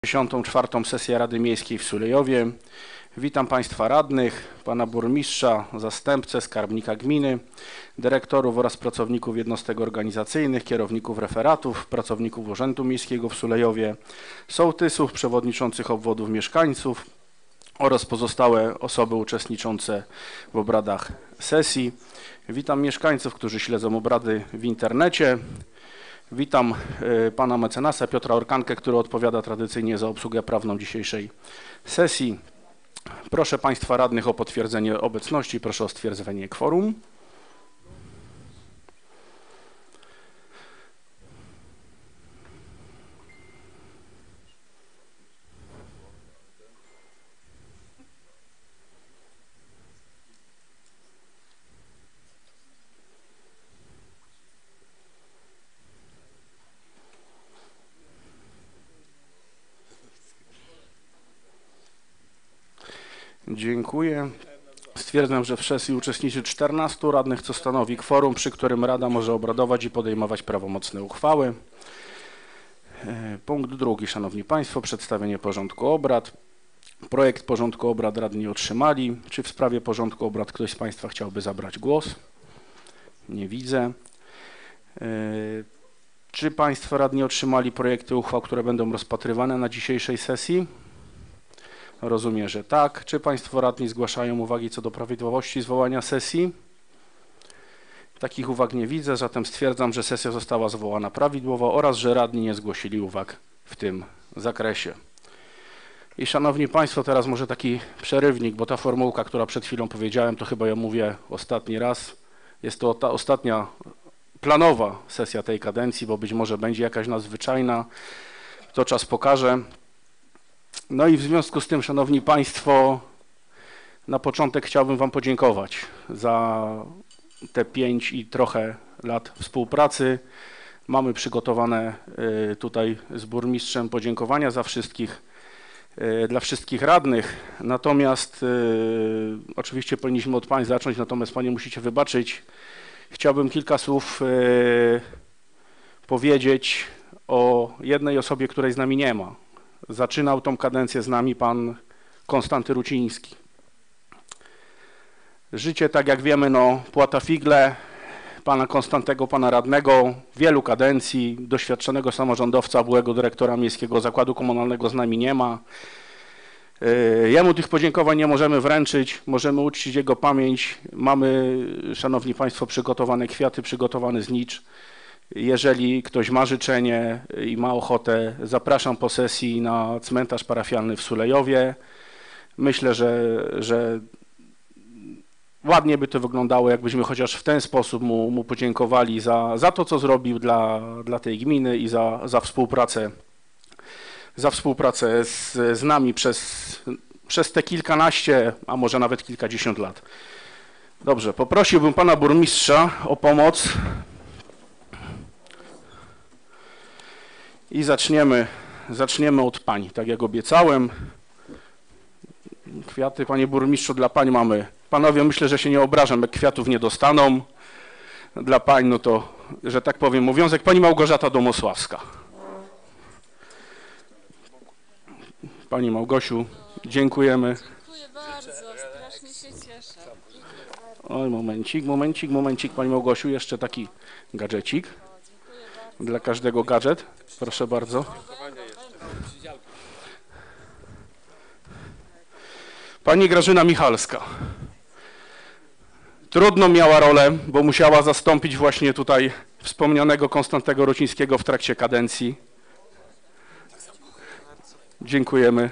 54. sesję Rady Miejskiej w Sulejowie. Witam Państwa radnych, Pana Burmistrza, Zastępcę, Skarbnika Gminy, dyrektorów oraz pracowników jednostek organizacyjnych, kierowników referatów, pracowników Urzędu Miejskiego w Sulejowie, sołtysów, przewodniczących obwodów mieszkańców oraz pozostałe osoby uczestniczące w obradach sesji. Witam mieszkańców, którzy śledzą obrady w internecie. Witam y, pana mecenasa Piotra Orkankę, który odpowiada tradycyjnie za obsługę prawną dzisiejszej sesji. Proszę państwa radnych o potwierdzenie obecności, proszę o stwierdzenie kworum. Dziękuję. Stwierdzam, że w sesji uczestniczy 14 radnych, co stanowi kworum, przy którym Rada może obradować i podejmować prawomocne uchwały. E, Punkt drugi, Szanowni Państwo, przedstawienie porządku obrad. Projekt porządku obrad radni otrzymali. Czy w sprawie porządku obrad ktoś z Państwa chciałby zabrać głos? Nie widzę. E, Czy Państwo radni otrzymali projekty uchwał, które będą rozpatrywane na dzisiejszej sesji? Rozumiem, że tak. Czy Państwo radni zgłaszają uwagi co do prawidłowości zwołania sesji? Takich uwag nie widzę, zatem stwierdzam, że sesja została zwołana prawidłowo oraz że radni nie zgłosili uwag w tym zakresie. I Szanowni Państwo, teraz może taki przerywnik, bo ta formułka, która przed chwilą powiedziałem, to chyba ja mówię ostatni raz. Jest to ta ostatnia planowa sesja tej kadencji, bo być może będzie jakaś nadzwyczajna. To czas pokaże. No i w związku z tym, Szanowni Państwo, na początek chciałbym Wam podziękować za te pięć i trochę lat współpracy. Mamy przygotowane y, tutaj z burmistrzem podziękowania za wszystkich, y, dla wszystkich radnych. Natomiast y, oczywiście powinniśmy od Pań zacząć, natomiast Panie musicie wybaczyć. Chciałbym kilka słów powiedzieć o jednej osobie, której z nami nie ma. Zaczynał tą kadencję z nami pan Konstanty Ruciński. Życie, tak jak wiemy, no, płata figle pana Konstantego, pana radnego, wielu kadencji, doświadczonego samorządowca, byłego dyrektora Miejskiego Zakładu Komunalnego z nami nie ma. Yy, Jemu tych podziękowań nie możemy wręczyć, możemy uczcić jego pamięć. Mamy, szanowni państwo, przygotowane kwiaty, przygotowany znicz. Jeżeli ktoś ma życzenie i ma ochotę, zapraszam po sesji na cmentarz parafialny w Sulejowie. Myślę, że, że ładnie by to wyglądało, jakbyśmy chociaż w ten sposób mu, mu podziękowali za, za to, co zrobił dla, dla tej gminy i za, za współpracę, za współpracę z, z nami przez, przez te kilkanaście, a może nawet kilkadziesiąt lat. Dobrze, poprosiłbym pana burmistrza o pomoc. I zaczniemy, zaczniemy od pań, tak jak obiecałem. Kwiaty, panie burmistrzu, dla pań mamy. Panowie, myślę, że się nie obrażam, jak kwiatów nie dostaną. Dla pań, no to, że tak powiem, obowiązek. Pani Małgorzata Domosławska. Pani Małgosiu, dziękujemy. Dziękuję bardzo, strasznie się cieszę. Oj, momencik, momencik, momencik, Pani Małgosiu, jeszcze taki gadżecik. Dla każdego gadżet, proszę bardzo. Pani Grażyna Michalska. Trudną miała rolę, bo musiała zastąpić właśnie tutaj wspomnianego Konstantego Rocińskiego w trakcie kadencji. Dziękujemy.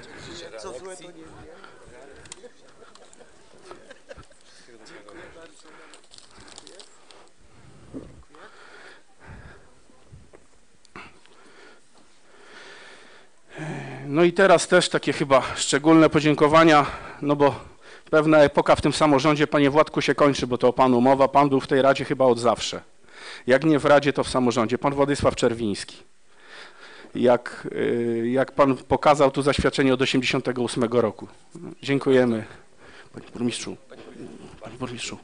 No i teraz też takie chyba szczególne podziękowania, no bo pewna epoka w tym samorządzie, panie Władku, się kończy, bo to o panu mowa. Pan był w tej Radzie chyba od zawsze. Jak nie w Radzie, to w samorządzie. Pan Władysław Czerwiński. Jak, y, jak pan pokazał tu zaświadczenie od 88 roku. Dziękujemy. Panie burmistrzu. Panie burmistrzu.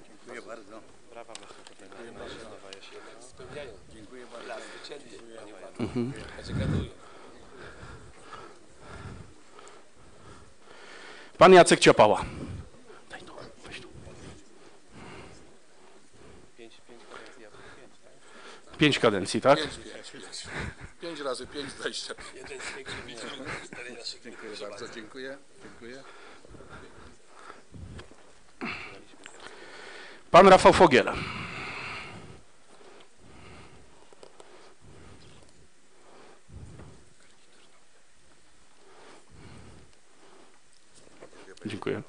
Mhm. Pan Jacek Ciopała. Daj tu, weź tu. Pięć kadencji, tak? Pięć, pięć, pięć. Pięć razy pięć, dwadzieścia. Dziękuję bardzo, dziękuję, dziękuję. Pan Rafał Fogiel. Dziękuję.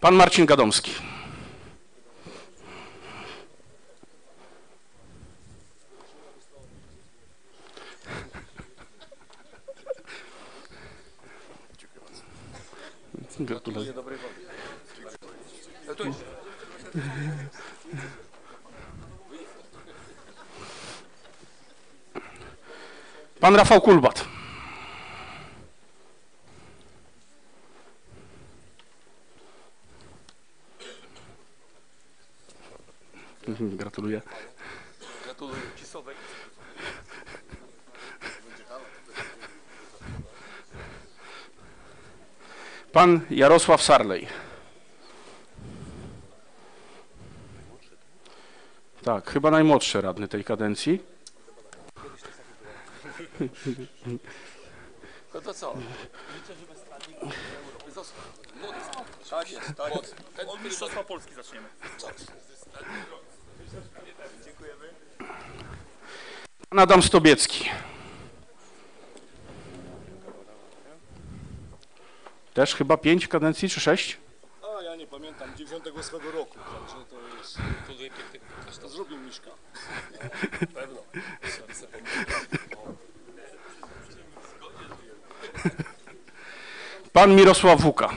Pan Marcin Gadomski. Gratuluję. Pan Rafał Kulbat. Gratuluję. Gratuluję Cisowej. Pan Jarosław Sarlej. Tak, chyba najmłodszy radny tej kadencji. No to co? Liczę, że bez stadników Europy został. Młody. Tak jest, tak jest. Ten, Od Mistrzostwa Polski zaczniemy. Pan Adam Stobiecki. Też chyba pięć kadencji czy sześć? A ja nie pamiętam, 98 roku, także to jest, to zrobił Miszka. pewno. Pan Mirosław Wuka.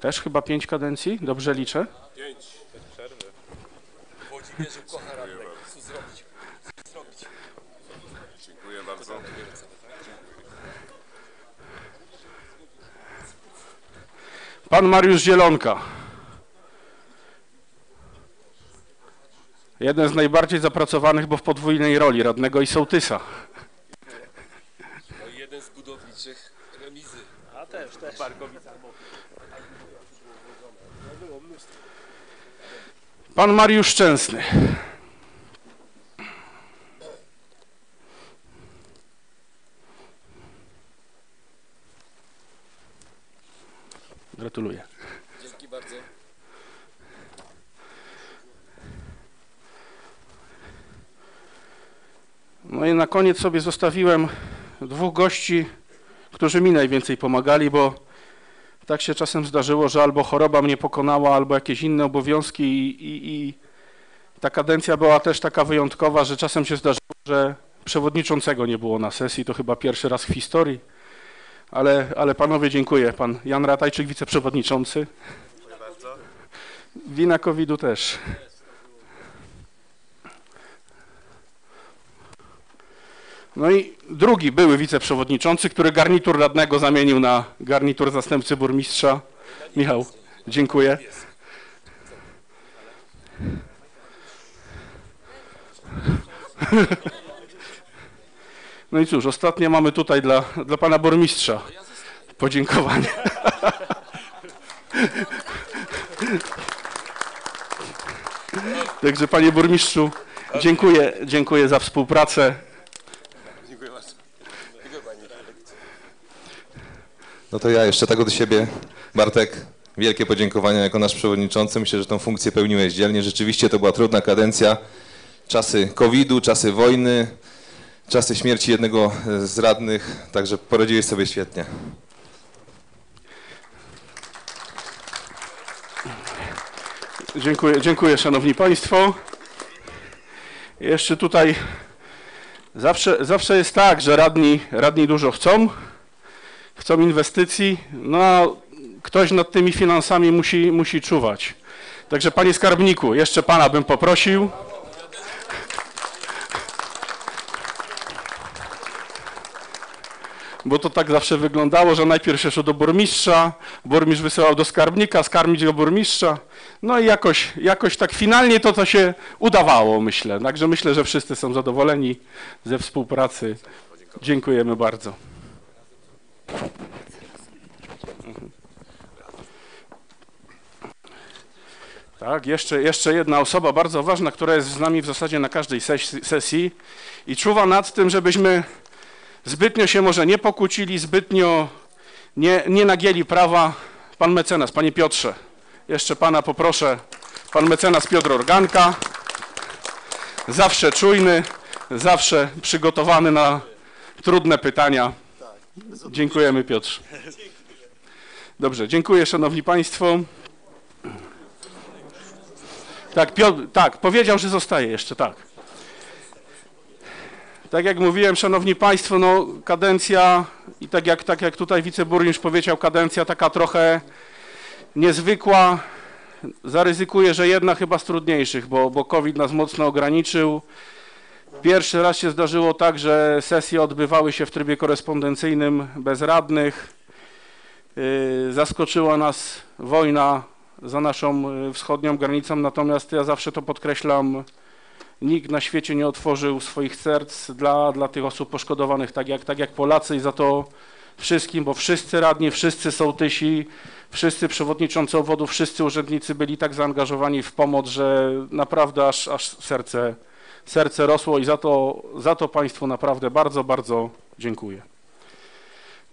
Też chyba pięć kadencji, dobrze liczę? Pięć. Bez przerwy. Włodzimierzu kocha radnego. Co zrobić? Co zrobić? Dziękuję bardzo. Pan Mariusz Zielonka. Jeden z najbardziej zapracowanych, bo w podwójnej roli radnego i sołtysa. No i jeden z budowniczych remizy. A też, też. Pan Mariusz Szczęsny. Gratuluję. No i na koniec sobie zostawiłem dwóch gości, którzy mi najwięcej pomagali, bo tak się czasem zdarzyło, że albo choroba mnie pokonała, albo jakieś inne obowiązki i, i, i ta kadencja była też taka wyjątkowa, że czasem się zdarzyło, że przewodniczącego nie było na sesji, to chyba pierwszy raz w historii. Ale, ale panowie dziękuję. Pan Jan Ratajczyk, wiceprzewodniczący. Dziękuję bardzo. Wina COVID-u też. No i drugi były wiceprzewodniczący, który garnitur radnego zamienił na garnitur zastępcy burmistrza. Michał, dziękuję. No i cóż, ostatnie mamy tutaj dla, dla pana burmistrza podziękowanie. Także panie burmistrzu, dziękuję, dziękuję za współpracę. Dziękuję bardzo. Dziękuję panie. No to ja jeszcze tak od siebie, Bartek, wielkie podziękowania jako nasz przewodniczący. Myślę, że tą funkcję pełniłeś dzielnie. Rzeczywiście to była trudna kadencja. Czasy COVID-u, czasy wojny, czasy śmierci jednego z radnych, także poradziłeś sobie świetnie. Dziękuję, dziękuję szanowni państwo. Jeszcze tutaj zawsze, zawsze jest tak, że radni, radni dużo chcą, chcą inwestycji, no a ktoś nad tymi finansami musi, musi czuwać. Także panie skarbniku, jeszcze pana bym poprosił. bo to tak zawsze wyglądało, że najpierw się szło do burmistrza, burmistrz wysyłał do skarbnika, skarbnik do burmistrza, no i jakoś, jakoś tak finalnie to to się udawało, myślę. Także myślę, że wszyscy są zadowoleni ze współpracy. Dziękujemy bardzo. Tak, jeszcze, jeszcze jedna osoba bardzo ważna, która jest z nami w zasadzie na każdej ses- sesji i czuwa nad tym, żebyśmy zbytnio się może nie pokłócili, zbytnio nie, nie nagięli prawa. Pan mecenas, panie Piotrze, jeszcze pana poproszę, pan mecenas Piotr Organka, zawsze czujny, zawsze przygotowany na trudne pytania. Dziękujemy Piotrze. Dobrze, dziękuję szanowni państwo. Tak, Piotr, tak, powiedział, że zostaje jeszcze, tak. Tak jak mówiłem, szanowni państwo, no kadencja i tak jak, tak jak tutaj wiceburmistrz powiedział, kadencja taka trochę niezwykła. Zaryzykuję, że jedna chyba z trudniejszych, bo, bo COVID nas mocno ograniczył. Pierwszy raz się zdarzyło tak, że sesje odbywały się w trybie korespondencyjnym bez radnych. Yy, Zaskoczyła nas wojna za naszą y, wschodnią granicą, natomiast ja zawsze to podkreślam, nikt na świecie nie otworzył swoich serc dla, dla tych osób poszkodowanych, tak jak, tak jak Polacy i za to wszystkim, bo wszyscy radni, wszyscy sołtysi, wszyscy przewodniczący obwodów, wszyscy urzędnicy byli tak zaangażowani w pomoc, że naprawdę aż, aż serce, serce rosło i za to, za to Państwu naprawdę bardzo, bardzo dziękuję.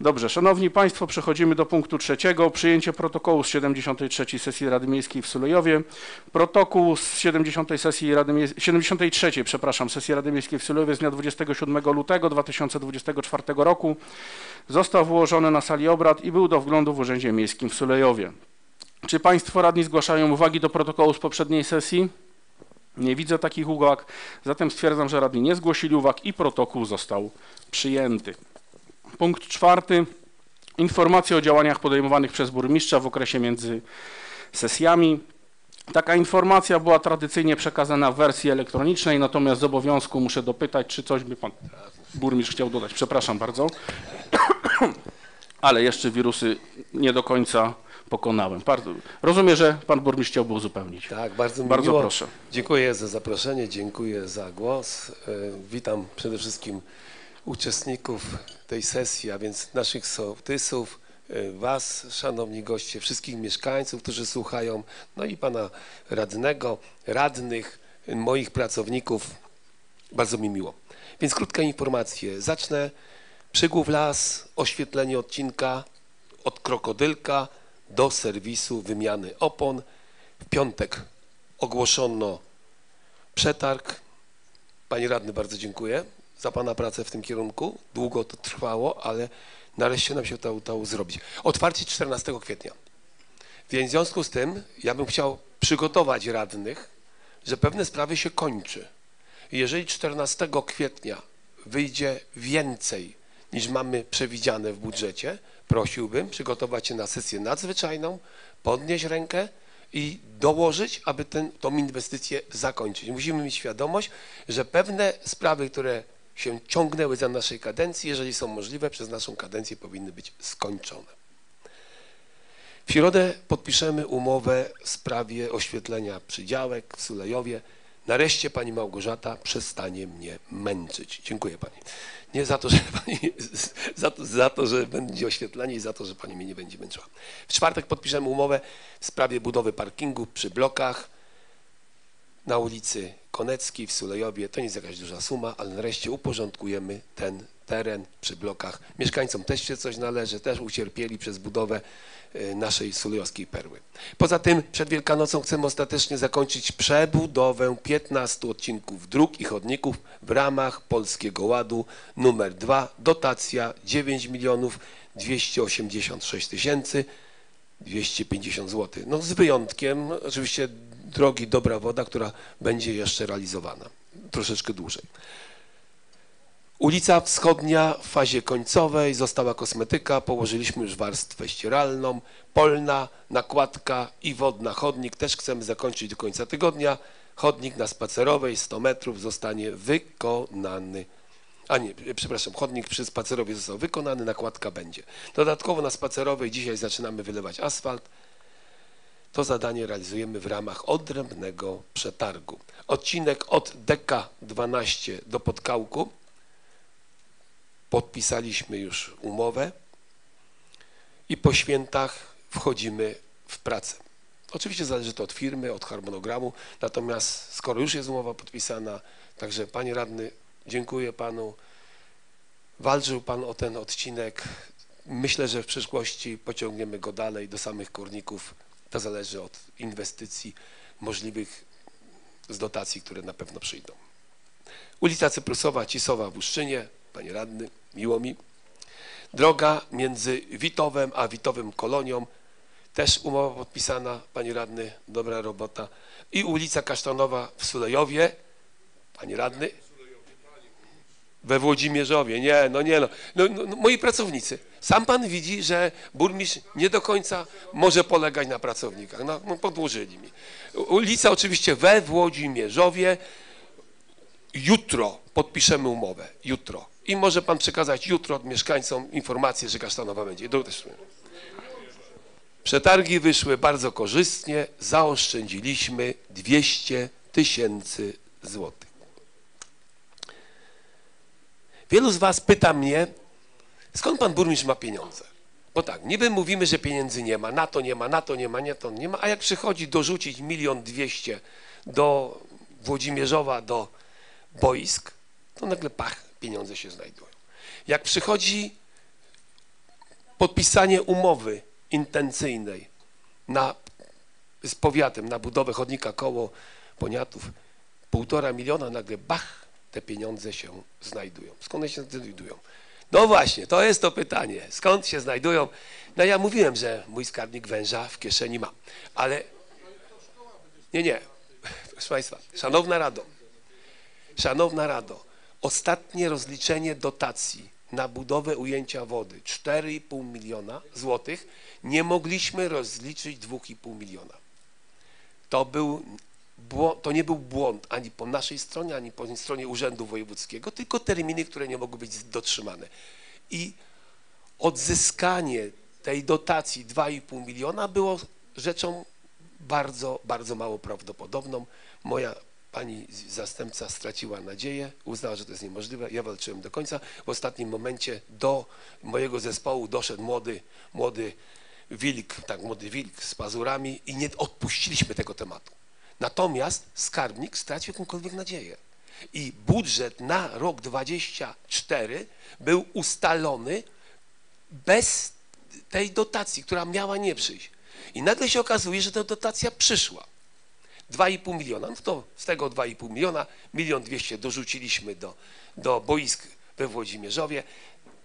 Dobrze, Szanowni Państwo, przechodzimy do punktu trzeciego. Przyjęcie protokołu z 73. sesji Rady Miejskiej w Sulejowie. Protokół z 70. sesji Rady Mies- 73. przepraszam, sesji Rady Miejskiej w Sulejowie z dnia 27 lutego 2024 roku został wyłożony na sali obrad i był do wglądu w Urzędzie Miejskim w Sulejowie. Czy Państwo radni zgłaszają uwagi do protokołu z poprzedniej sesji? Nie widzę takich uwag, zatem stwierdzam, że radni nie zgłosili uwag i protokół został przyjęty. Punkt czwarty. Informacje o działaniach podejmowanych przez burmistrza w okresie między sesjami. Taka informacja była tradycyjnie przekazana w wersji elektronicznej, natomiast z obowiązku muszę dopytać, czy coś by pan burmistrz chciał dodać. Przepraszam bardzo. Ale jeszcze wirusy nie do końca pokonałem. Bardzo- Rozumiem, że pan burmistrz chciałby uzupełnić. Tak, bardzo mi Bardzo miło. proszę. Dziękuję za zaproszenie, dziękuję za głos. E, Witam przede wszystkim uczestników tej sesji, a więc naszych sołtysów, e, Was, szanowni goście, wszystkich mieszkańców, którzy słuchają, no i pana radnego, radnych, e, moich pracowników. Bardzo mi miło. Więc krótka informacja. Zacznę. Przygłów las, oświetlenie odcinka od krokodylka do serwisu wymiany opon. W piątek ogłoszono przetarg. Panie radny, bardzo dziękuję za Pana pracę w tym kierunku. Długo to trwało, ale nareszcie nam się to udało zrobić. Otwarcie 14 kwietnia. Więc w związku z tym ja bym chciał przygotować radnych, że pewne sprawy się kończy. Jeżeli 14 kwietnia wyjdzie więcej niż mamy przewidziane w budżecie, prosiłbym przygotować się na sesję nadzwyczajną, podnieść rękę i dołożyć, aby tą inwestycję zakończyć. Musimy mieć świadomość, że pewne sprawy, które się ciągnęły za naszej kadencji, jeżeli są możliwe, przez naszą kadencję powinny być skończone. W środę podpiszemy umowę w sprawie oświetlenia przydziałek w Sulejowie. Nareszcie pani Małgorzata przestanie mnie męczyć. Dziękuję pani. Nie za to, że pani, za to, za to, że będzie oświetlenie i za to, że pani mnie nie będzie męczyła. W czwartek podpiszemy umowę w sprawie budowy parkingu przy blokach na ulicy Koneckiej w Sulejowie. To nie jest jakaś duża suma, ale nareszcie uporządkujemy ten teren przy blokach. Mieszkańcom też się coś należy, też ucierpieli przez budowę naszej sulejowskiej perły. Poza tym przed Wielkanocą chcemy ostatecznie zakończyć przebudowę 15 odcinków dróg i chodników w ramach Polskiego Ładu numer 2. Dotacja 9 milionów 286 tysięcy 250 zł. No z wyjątkiem oczywiście drogi Dobra Woda, która będzie jeszcze realizowana troszeczkę dłużej. Ulica Wschodnia w fazie końcowej, została kosmetyka, położyliśmy już warstwę ścieralną, polna, nakładka i wodna chodnik też chcemy zakończyć do końca tygodnia. Chodnik na spacerowej 100 metrów zostanie wykonany. a nie, przepraszam, chodnik przy spacerowie został wykonany, nakładka będzie. Dodatkowo na spacerowej dzisiaj zaczynamy wylewać asfalt. To zadanie realizujemy w ramach odrębnego przetargu. Odcinek od DK12 do Podkałku. Podpisaliśmy już umowę i po świętach wchodzimy w pracę. Oczywiście zależy to od firmy, od harmonogramu, natomiast skoro już jest umowa podpisana, także panie radny, dziękuję panu. Walczył pan o ten odcinek. Myślę, że w przyszłości pociągniemy go dalej do samych korników. To zależy od inwestycji możliwych z dotacji, które na pewno przyjdą. Ulica Cyprusowa, Cisowa w Uszczynie, panie radny, miło mi. Droga między Witowem a Witowym Kolonią, też umowa podpisana, panie radny, dobra robota. I ulica Kasztanowa w Sulejowie, panie radny, we Włodzimierzowie, nie, no nie no. No, no, no. Moi pracownicy. Sam pan widzi, że burmistrz nie do końca może polegać na pracownikach. No, no podłożyli mi. Ulica oczywiście we Włodzimierzowie. Jutro podpiszemy umowę. Jutro. I może pan przekazać jutro mieszkańcom informację, że Kasztanowa będzie. Przetargi wyszły bardzo korzystnie. Zaoszczędziliśmy 200 tysięcy złotych. Wielu z Was pyta mnie, skąd pan burmistrz ma pieniądze? Bo tak, niby mówimy, że pieniędzy nie ma, na to nie ma, na to nie ma, nie to nie ma, a jak przychodzi dorzucić milion dwieście do Włodzimierzowa, do boisk, to nagle pach, pieniądze się znajdują. Jak przychodzi podpisanie umowy intencyjnej na, z powiatem na budowę chodnika koło Poniatów, półtora miliona, nagle bach, te pieniądze się znajdują. Skąd one się znajdują? No właśnie, to jest to pytanie. Skąd się znajdują? No ja mówiłem, że mój skarbnik węża w kieszeni ma, ale nie, nie. Proszę Państwa, Szanowna Rado, Szanowna Rado, ostatnie rozliczenie dotacji na budowę ujęcia wody 4,5 miliona złotych nie mogliśmy rozliczyć 2,5 miliona. To, był, to nie był błąd ani po naszej stronie, ani po stronie Urzędu Wojewódzkiego, tylko terminy, które nie mogły być dotrzymane. I odzyskanie tej dotacji 2,5 miliona było rzeczą bardzo, bardzo mało prawdopodobną. Moja pani zastępca straciła nadzieję, uznała, że to jest niemożliwe. Ja walczyłem do końca. W ostatnim momencie do mojego zespołu doszedł młody, młody wilk, tak młody wilk z pazurami i nie odpuściliśmy tego tematu. Natomiast skarbnik stracił jakąkolwiek nadzieję. I budżet na rok 24 był ustalony bez tej dotacji, która miała nie przyjść. I nagle się okazuje, że ta dotacja przyszła. 2,5 miliona, no to z tego 2,5 miliona, milion dwieście dorzuciliśmy do, do boisk we Włodzimierzowie.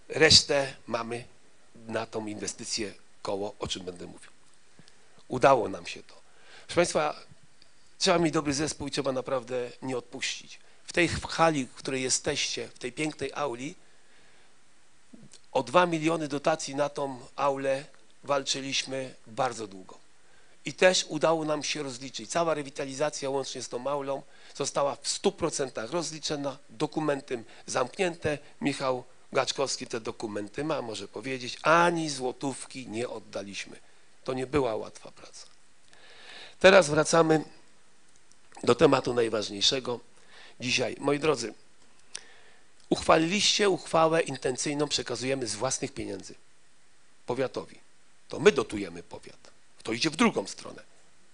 Resztę mamy na tą inwestycję koło, o czym będę mówił. Udało nam się to. Proszę Państwa, trzeba mieć dobry zespół i trzeba naprawdę nie odpuścić. W tej hali, w której jesteście, w tej pięknej auli, o 2 miliony dotacji na tą aulę walczyliśmy bardzo długo. I też udało nam się rozliczyć. Cała rewitalizacja łącznie z tą aulą została w 100% rozliczona, dokumentem zamknięte. Michał Gaczkowski te dokumenty ma, może powiedzieć, ani złotówki nie oddaliśmy. To nie była łatwa praca. Teraz wracamy do tematu najważniejszego dzisiaj. Moi drodzy, uchwaliliście uchwałę intencyjną, przekazujemy z własnych pieniędzy powiatowi. To my dotujemy powiat. To idzie w drugą stronę,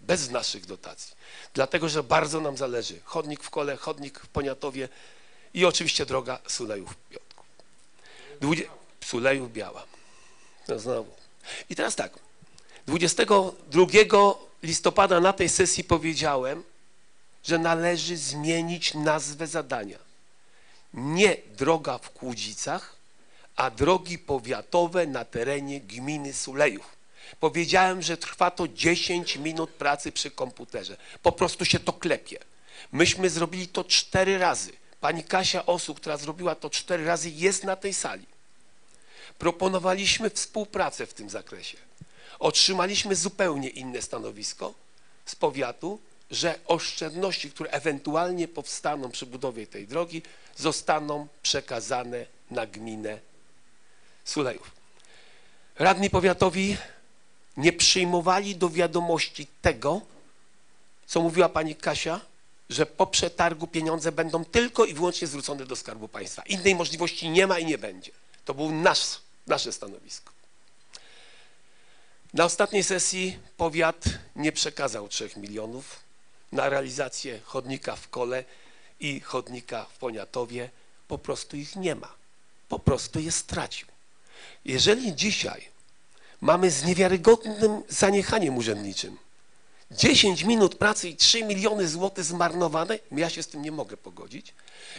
bez naszych dotacji. Dlatego, że bardzo nam zależy. Chodnik w Kole, chodnik w Poniatowie i oczywiście droga Sulejów-Piotków. Dwudzie... Sulejów-Biała. No znowu. I teraz tak. 22 listopada na tej sesji powiedziałem, że należy zmienić nazwę zadania. Nie droga w Kłudzicach, a drogi powiatowe na terenie gminy Sulejów. Powiedziałem, że trwa to 10 minut pracy przy komputerze. Po prostu się to klepie. Myśmy zrobili to cztery razy. Pani Kasia Osu, która zrobiła to cztery razy, jest na tej sali. Proponowaliśmy współpracę w tym zakresie. Otrzymaliśmy zupełnie inne stanowisko z powiatu, że oszczędności, które ewentualnie powstaną przy budowie tej drogi, zostaną przekazane na gminę Sulejów. Radni powiatowi nie przyjmowali do wiadomości tego, co mówiła pani Kasia, że po przetargu pieniądze będą tylko i wyłącznie zwrócone do Skarbu Państwa. Innej możliwości nie ma i nie będzie. To było nasz, nasze stanowisko. Na ostatniej sesji powiat nie przekazał 3 milionów na realizację chodnika w Kole i chodnika w Poniatowie. Po prostu ich nie ma. Po prostu je stracił. Jeżeli dzisiaj mamy z niewiarygodnym zaniechaniem urzędniczym 10 minut pracy i 3 miliony złotych zmarnowane, ja się z tym nie mogę pogodzić.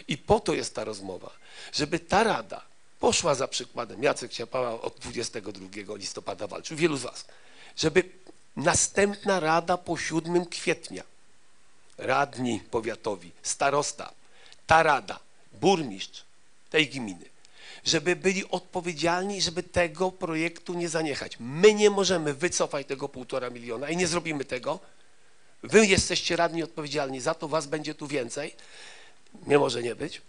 I po to jest ta rozmowa, żeby ta rada poszła za przykładem. Jacek Ciapała od 22 listopada walczył, wielu z was. Żeby następna rada po 7 kwietnia, radni powiatowi, starosta, ta rada, burmistrz tej gminy, żeby byli odpowiedzialni, żeby tego projektu nie zaniechać. My nie możemy wycofać tego półtora miliona i nie zrobimy tego. Wy jesteście radni odpowiedzialni za to, was będzie tu więcej. Nie może nie być.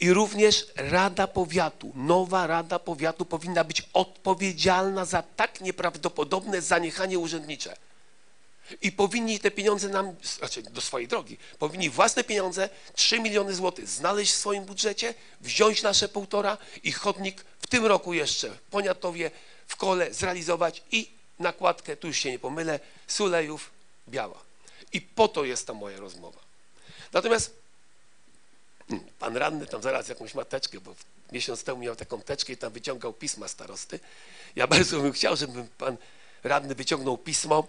I również Rada Powiatu, nowa Rada Powiatu powinna być odpowiedzialna za tak nieprawdopodobne zaniechanie urzędnicze. I powinni te pieniądze nam, znaczy do swojej drogi, powinni własne pieniądze, 3 miliony złotych znaleźć w swoim budżecie, wziąć nasze półtora i chodnik w tym roku jeszcze w Poniatowie, w Kole zrealizować i nakładkę, tu już się nie pomylę, Sulejów, Biała. I po to jest ta moja rozmowa. Natomiast hmm, pan radny tam zaraz jakąś ma teczkę, bo miesiąc temu miał taką teczkę i tam wyciągał pisma starosty. Ja bardzo bym chciał, żeby pan radny wyciągnął pismo,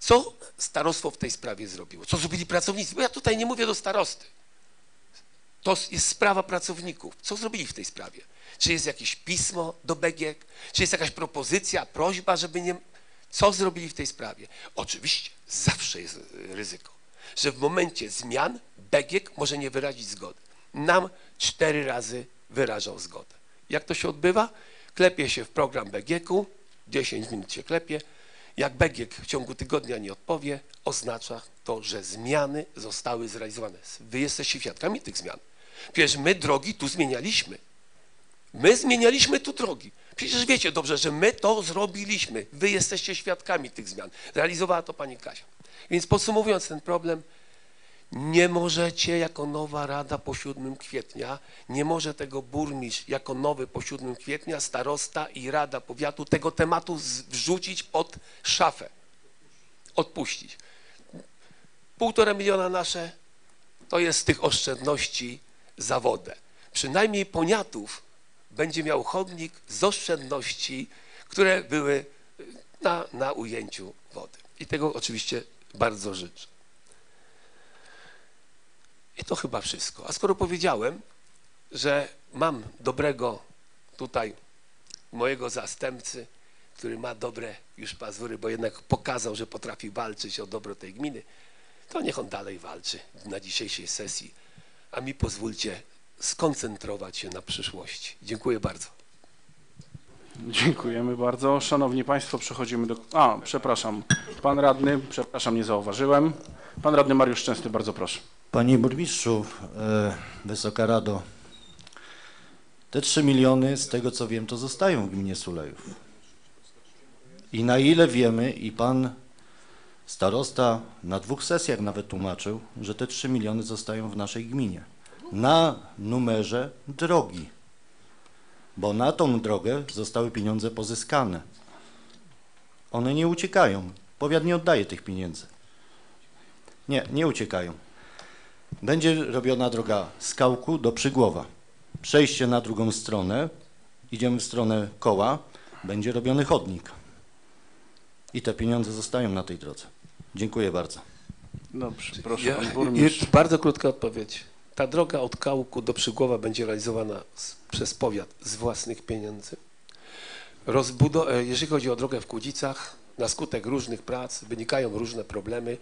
co starostwo w tej sprawie zrobiło? Co zrobili pracownicy? Bo ja tutaj nie mówię do starosty. To jest sprawa pracowników. Co zrobili w tej sprawie? Czy jest jakieś pismo do BGK? Czy jest jakaś propozycja, prośba, żeby nie... Co zrobili w tej sprawie? Oczywiście zawsze jest ryzyko, że w momencie zmian BGK może nie wyrazić zgody. Nam cztery razy wyrażał zgodę. Jak to się odbywa? Klepie się w program BGK-u, 10 minut się klepie, jak BGK w ciągu tygodnia nie odpowie, oznacza to, że zmiany zostały zrealizowane. Wy jesteście świadkami tych zmian. Przecież my drogi tu zmienialiśmy. My zmienialiśmy tu drogi. Przecież wiecie dobrze, że my to zrobiliśmy. Wy jesteście świadkami tych zmian. Realizowała to pani Kasia. Więc podsumowując ten problem, nie możecie jako nowa rada po 7 kwietnia, nie może tego burmistrz jako nowy po 7 kwietnia, starosta i rada powiatu tego tematu wrzucić pod szafę, odpuścić. Półtora miliona nasze to jest tych oszczędności za wodę. Przynajmniej Poniatów będzie miał chodnik z oszczędności, które były na, na ujęciu wody. I tego oczywiście bardzo życzę. I to chyba wszystko. A skoro powiedziałem, że mam dobrego tutaj mojego zastępcy, który ma dobre już pazury, bo jednak pokazał, że potrafi walczyć o dobro tej gminy, to niech on dalej walczy na dzisiejszej sesji, a mi pozwólcie skoncentrować się na przyszłości. Dziękuję bardzo. Dziękujemy bardzo. Szanowni Państwo, przechodzimy do... A, przepraszam. Pan radny, przepraszam, nie zauważyłem. Pan radny Mariusz Częsty, bardzo proszę. Panie burmistrzu, e, Wysoka Rado, te 3 miliony, z tego co wiem, to zostają w gminie Sulejów. I na ile wiemy, i pan starosta na dwóch sesjach nawet tłumaczył, że te 3 miliony zostają w naszej gminie. Na numerze drogi. Bo na tą drogę zostały pieniądze pozyskane. One nie uciekają. Powiat nie oddaje tych pieniędzy. Nie, nie uciekają. Będzie robiona droga z Kałku do Przygłowa. Przejście na drugą stronę, idziemy w stronę koła, będzie robiony chodnik. I te pieniądze zostają na tej drodze. Dziękuję bardzo. Dobrze, proszę Ja, pan burmistrz. bardzo krótka odpowiedź. Ta droga od Kałku do Przygłowa będzie realizowana z, przez powiat z własnych pieniędzy. Rozbudo- e, jeżeli chodzi o drogę w Kudzicach, na skutek różnych prac wynikają różne problemy,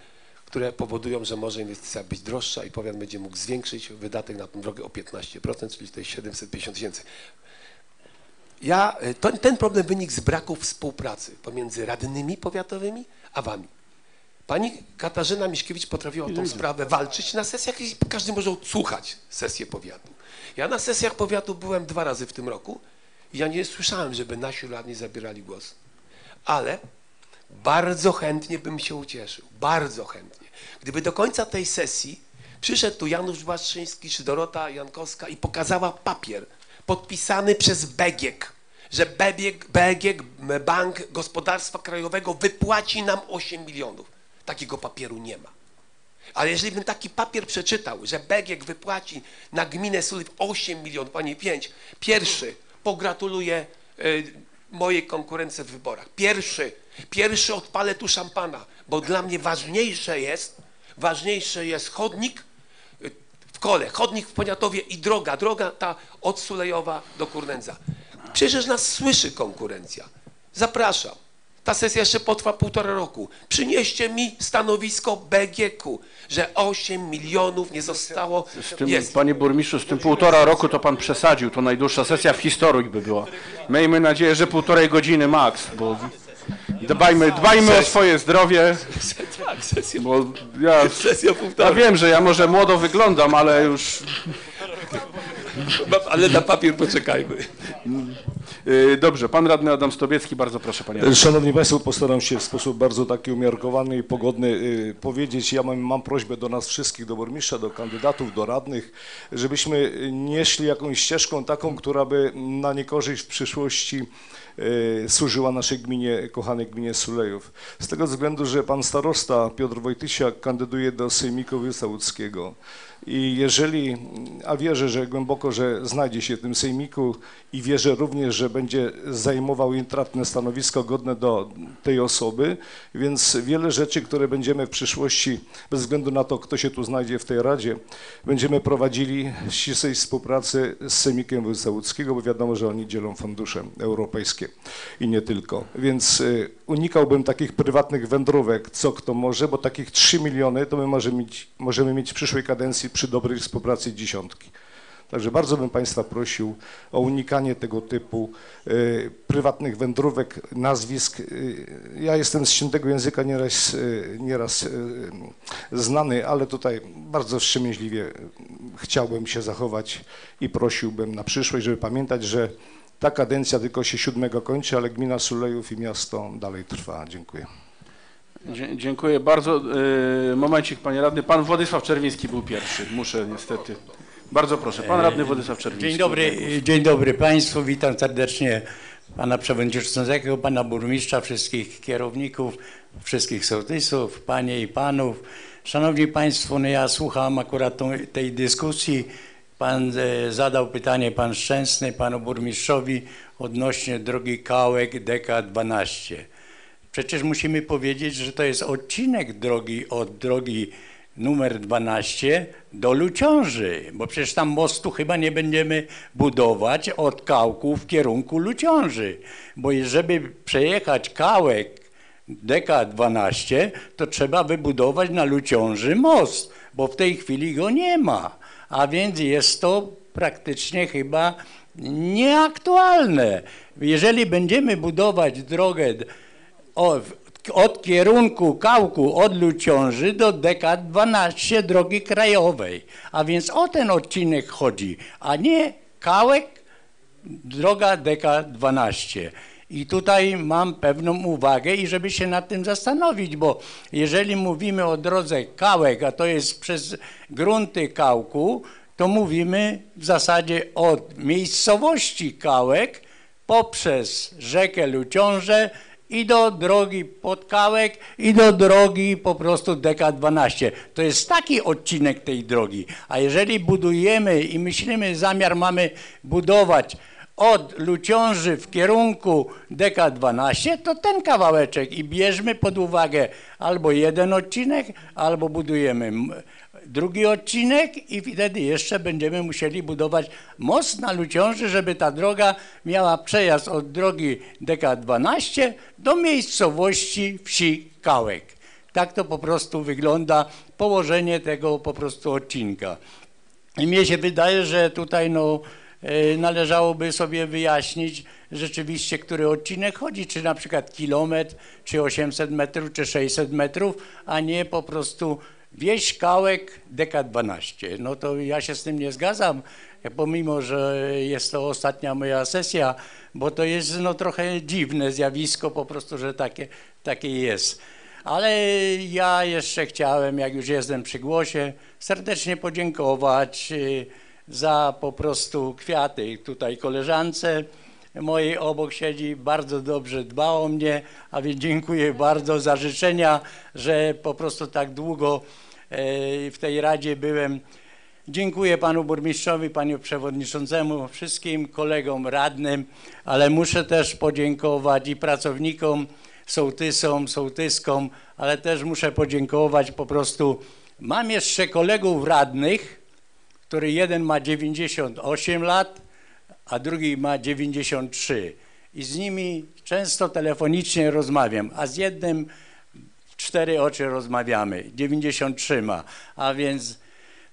które powodują, że może inwestycja być droższa i powiat będzie mógł zwiększyć wydatek na tę drogę o 15%, czyli to jest 750 tysięcy. Ja, e, to, ten problem wynikł z braku współpracy pomiędzy radnymi powiatowymi a wami. Pani Katarzyna Miśkiewicz potrafiła o tą sprawę walczyć na sesjach i każdy może odsłuchać sesję powiatu. Ja na sesjach powiatu byłem dwa razy w tym roku i ja nie słyszałem, żeby nasi radni zabierali głos. Ale bardzo chętnie bym się ucieszył, bardzo chętnie. Gdyby do końca tej sesji przyszedł tu Janusz Błaszczyński czy Dorota Jankowska i pokazała papier podpisany przez Begiek, że Begiek, Begiek Bank Gospodarstwa Krajowego wypłaci nam 8 milionów. Takiego papieru nie ma. Ale jeżeli bym taki papier przeczytał, że Begiek wypłaci na gminę Sulew 8 milionów, a nie 5, pierwszy pogratuluję y, mojej konkurencji w wyborach. Pierwszy, pierwszy odpalę tu szampana, bo dla mnie ważniejsze jest, ważniejsze jest chodnik y, w kole, chodnik w Poniatowie i droga, droga ta od Sulejowa do Kurnędza. Przecież nas słyszy konkurencja. Zapraszam. Ta sesja jeszcze potrwa półtora roku. Przynieście mi stanowisko BGK, że 8 milionów nie zostało. Z tym, Jest. Panie burmistrzu, z tym półtora roku to pan przesadził. To najdłuższa sesja w historii by była. Miejmy nadzieję, że półtorej godziny maks, bo dbajmy, dbajmy o swoje zdrowie, Tak, sesja, bo ja, sesja ja półtora. wiem, że ja może młodo wyglądam, ale już Ale na papier poczekajmy. yy, dobrze. Pan radny Adam Stobiecki, bardzo proszę panie. radny. Szanowni Państwo, postaram się w sposób bardzo taki umiarkowany i pogodny y, powiedzieć. Ja mam, mam prośbę do nas wszystkich, do burmistrza, do kandydatów, do radnych, żebyśmy nie szli jakąś ścieżką taką, która by na niekorzyść w przyszłości y, służyła naszej gminie, kochanej gminie Sulejów. Z tego względu, że pan starosta Piotr Wojtysiak kandyduje do Sejmiku Województwa. I jeżeli, a wierzę, że głęboko, że znajdzie się w tym sejmiku i wierzę również, że będzie zajmował intratne stanowisko godne do tej osoby, więc wiele rzeczy, które będziemy w przyszłości, bez względu na to, kto się tu znajdzie w tej Radzie, będziemy prowadzili ścisłej współpracy z Sejmikiem Województwa Łódzkiego, bo wiadomo, że oni dzielą fundusze europejskie i nie tylko. Więc y, unikałbym takich prywatnych wędrówek, co kto może, bo takich 3 miliony to my możemy mieć, możemy mieć w przyszłej kadencji przy dobrej współpracy dziesiątki. Także bardzo bym Państwa prosił o unikanie tego typu y, prywatnych wędrówek, nazwisk. Y, ja jestem z świętego języka nieraz, y, nieraz y, znany, ale tutaj bardzo wstrzemięźliwie chciałbym się zachować i prosiłbym na przyszłość, żeby pamiętać, że ta kadencja tylko się siódmego kończy, ale gmina Sulejów i miasto dalej trwa. Dziękuję. Dzie- Dziękuję bardzo. Yy, Momencik, panie radny. Pan Władysław Czerwiński był pierwszy. Muszę niestety. Bardzo proszę. Pan radny Władysław Czerwiński. Dzień dobry, dzień dobry Państwu, witam serdecznie Pana Przewodniczącego, Pana Burmistrza, wszystkich kierowników, wszystkich sołtysów, Panie i Panów. Szanowni Państwo, no ja słucham akurat tą, tej dyskusji. Pan e, zadał pytanie, Pan Szczęsny, Panu Burmistrzowi odnośnie drogi Kałek DK12. Przecież musimy powiedzieć, że to jest odcinek drogi od drogi numer 12 do Luciąży, bo przecież tam mostu chyba nie będziemy budować od Kałku w kierunku Luciąży, bo żeby przejechać Kałek DK12, to trzeba wybudować na Luciąży most, bo w tej chwili go nie ma, a więc jest to praktycznie chyba nieaktualne. Jeżeli będziemy budować drogę od kierunku Kałku od Luciąży do DK12 drogi krajowej. A więc o ten odcinek chodzi, a nie Kałek, droga DK12. I tutaj mam pewną uwagę i żeby się nad tym zastanowić, bo jeżeli mówimy o drodze Kałek, a to jest przez grunty Kałku, to mówimy w zasadzie od miejscowości Kałek poprzez rzekę Luciążę i do drogi Podkałek i do drogi po prostu DK12. To jest taki odcinek tej drogi. A jeżeli budujemy i myślimy, zamiar mamy budować od Luciąży w kierunku DK12, to ten kawałeczek i bierzmy pod uwagę albo jeden odcinek, albo budujemy drugi odcinek i wtedy jeszcze będziemy musieli budować most na Luciąży, żeby ta droga miała przejazd od drogi DK12 do miejscowości wsi Kałek. Tak to po prostu wygląda położenie tego po prostu odcinka. I mnie się wydaje, że tutaj no, e, należałoby sobie wyjaśnić rzeczywiście, który odcinek chodzi, czy na przykład kilometr, czy 800 metrów, czy 600 metrów, a nie po prostu wieś kałek deka 12. No to ja się z tym nie zgadzam, pomimo, że jest to ostatnia moja sesja, bo to jest no trochę dziwne zjawisko po prostu, że takie, takie jest. Ale ja jeszcze chciałem, jak już jestem przy głosie, serdecznie podziękować y, za po prostu kwiaty tutaj koleżance mojej obok siedzi, bardzo dobrze dba o mnie, a więc dziękuję bardzo za życzenia, że po prostu tak długo e, w tej Radzie byłem. Dziękuję panu burmistrzowi, panu przewodniczącemu, wszystkim kolegom radnym, ale muszę też podziękować i pracownikom, sołtysom, sołtyskom, ale też muszę podziękować po prostu. Mam jeszcze kolegów radnych, który jeden ma 98 lat, a drugi ma 93. I z nimi często telefonicznie rozmawiam, a z jednym cztery oczy rozmawiamy, 93 ma, a więc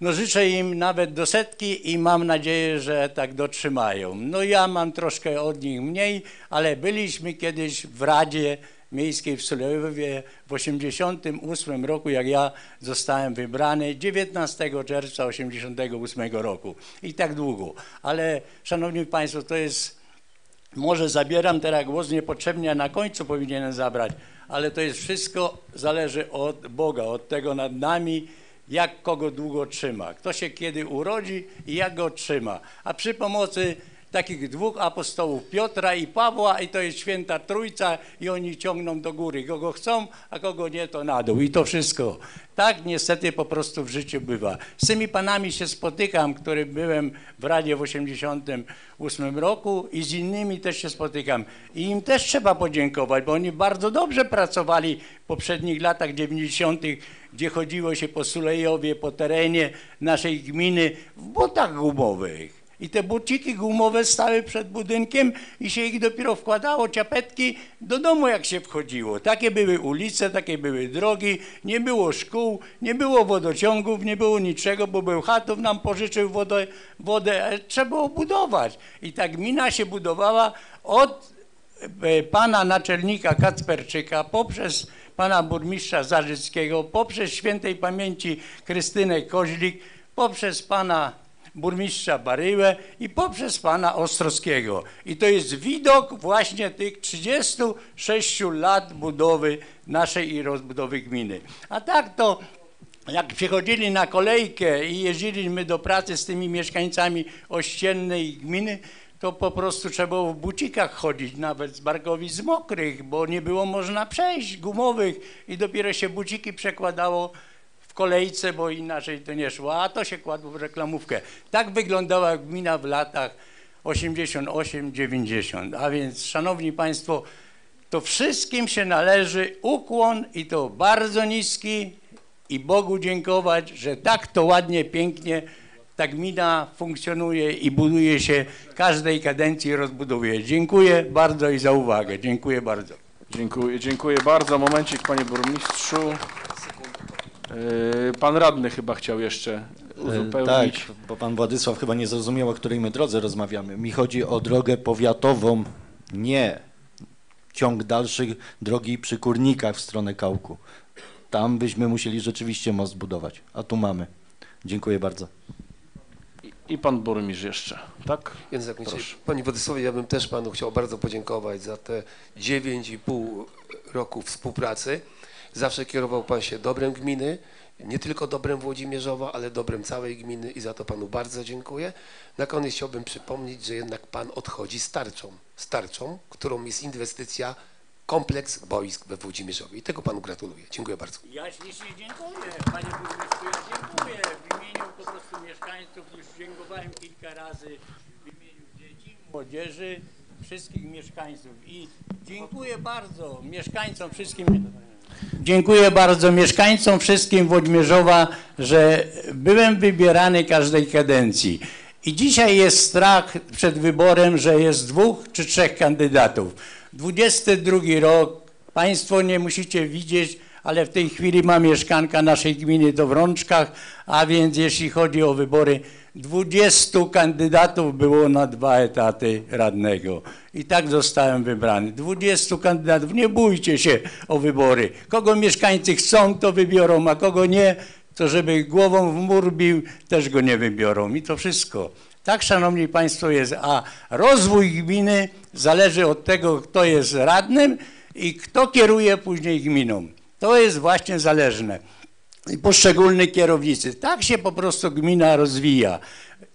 no życzę im nawet do setki i mam nadzieję, że tak dotrzymają. No ja mam troszkę od nich mniej, ale byliśmy kiedyś w Radzie Miejskiej w Sulejowie w 88 roku, jak ja zostałem wybrany 19 czerwca 88 roku i tak długo. Ale szanowni państwo, to jest może zabieram teraz głos niepotrzebnie, a na końcu powinienem zabrać, ale to jest wszystko zależy od Boga, od tego nad nami, jak kogo długo trzyma, kto się kiedy urodzi i jak go trzyma. A przy pomocy takich dwóch apostołów, Piotra i Pawła, i to jest święta trójca, i oni ciągną do góry. Kogo chcą, a kogo nie, to na dół. I to wszystko. Tak niestety po prostu w życiu bywa. Z tymi panami się spotykam, który byłem w Radzie w 88 roku i z innymi też się spotykam. I im też trzeba podziękować, bo oni bardzo dobrze pracowali w poprzednich latach 90., gdzie chodziło się po Sulejowie, po terenie naszej gminy w butach gumowych. I te buciki gumowe stały przed budynkiem i się ich dopiero wkładało, ciapetki, do domu jak się wchodziło. Takie były ulice, takie były drogi, nie było szkół, nie było wodociągów, nie było niczego, bo Bełchatów nam pożyczył wodę, wodę trzeba było budować. I ta gmina się budowała od e, pana naczelnika Kacperczyka poprzez pana burmistrza Zarzyckiego, poprzez świętej pamięci Krystynę Koźlik, poprzez pana burmistrza Baryłę i poprzez pana Ostrowskiego. I to jest widok właśnie tych 36 lat budowy naszej i rozbudowy gminy. A tak to jak przychodzili na kolejkę i jeździliśmy do pracy z tymi mieszkańcami ościennej gminy, to po prostu trzeba było w bucikach chodzić, nawet z barkowic mokrych, bo nie było można przejść, gumowych i dopiero się buciki przekładało kolejce, bo inaczej to nie szło, a to się kładło w reklamówkę. Tak wyglądała gmina w latach 88-90. A więc, szanowni państwo, to wszystkim się należy ukłon i to bardzo niski i Bogu dziękować, że tak to ładnie, pięknie ta gmina funkcjonuje i buduje się każdej kadencji rozbudowuje. Dziękuję bardzo i za uwagę. Dziękuję bardzo. Dziękuję, dziękuję bardzo. Momencik, panie burmistrzu. Yy, Pan radny chyba chciał jeszcze E, uzupełnić. Tak, bo pan Władysław chyba nie zrozumiał, o której my drodze rozmawiamy. Mi chodzi o drogę powiatową, nie ciąg dalszy drogi przy Kurnikach w stronę Kałku. Tam byśmy musieli rzeczywiście most budować, a tu mamy. Dziękuję bardzo. I pan burmistrz jeszcze, tak? Więc. Proszę. Panie Władysławie, ja bym też panu chciał bardzo podziękować za te 9,5 roku współpracy. Zawsze kierował pan się dobrem gminy, nie tylko dobrem Włodzimierzowa, ale dobrem całej gminy i za to panu bardzo dziękuję. Na koniec chciałbym przypomnieć, że jednak pan odchodzi z tarczą, z tarczą, którą jest inwestycja kompleks boisk we Włodzimierzowie. I tego panu gratuluję. Dziękuję bardzo. Ja ślicznie dziękuję, panie burmistrzu, ja dziękuję w imieniu po prostu mieszkańców, już dziękowałem kilka razy w imieniu dzieci, młodzieży, wszystkich mieszkańców i dziękuję bardzo mieszkańcom wszystkim. Dziękuję bardzo mieszkańcom wszystkim Włodzimierzowa, że byłem wybierany każdej kadencji. I dzisiaj jest strach przed wyborem, że jest dwóch czy trzech kandydatów. 22 rok, Państwo nie musicie widzieć, ale w tej chwili ma mieszkanka naszej gminy to w rączkach, a więc jeśli chodzi o wybory, 20 kandydatów było na dwa etaty radnego. I tak zostałem wybrany. 20 kandydatów. Nie bójcie się o wybory. Kogo mieszkańcy chcą, to wybiorą, a kogo nie, to żeby głową w mur bił, też go nie wybiorą. I to wszystko. Tak, szanowni państwo, jest. A rozwój gminy zależy od tego, kto jest radnym i kto kieruje później gminą. To jest właśnie zależne. I poszczególni kierownicy. Tak się po prostu gmina rozwija.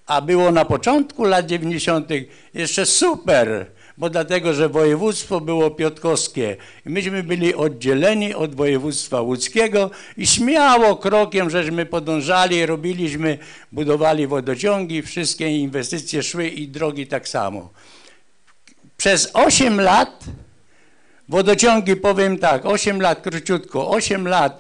A było na początku lat 90. jeszcze super, bo dlatego, że województwo było piotrkowskie i myśmy byli oddzieleni od województwa łódzkiego i śmiało krokiem żeśmy podążali, robiliśmy, budowali wodociągi, wszystkie inwestycje szły i drogi tak samo. Przez 8 lat wodociągi, powiem tak, 8 lat, króciutko, 8 lat,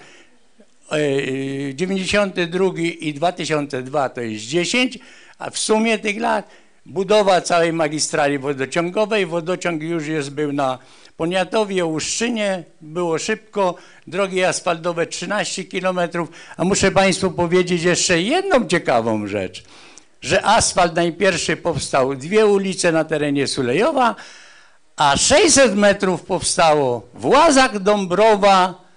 92 i 2002 to jest 10, a w sumie tych lat budowa całej magistrali wodociągowej, wodociąg już jest był na Poniatowie, Łuszczynie, było szybko, drogi asfaltowe 13 kilometrów, a muszę Państwu powiedzieć jeszcze jedną ciekawą rzecz, że asfalt najpierwszy powstał dwie ulice na terenie Sulejowa, a 600 metrów powstało w Łazach Dąbrowa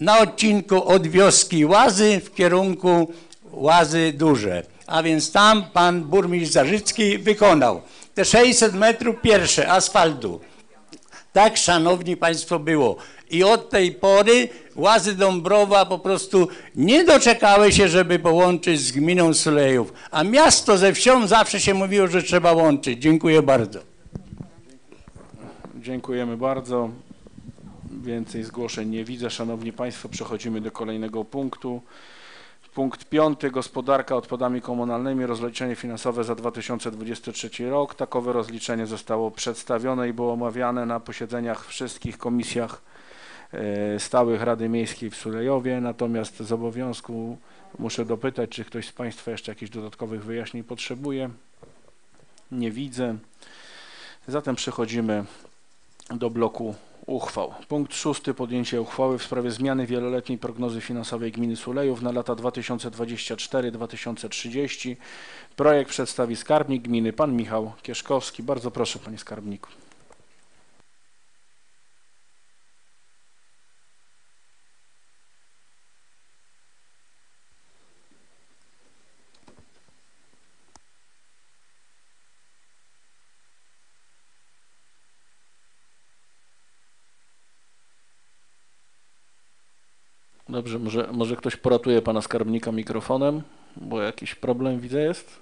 na odcinku od wioski Łazy w kierunku Łazy Duże. A więc tam pan burmistrz Zarzycki wykonał te 600 metrów pierwsze asfaltu. Tak, szanowni państwo, było. I od tej pory Łazy Dąbrowa po prostu nie doczekały się, żeby połączyć z gminą Sulejów. A miasto ze wsią zawsze się mówiło, że trzeba łączyć. Dziękuję bardzo. Dziękujemy bardzo. Więcej zgłoszeń nie widzę. Szanowni Państwo, przechodzimy do kolejnego punktu. Punkt piąty. Gospodarka odpadami komunalnymi. Rozliczenie finansowe za 2023 rok. Takowe rozliczenie zostało przedstawione i było omawiane na posiedzeniach wszystkich komisjach e, stałych Rady Miejskiej w Sulejowie. Natomiast z obowiązku muszę dopytać, czy ktoś z Państwa jeszcze jakichś dodatkowych wyjaśnień potrzebuje. Nie widzę. Zatem przechodzimy do bloku uchwał. Punkt szósty. Podjęcie uchwały w sprawie zmiany wieloletniej prognozy finansowej gminy Sulejów na lata 2024-2030. Projekt przedstawi skarbnik gminy pan Michał Kieszkowski. Bardzo proszę panie skarbniku. Dobrze, może, może ktoś poratuje pana skarbnika mikrofonem, bo jakiś problem widzę jest.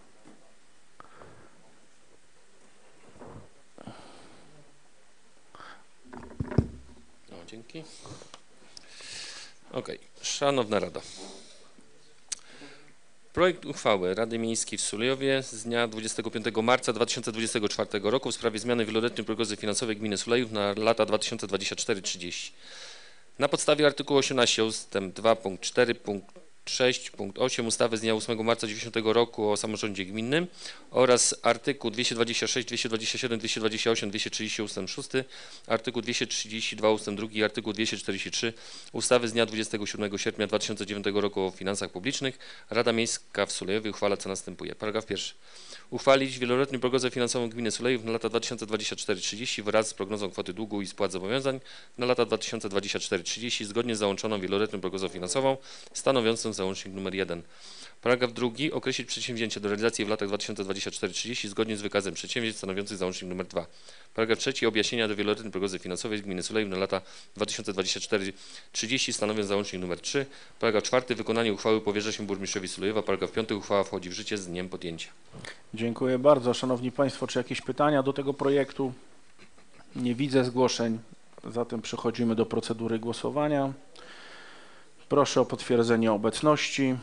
O, dzięki. Okej, Szanowna Rada. Projekt uchwały Rady Miejskiej w Sulejowie z dnia 25 marca 2024 roku w sprawie zmiany wieloletniej prognozy finansowej gminy Sulejów na lata 2024-30. Na podstawie artykułu 18 ust. 2 punkt 4 punkt 6 punkt 8 ustawy z dnia 8 marca 90 roku o samorządzie gminnym oraz artykuł 226, 227, 228, 230 ust. 6, artykuł 232 ust. 2 i artykuł 243 ustawy z dnia 27 sierpnia 2009 roku o finansach publicznych Rada Miejska w Sulejowie uchwala co następuje. Paragraf pierwszy. Uchwalić wieloletnią prognozę finansową gminy Sulejów na lata 2024-30 wraz z prognozą kwoty długu i spłat zobowiązań na lata 2024-30 zgodnie z załączoną wieloletnią prognozą finansową stanowiącą załącznik nr 1. Paragraf drugi. Określić przedsięwzięcia do realizacji w latach 2024-30 zgodnie z wykazem przedsięwzięć stanowiących załącznik nr 2. Paragraf trzeci. Objaśnienia do wieloletniej prognozy finansowej gminy Sulejów na lata 2024-30 stanowią załącznik nr 3. Paragraf czwarty. Wykonanie uchwały powierza się burmistrzowi Sulejowa. Paragraf piąty. Uchwała wchodzi w życie z dniem podjęcia. Dziękuję bardzo. Szanowni Państwo, czy jakieś pytania do tego projektu? Nie widzę zgłoszeń. Zatem przechodzimy do procedury głosowania. Proszę o potwierdzenie obecności.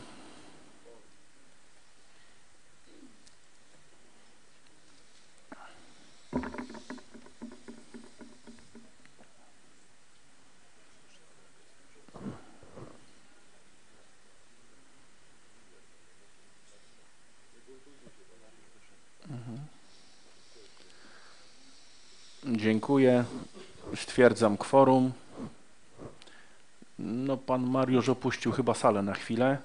Dziękuję. Stwierdzam kworum. No, pan Mariusz opuścił chyba salę na chwilę.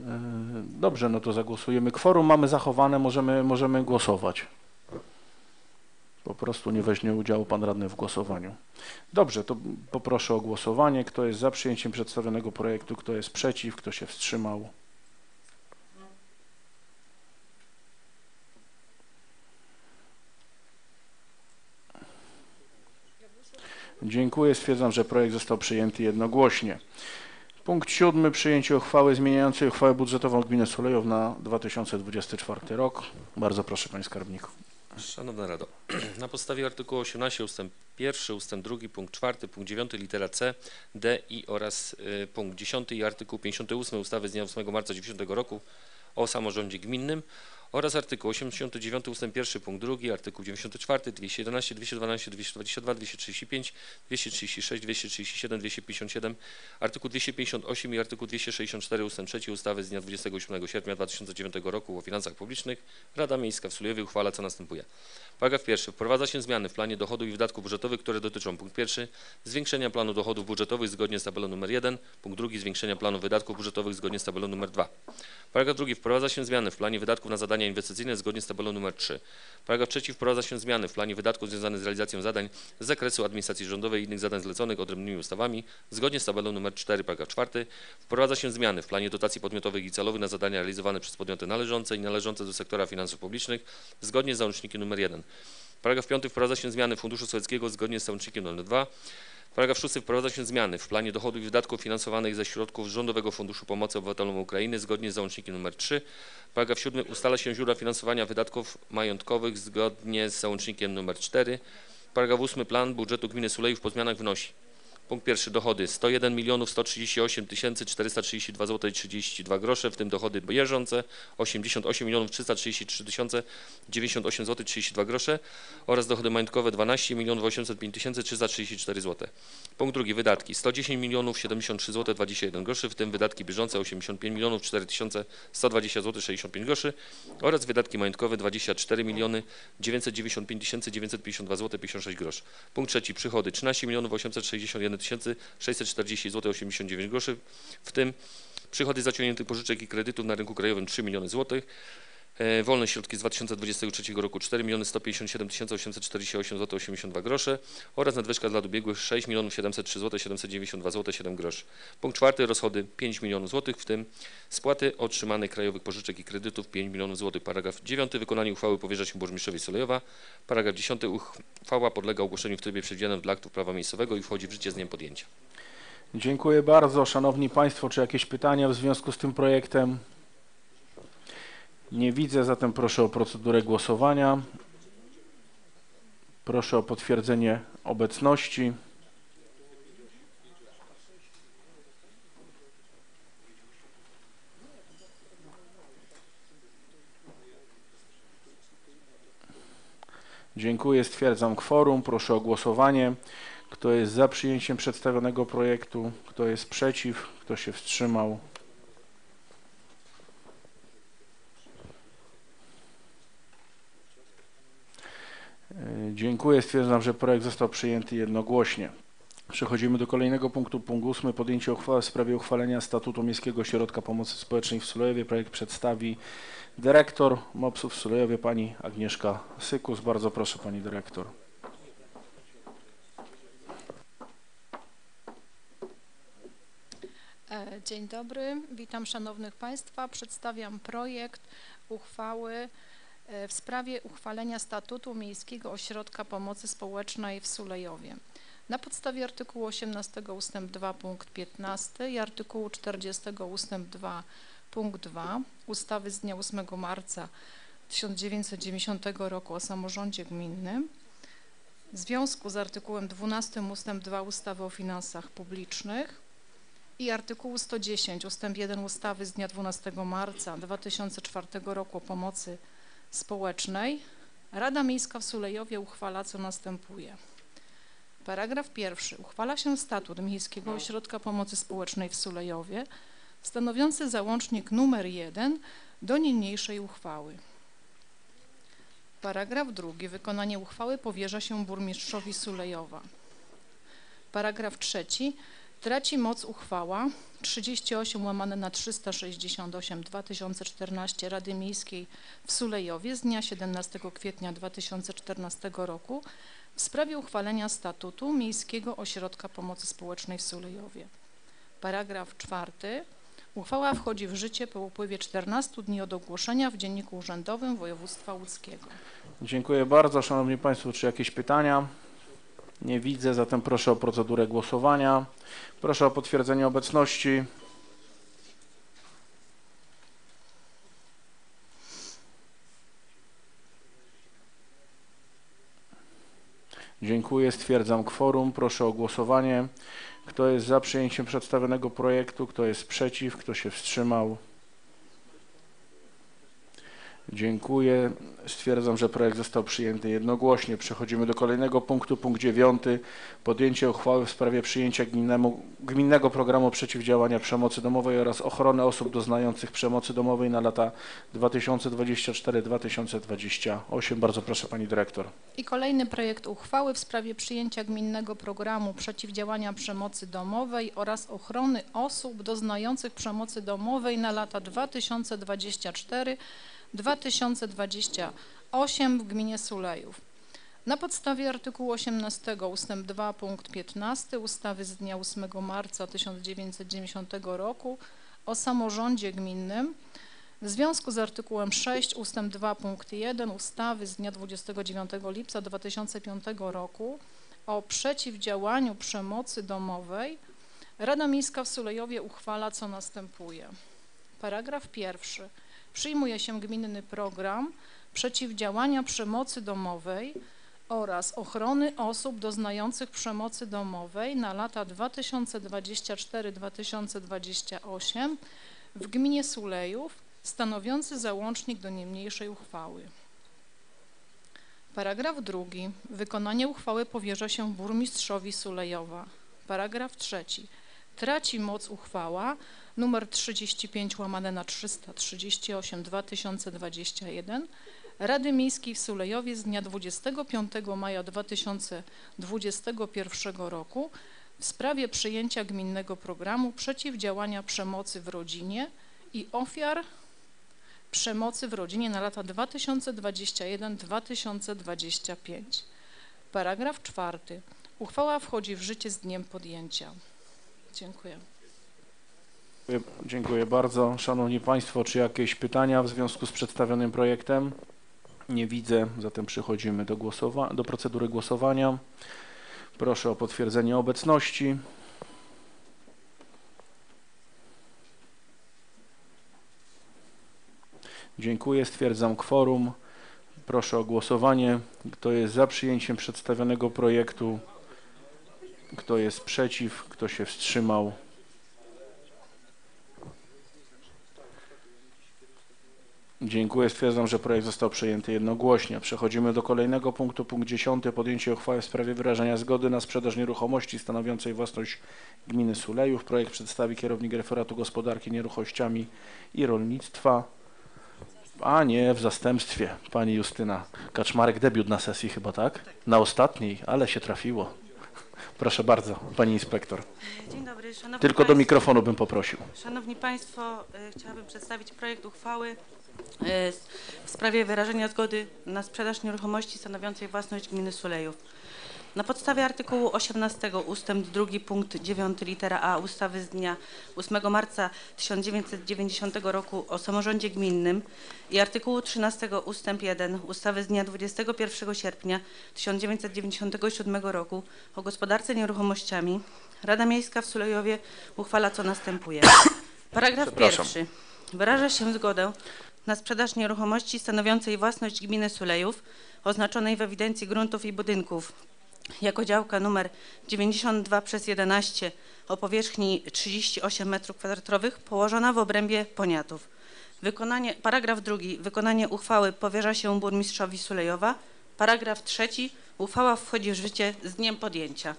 E, Dobrze, no to zagłosujemy. Kworum mamy zachowane, możemy, możemy głosować. Po prostu nie weźmie udziału pan radny w głosowaniu. Dobrze, to poproszę o głosowanie. Kto jest za przyjęciem przedstawionego projektu, kto jest przeciw, kto się wstrzymał? Dziękuję. Stwierdzam, że projekt został przyjęty jednogłośnie. Punkt siódmy. Przyjęcie uchwały zmieniającej uchwałę budżetową gminy Sulejów na 2024 rok. Bardzo proszę Panie Skarbniku. Szanowna Rado, na podstawie artykułu 18 ustęp 1, ustęp 2, punkt 4, punkt 9 litera C, D, I oraz y, punkt 10 i artykuł 58 ustawy z dnia 8 marca 90 roku o samorządzie gminnym oraz artykuł 89 ustęp 1 punkt 2, artykuł 94, 211, 212, 222, 235, 236, 237, 257, artykuł 258 i artykuł 264 ustęp 3 ustawy z dnia 27 sierpnia 2009 roku o finansach publicznych Rada Miejska w Sulejowie uchwala co następuje. Paragraf pierwszy. Wprowadza się zmiany w planie dochodów i wydatków budżetowych, które dotyczą punkt pierwszy zwiększenia planu dochodów budżetowych zgodnie z tabelą nr 1, punkt drugi zwiększenia planu wydatków budżetowych zgodnie z tabelą nr 2. Paragraf drugi. Wprowadza się zmiany w planie wydatków na zadania inwestycyjne zgodnie z tabelą nr 3. Paragraf trzeci. Wprowadza się zmiany w planie wydatków związanych z realizacją zadań z zakresu administracji rządowej i innych zadań zleconych odrębnymi ustawami zgodnie z tabelą nr 4. Paragraf czwarty. Wprowadza się zmiany w planie dotacji podmiotowych i celowych na zadania realizowane przez podmioty należące i należące do sektora finansów publicznych zgodnie z załącznikiem nr 1. Paragraf 5 wprowadza się zmiany Funduszu Sowieckiego zgodnie z załącznikiem nr 2. Paragraf 6 wprowadza się zmiany w planie dochodów i wydatków finansowanych ze środków Rządowego Funduszu Pomocy Obywatelom Ukrainy zgodnie z załącznikiem nr 3. Paragraf 7 ustala się źródła finansowania wydatków majątkowych zgodnie z załącznikiem nr 4. Paragraf 8 plan budżetu gminy Sulejów po zmianach wynosi Punkt pierwszy dochody 101 milionów 138 tysięcy 432 zł 32 grosze, w tym dochody bieżące 88 milionów 333 tysiące 98 zł 32 grosze oraz dochody majątkowe 12 milionów 805 tysięcy 334 zł. Punkt drugi wydatki 110 milionów 73 zł 21 groszy, w tym wydatki bieżące 85 milionów 4 tysiące 120 zł 65 groszy oraz wydatki majątkowe 24 miliony 995 tysięcy 952 zł 56 groszy. Punkt trzeci przychody 13 milionów 861 tysięcy 640 zł 89 groszy, w tym przychody zaciągniętych pożyczek i kredytów na rynku krajowym 3 miliony złotych, wolne środki z 2023 roku 4 miliony 157 tysięcy 848 zł 82 grosze oraz nadwyżka dla dobiegłych 6 milionów 703 zł 792 zł 7 groszy. Punkt czwarty rozchody 5 milionów złotych, w tym spłaty otrzymanych krajowych pożyczek i kredytów 5 milionów złotych. Paragraf 9 wykonanie uchwały powierza się burmistrzowi Sulejowa. Paragraf 10 uchwała podlega ogłoszeniu w trybie przewidzianym dla aktów prawa miejscowego i wchodzi w życie z dniem podjęcia. Dziękuję bardzo. Szanowni Państwo, czy jakieś pytania w związku z tym projektem? Nie widzę, zatem proszę o procedurę głosowania. Proszę o potwierdzenie obecności. Dziękuję, stwierdzam kworum. Proszę o głosowanie. Kto jest za przyjęciem przedstawionego projektu? Kto jest przeciw? Kto się wstrzymał? Dziękuję. Stwierdzam, że projekt został przyjęty jednogłośnie. Przechodzimy do kolejnego punktu. Punkt ósmy. Podjęcie uchwały w sprawie uchwalenia statutu Miejskiego Ośrodka Pomocy Społecznej w Sulejowie. Projekt przedstawi dyrektor MOPS-u w Sulejowie, pani Agnieszka Sykus. Bardzo proszę, pani dyrektor. E, Dzień dobry, witam szanownych państwa. Przedstawiam projekt uchwały e, w sprawie uchwalenia statutu Miejskiego Ośrodka Pomocy Społecznej w Sulejowie. Na podstawie artykułu 18 ust. 2 punkt 15 i artykułu 40 ust. 2 punkt 2 ustawy z dnia 8 marca 1990 roku o samorządzie gminnym w związku z artykułem 12 ust. 2 ustawy o finansach publicznych i artykułu 110 ust. 1 ustawy z dnia 12 marca 2004 roku o pomocy społecznej Rada Miejska w Sulejowie uchwala co następuje. Paragraf pierwszy. Uchwala się statut Miejskiego Ośrodka Pomocy Społecznej w Sulejowie stanowiący załącznik numer 1 do niniejszej uchwały. Paragraf drugi. Wykonanie uchwały powierza się burmistrzowi Sulejowa. Paragraf trzeci. Traci moc uchwała 38 łamane na 368 2014 Rady Miejskiej w Sulejowie z dnia 17 kwietnia 2014 roku w sprawie uchwalenia statutu Miejskiego Ośrodka Pomocy Społecznej w Sulejowie. Paragraf czwarty. Uchwała wchodzi w życie po upływie 14 dni od ogłoszenia w Dzienniku Urzędowym Województwa Łódzkiego. Dziękuję bardzo. Szanowni Państwo, czy jakieś pytania? Nie widzę, zatem proszę o procedurę głosowania. Proszę o potwierdzenie obecności. Dziękuję, stwierdzam kworum. Proszę o głosowanie. Kto jest za przyjęciem przedstawionego projektu? Kto jest przeciw? Kto się wstrzymał? Dziękuję. Stwierdzam, że projekt został przyjęty jednogłośnie. Przechodzimy do kolejnego punktu. Punkt dziewiąty. Podjęcie uchwały w sprawie przyjęcia gminnemu, gminnego programu przeciwdziałania przemocy domowej oraz ochrony osób doznających przemocy domowej na lata 2024-2028. Bardzo proszę Pani Dyrektor. I kolejny projekt uchwały w sprawie przyjęcia gminnego programu przeciwdziałania przemocy domowej oraz ochrony osób doznających przemocy domowej na lata 2024 2028 w gminie Sulejów. Na podstawie artykułu 18 ust. 2 punkt 15 ustawy z dnia 8 marca 1990 roku o samorządzie gminnym w związku z artykułem 6 ust. 2 punkt 1 ustawy z dnia 29 lipca 2005 roku o przeciwdziałaniu przemocy domowej Rada Miejska w Sulejowie uchwala co następuje. Paragraf pierwszy. Przyjmuje się gminny program przeciwdziałania przemocy domowej oraz ochrony osób doznających przemocy domowej na lata 2024-2028 w gminie Sulejów, stanowiący załącznik do niemniejszej uchwały. Paragraf drugi. Wykonanie uchwały powierza się burmistrzowi Sulejowa. Paragraf trzeci. Traci moc uchwała numer 35 łamane na 338 2021 Rady Miejskiej w Sulejowie z dnia 25 maja 2021 roku w sprawie przyjęcia gminnego programu przeciwdziałania przemocy w rodzinie i ofiar przemocy w rodzinie na lata 2021-2025. Paragraf czwarty. Uchwała wchodzi w życie z dniem podjęcia. Dziękuję. Dziękuję, bardzo. Szanowni Państwo, czy jakieś pytania w związku z przedstawionym projektem? Nie widzę, zatem przechodzimy do, głosowa- do procedury głosowania. Proszę o potwierdzenie obecności. Dziękuję, stwierdzam kworum. Proszę o głosowanie. Kto jest za przyjęciem przedstawionego projektu? Kto jest przeciw? Kto się wstrzymał? Dziękuję. Stwierdzam, że projekt został przyjęty jednogłośnie. Przechodzimy do kolejnego punktu. Punkt 10. Podjęcie uchwały w sprawie wyrażenia zgody na sprzedaż nieruchomości stanowiącej własność gminy Sulejów. Projekt przedstawi kierownik referatu gospodarki nieruchomościami i rolnictwa. A nie, w zastępstwie pani Justyna Kaczmarek. Debiut na sesji chyba, tak? Na ostatniej, ale się trafiło. Proszę bardzo, pani inspektor. Dzień dobry, szanowni Tylko do państwo. mikrofonu bym poprosił. Szanowni Państwo, y, chciałabym przedstawić projekt uchwały w sprawie wyrażenia zgody na sprzedaż nieruchomości stanowiącej własność gminy Sulejów. Na podstawie artykułu 18 ustęp 2 punkt 9 litera A ustawy z dnia 8 marca 1990 roku o samorządzie gminnym i artykułu 13 ustęp 1 ustawy z dnia 21 sierpnia 1997 roku o gospodarce nieruchomościami Rada Miejska w Sulejowie uchwala co następuje. Paragraf pierwszy. Wyraża się zgodę na sprzedaż nieruchomości stanowiącej własność gminy Sulejów oznaczonej w ewidencji gruntów i budynków jako działka numer 92 przez 11 o powierzchni 38 m2 położona w obrębie poniatów. Wykonanie, paragraf drugi. Wykonanie uchwały powierza się burmistrzowi Sulejowa. Paragraf trzeci. Uchwała wchodzi w życie z dniem podjęcia.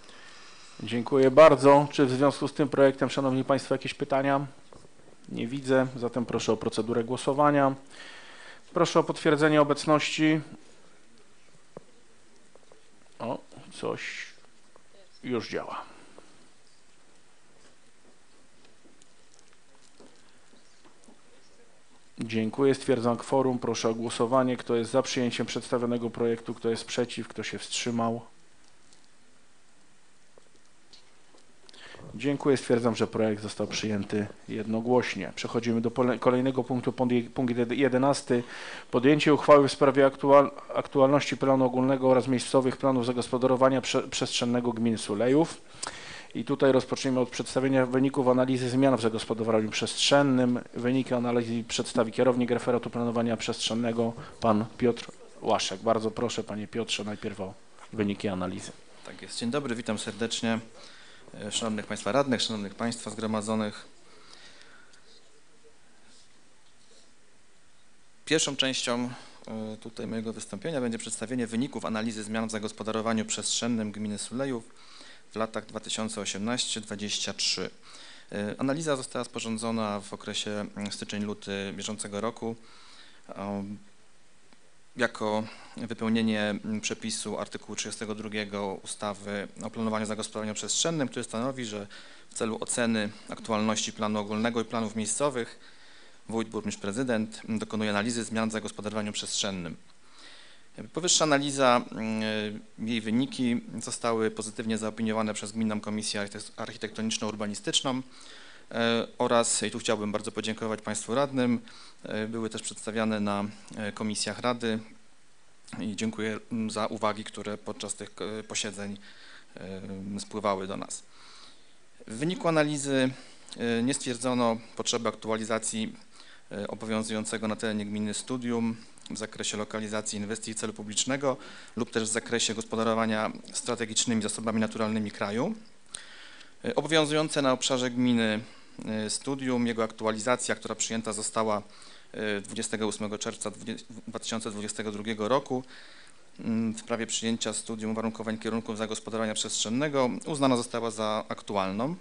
Dziękuję bardzo. Czy w związku z tym projektem, Szanowni Państwo, jakieś pytania? Nie widzę, zatem proszę o procedurę głosowania. Proszę o potwierdzenie obecności. O, coś już działa. Dziękuję. Stwierdzam kworum. Proszę o głosowanie. Kto jest za przyjęciem przedstawionego projektu, kto jest przeciw, kto się wstrzymał. Dziękuję. Stwierdzam, że projekt został przyjęty jednogłośnie. Przechodzimy do kolejnego punktu, punkt jed- 11. Podjęcie uchwały w sprawie aktual, aktualności planu ogólnego oraz miejscowych planów zagospodarowania prze, przestrzennego gminy Sulejów. I tutaj rozpoczniemy od przedstawienia wyników analizy zmian w zagospodarowaniu przestrzennym. Wyniki analizy przedstawi kierownik referatu planowania przestrzennego, pan Piotr Łaszek. Bardzo proszę, panie Piotrze, najpierw o wyniki analizy. Tak jest. Dzień dobry, witam serdecznie szanownych Państwa radnych, szanownych Państwa zgromadzonych. Pierwszą częścią e, tutaj mojego wystąpienia będzie przedstawienie wyników analizy zmian w zagospodarowaniu przestrzennym gminy Sulejów w latach 2018-2023. E, Analiza została sporządzona w okresie styczeń-luty bieżącego roku. Jako wypełnienie przepisu artykułu 32 ustawy o planowaniu zagospodarowania przestrzennym, który stanowi, że w celu oceny aktualności planu ogólnego i planów miejscowych wójt, burmistrz, prezydent dokonuje analizy zmian w zagospodarowaniu przestrzennym. Powyższa analiza, mm, jej wyniki zostały pozytywnie zaopiniowane przez Gminną Komisję Architek- Architektoniczno-Urbanistyczną oraz, i tu chciałbym bardzo podziękować Państwu radnym, e, były też przedstawiane na e, komisjach Rady i dziękuję mm, za uwagi, które podczas tych e, posiedzeń e, spływały do nas. W wyniku analizy e, nie stwierdzono potrzeby aktualizacji e, obowiązującego na terenie gminy studium w zakresie lokalizacji inwestycji celu publicznego lub też w zakresie gospodarowania strategicznymi zasobami naturalnymi kraju. E, Obowiązujące na obszarze gminy e, studium, jego aktualizacja, która przyjęta została e, 28 czerwca 2022 roku mm, w sprawie przyjęcia studium uwarunkowań kierunków zagospodarowania przestrzennego uznana została za aktualną.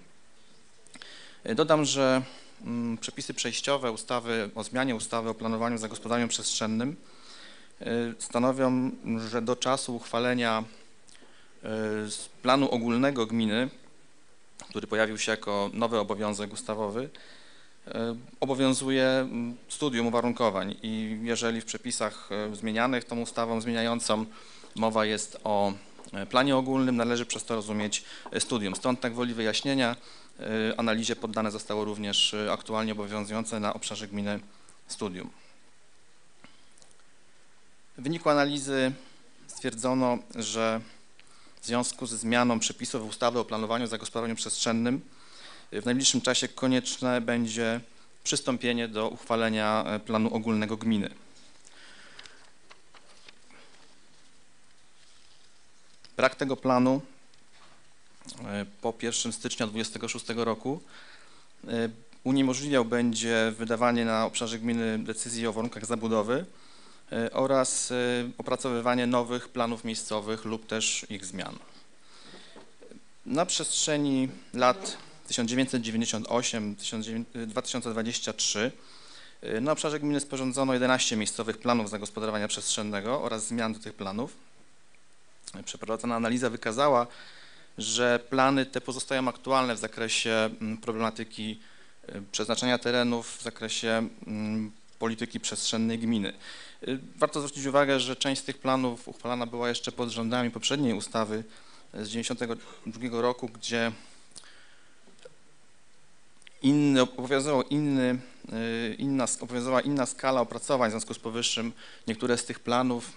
Dodam, że mm, przepisy przejściowe ustawy o zmianie ustawy o planowaniu i zagospodarowaniu przestrzennym stanowią, że do czasu uchwalenia planu ogólnego gminy, który pojawił się jako nowy obowiązek ustawowy, e, obowiązuje studium uwarunkowań i jeżeli w przepisach e, zmienianych tą ustawą zmieniającą mowa jest o e, planie ogólnym, należy przez to rozumieć studium. Stąd tak woli wyjaśnienia analizie poddane zostało również aktualnie obowiązujące na obszarze gminy studium. W wyniku analizy stwierdzono, że w związku ze zmianą przepisów ustawy o planowaniu i zagospodarowaniu przestrzennym w najbliższym czasie konieczne będzie przystąpienie do uchwalenia e, planu ogólnego gminy. Brak tego planu e, po 1 stycznia 2026 roku uniemożliwiał będzie wydawanie na obszarze gminy decyzji o warunkach zabudowy oraz e, opracowywanie nowych planów miejscowych lub też ich zmian. Na przestrzeni lat 1998-2023 na obszarze gminy sporządzono 11 miejscowych planów zagospodarowania przestrzennego oraz zmian do tych planów. Przeprowadzona analiza wykazała, że plany te pozostają aktualne w zakresie mm, problematyki przeznaczenia terenów, w zakresie mm, polityki przestrzennej gminy. Y, Warto zwrócić uwagę, że część z tych planów uchwalana była jeszcze pod rządami poprzedniej ustawy z 1992 roku, gdzie inny, obowiązywał inny, y, inna, obowiązywała inna skala opracowań, w związku z powyższym niektóre z tych planów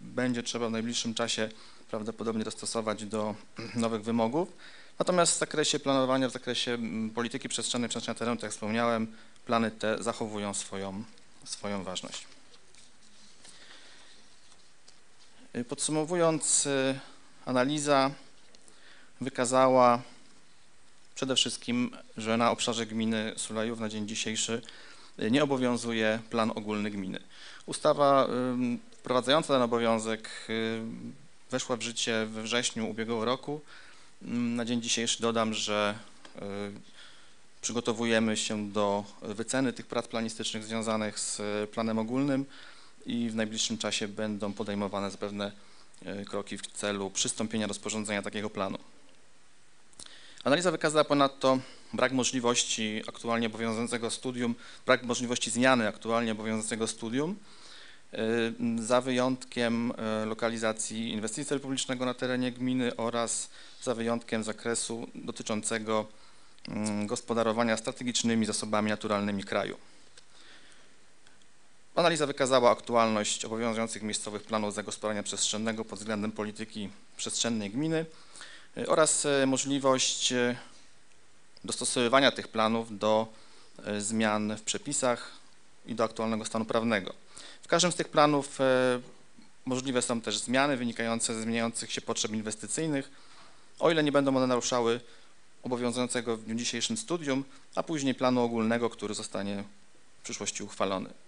będzie trzeba w najbliższym czasie prawdopodobnie dostosować do nowych wymogów. Natomiast w zakresie planowania, w zakresie polityki przestrzennej, przeznaczenia terenu, tak jak wspomniałem, plany te zachowują swoją, swoją ważność. Y, Podsumowując, y, analiza wykazała przede wszystkim, że na obszarze gminy Sulejów na dzień dzisiejszy y, nie obowiązuje plan ogólny gminy. Ustawa wprowadzająca ten obowiązek y, weszła w życie we wrześniu ubiegłego roku. Na dzień dzisiejszy dodam, że y, przygotowujemy się do wyceny tych prac planistycznych związanych z y, planem ogólnym i w najbliższym czasie będą podejmowane zapewne y, kroki w celu przystąpienia do sporządzenia takiego planu. Analiza wykazała ponadto brak możliwości aktualnie obowiązującego studium, brak możliwości zmiany aktualnie obowiązującego studium, y, za wyjątkiem y, lokalizacji inwestycji celu publicznego na terenie gminy oraz za wyjątkiem zakresu dotyczącego mm, gospodarowania strategicznymi zasobami naturalnymi kraju. Analiza wykazała aktualność obowiązujących miejscowych planów zagospodarowania przestrzennego pod względem polityki przestrzennej gminy y, oraz y, możliwość y, dostosowywania tych planów do zmian w przepisach i do aktualnego stanu prawnego. W każdym z tych planów możliwe są też zmiany wynikające ze zmieniających się potrzeb inwestycyjnych, o ile nie będą one naruszały obowiązującego w dniu dzisiejszym studium, a później planu ogólnego, który zostanie w przyszłości uchwalony.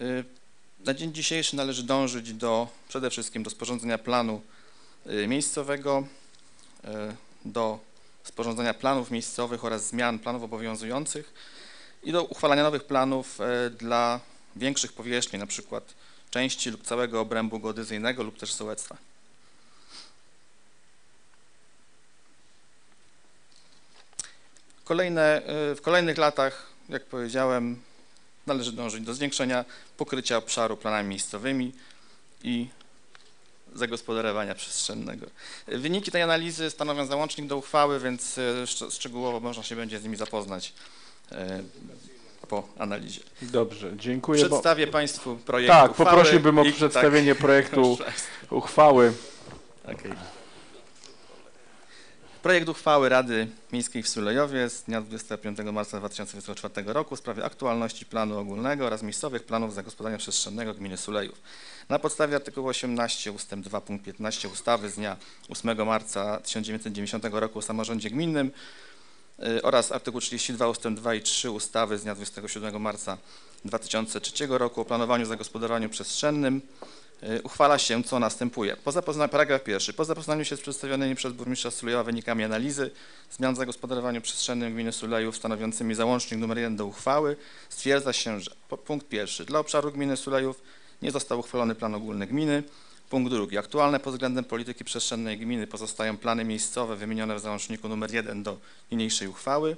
Y, Na dzień dzisiejszy należy dążyć do przede wszystkim do sporządzenia planu y, miejscowego, y, do sporządzenia planów miejscowych oraz zmian planów obowiązujących i do uchwalania nowych planów dla większych powierzchni, przykład części lub całego obrębu geodezyjnego lub też sołectwa. Kolejne, w kolejnych latach, jak powiedziałem, należy dążyć do zwiększenia pokrycia obszaru planami miejscowymi i zagospodarowania przestrzennego. Wyniki tej analizy stanowią załącznik do uchwały, więc szcz- szczegółowo można się będzie z nimi zapoznać y, po analizie. Dobrze, dziękuję. bo- Przedstawię Państwu projekt Tak, uchwały poprosiłbym o i- przedstawienie tak. projektu uchwały. Okej. Projekt uchwały Rady Miejskiej w Sulejowie z dnia 25 marca 2024 roku w sprawie aktualności planu ogólnego oraz miejscowych planów zagospodarowania przestrzennego gminy Sulejów. Na podstawie artykułu 18 ust. 2 punkt 15 ustawy z dnia 8 marca 1990 roku o samorządzie gminnym y, oraz artykuł 32 ust. 2 i 3 ustawy z dnia 27 marca 2003 roku o planowaniu zagospodarowaniu przestrzennym uchwala się, co następuje. Po zapozna- paragraf pierwszy. Po zapoznaniu się z przedstawionymi przez burmistrza Sulejowa wynikami analizy zmian w zagospodarowaniu przestrzennym gminy Sulejów stanowiącymi załącznik nr 1 do uchwały stwierdza się, że punkt pierwszy. Dla obszaru gminy Sulejów nie został uchwalony plan ogólny gminy. Punkt drugi. Aktualne pod względem polityki przestrzennej gminy pozostają plany miejscowe wymienione w załączniku nr 1 do niniejszej uchwały.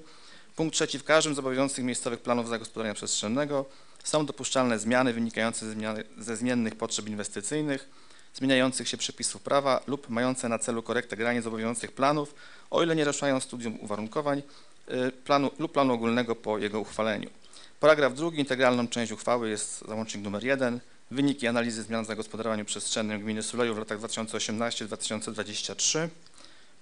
Punkt trzeci. W każdym z obowiązujących miejscowych planów zagospodarowania przestrzennego są dopuszczalne zmiany wynikające ze, zmiennych potrzeb inwestycyjnych, zmieniających się przepisów prawa lub mające na celu korektę granic obowiązujących planów, o ile nie ruszają studium uwarunkowań y, planu lub planu ogólnego po jego uchwaleniu. Paragraf drugi. Integralną część uchwały jest załącznik nr 1. Wyniki analizy zmian w zagospodarowaniu przestrzennym gminy Sulejów w latach 2018-2023.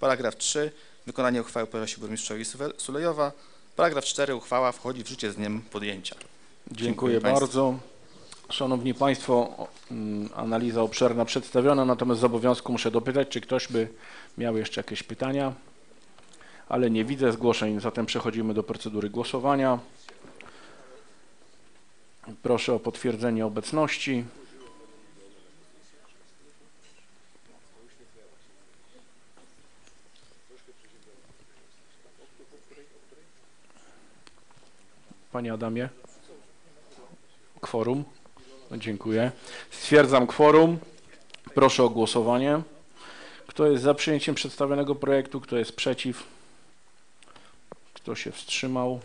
Paragraf 3. Wykonanie uchwały burmistrzowi Suwe- Sulejowa. Paragraf 4. Uchwała wchodzi w życie z dniem podjęcia. Dziękuję Państwu. bardzo. Szanowni Państwo, mm, analiza obszerna przedstawiona, natomiast z obowiązku muszę dopytać, czy ktoś by miał jeszcze jakieś pytania, ale nie widzę zgłoszeń, zatem przechodzimy do procedury głosowania. Proszę o potwierdzenie obecności. Panie Adamie? Kworum? No, Dziękuję. Stwierdzam kworum. Proszę o głosowanie. Kto jest za przyjęciem przedstawionego projektu? Kto jest przeciw? Kto się wstrzymał?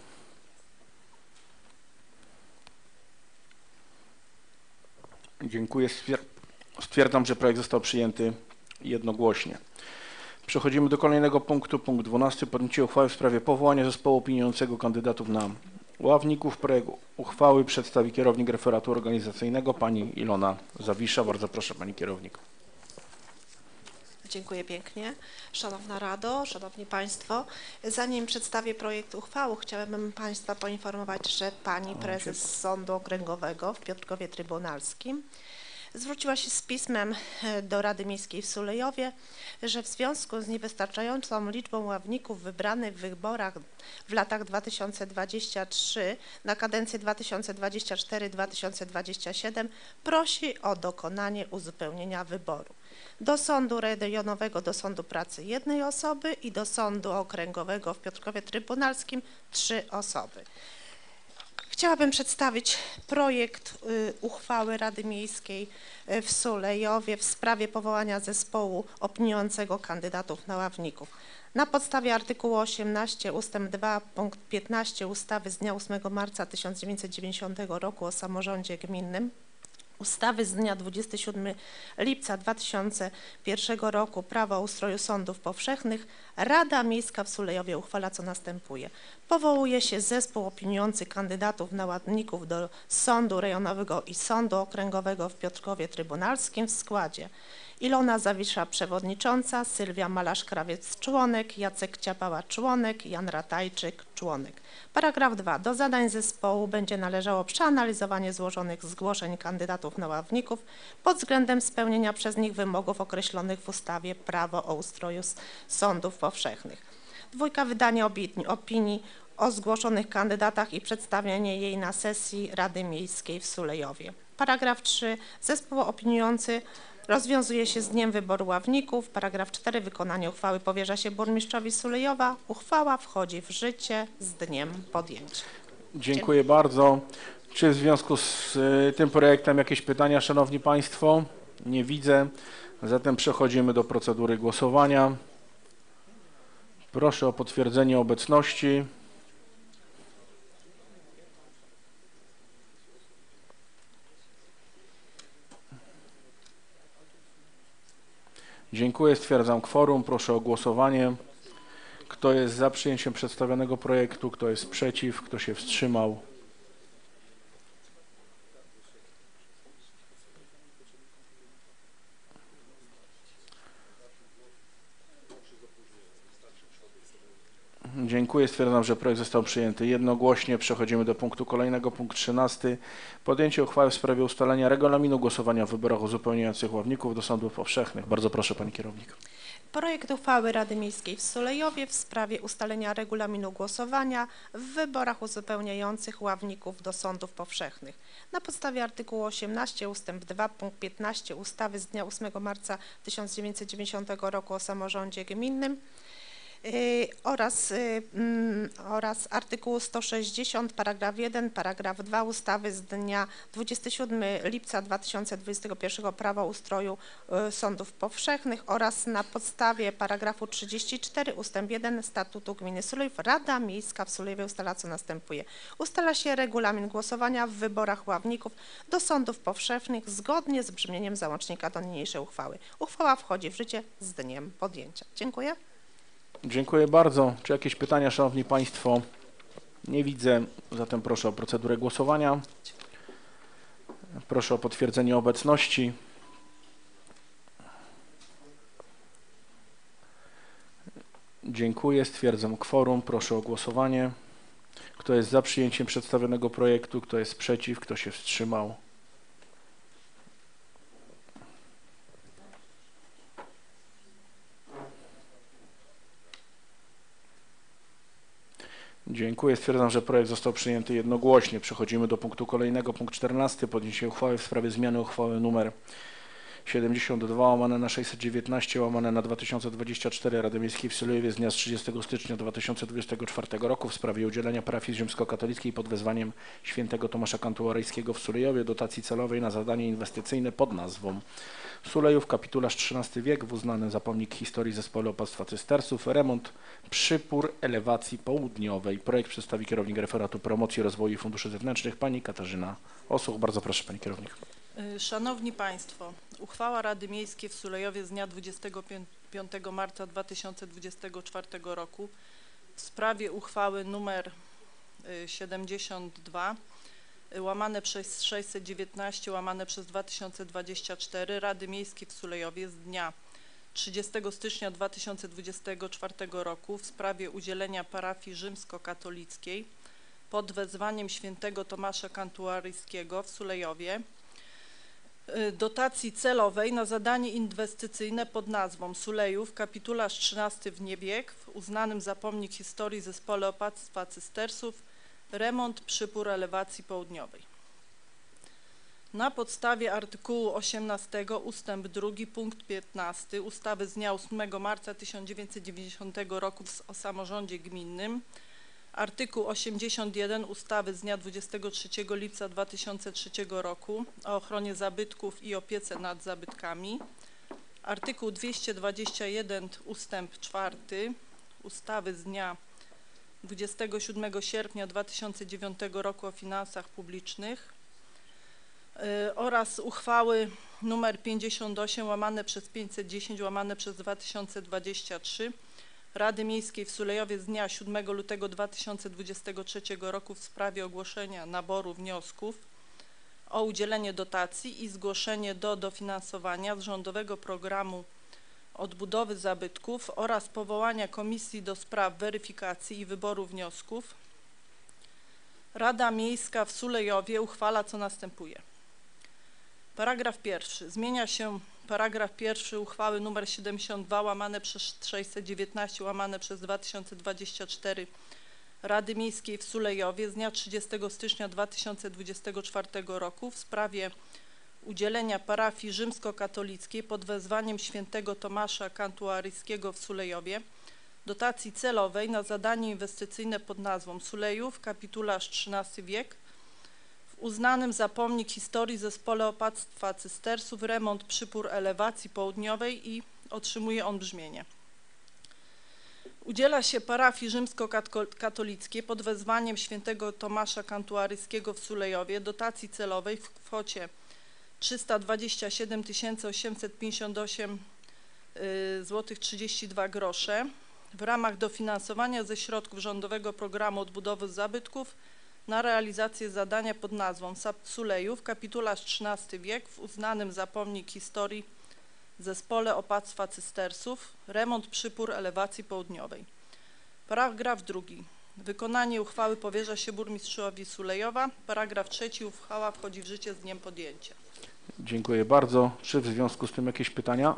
Dziękuję. Stwier- Stwierdzam, że projekt został przyjęty jednogłośnie. Przechodzimy do kolejnego punktu, punkt 12. Podjęcie uchwały w sprawie powołania zespołu opiniującego kandydatów na ławników. Projekt uchwały przedstawi kierownik referatu organizacyjnego pani Ilona Zawisza. Bardzo proszę pani kierownik. Dziękuję pięknie. Szanowna Rado, Szanowni Państwo, zanim przedstawię projekt uchwały, chciałabym Państwa poinformować, że Pani Prezes Sądu Okręgowego w Piotrkowie Trybunalskim zwróciła się z pismem e, do Rady Miejskiej w Sulejowie, że w związku z niewystarczającą liczbą ławników wybranych w wyborach w latach 2023 na kadencję 2024-2027 prosi o dokonanie uzupełnienia wyboru do Sądu Rejonowego, do Sądu Pracy jednej osoby i do Sądu Okręgowego w Piotrkowie Trybunalskim trzy osoby. Chciałabym przedstawić projekt y, uchwały Rady Miejskiej y, w Sulejowie w sprawie powołania zespołu opiniującego kandydatów na ławników. Na podstawie artykułu 18 ust. 2 punkt 15 ustawy z dnia 8 marca 1990 roku o samorządzie gminnym ustawy z dnia 27 lipca 2001 roku Prawo o ustroju sądów powszechnych Rada Miejska w Sulejowie uchwala co następuje. Powołuje się zespół opiniujący kandydatów na ławników do Sądu Rejonowego i Sądu Okręgowego w Piotrkowie Trybunalskim w składzie Ilona Zawisza przewodnicząca, Sylwia Malarz-Krawiec członek, Jacek Ciapała członek, Jan Ratajczyk członek. Paragraf 2. Do zadań zespołu będzie należało przeanalizowanie złożonych zgłoszeń kandydatów na ławników pod względem spełnienia przez nich wymogów określonych w ustawie Prawo o ustroju sądów powszechnych. Dwójka. Wydanie opinii o zgłoszonych kandydatach i przedstawienie jej na sesji Rady Miejskiej w Sulejowie. Paragraf 3. Zespół opiniujący rozwiązuje się z dniem wyboru ławników. Paragraf 4. Wykonanie uchwały powierza się burmistrzowi Sulejowa. Uchwała wchodzi w życie z dniem podjęcia. Dziękuję bardzo. Czy w związku z y, tym projektem jakieś pytania, Szanowni Państwo? Nie widzę. Zatem przechodzimy do procedury głosowania. Proszę o potwierdzenie obecności. Dziękuję. Stwierdzam kworum. Proszę o głosowanie. Kto jest za przyjęciem przedstawionego projektu? Kto jest przeciw? Kto się wstrzymał? Dziękuję. Stwierdzam, że projekt został przyjęty jednogłośnie. Przechodzimy do punktu kolejnego, punkt 13. Podjęcie uchwały w sprawie ustalenia regulaminu głosowania w wyborach uzupełniających ławników do sądów powszechnych. Bardzo proszę, pani kierownik. Projekt uchwały Rady Miejskiej w Sulejowie w sprawie ustalenia regulaminu głosowania w wyborach uzupełniających ławników do sądów powszechnych. Na podstawie artykułu 18 ust. 2 punkt 15 ustawy z dnia 8 marca 1990 roku o samorządzie gminnym oraz, y, mm, oraz artykułu 160 paragraf 1 paragraf 2 ustawy z dnia 27 lipca 2021 Prawa ustroju y, sądów powszechnych oraz na podstawie paragrafu 34 ustęp 1 Statutu Gminy Sulejów Rada Miejska w Sulejowie ustala co następuje. Ustala się regulamin głosowania w wyborach ławników do sądów powszechnych zgodnie z brzmieniem załącznika do niniejszej uchwały. Uchwała wchodzi w życie z dniem podjęcia. Dziękuję. Dziękuję bardzo. Czy jakieś pytania, Szanowni Państwo? Nie widzę, zatem proszę o procedurę głosowania. Proszę o potwierdzenie obecności. Dziękuję. Stwierdzam kworum. Proszę o głosowanie. Kto jest za przyjęciem przedstawionego projektu? Kto jest przeciw? Kto się wstrzymał? Dziękuję. Stwierdzam, że projekt został przyjęty jednogłośnie. Przechodzimy do punktu kolejnego. Punkt 14. Podjęcie uchwały w sprawie zmiany uchwały nr 72 łamane na 619 łamane na 2024 Rady Miejskiej w Sulejowie z dnia z 30 stycznia 2024 roku w sprawie udzielenia parafii rzymskokatolickiej pod wezwaniem świętego Tomasza Kantuaryjskiego w Sulejowie dotacji celowej na zadanie inwestycyjne pod nazwą Sulejów, kapitularz XIII wiek, w uznany za pomnik historii zespołu opactwa cystersów, remont przypór elewacji południowej. Projekt przedstawi kierownik referatu promocji rozwoju i funduszy zewnętrznych pani Katarzyna Osuch. Bardzo proszę pani kierownik. Y, Szanowni Państwo, uchwała Rady Miejskiej w Sulejowie z dnia 25 marca 2024 roku w sprawie uchwały nr y, 72 y, łamane przez 619 łamane przez 2024 Rady Miejskiej w Sulejowie z dnia 30 stycznia 2024 roku w sprawie udzielenia parafii rzymskokatolickiej pod wezwaniem świętego Tomasza Kantuaryjskiego w Sulejowie y, dotacji celowej na zadanie inwestycyjne pod nazwą Sulejów, kapitularz XIII w Niebieg, w uznanym za pomnik historii zespole opactwa cystersów, remont przypór elewacji południowej. Na podstawie artykułu 18 ustęp 2 punkt 15 ustawy z dnia 8 marca 1990 roku o samorządzie gminnym Artykuł 81 ustawy z dnia 23 lipca 2003 roku o ochronie zabytków i opiece nad zabytkami. Artykuł 221 ustęp 4 ustawy z dnia 27 sierpnia 2009 roku o finansach publicznych y, oraz uchwały numer 58 łamane przez 510 łamane przez 2023 Rady Miejskiej w Sulejowie z dnia 7 lutego 2023 roku w sprawie ogłoszenia naboru wniosków o udzielenie dotacji i zgłoszenie do dofinansowania z rządowego programu odbudowy zabytków oraz powołania Komisji do spraw weryfikacji i wyboru wniosków, Rada Miejska w Sulejowie uchwala co następuje. Paragraf pierwszy. Zmienia się paragraf pierwszy uchwały nr 72 łamane przez 619 łamane przez 2024 Rady Miejskiej w Sulejowie z dnia 30 stycznia 2024 roku w sprawie udzielenia parafii rzymskokatolickiej pod wezwaniem świętego Tomasza Kantuaryjskiego w Sulejowie dotacji celowej na zadanie inwestycyjne pod nazwą Sulejów, kapitularz XIII wiek, uznanym za pomnik historii zespole opactwa cystersów remont przypór elewacji południowej i otrzymuje on brzmienie. Udziela się parafii rzymskokatolickiej pod wezwaniem świętego Tomasza Kantuaryjskiego w Sulejowie dotacji celowej w kwocie 327 858 zł 32 grosze w ramach dofinansowania ze środków rządowego programu odbudowy zabytków na realizację zadania pod nazwą Sulejów, kapitularz XIII wiek w uznanym za pomnik historii zespole opactwa cystersów, remont przypór elewacji południowej. Paragraf drugi. Wykonanie uchwały powierza się burmistrzowi Sulejowa. Paragraf trzeci. Uchwała wchodzi w życie z dniem podjęcia. Dziękuję bardzo. Czy w związku z tym jakieś pytania?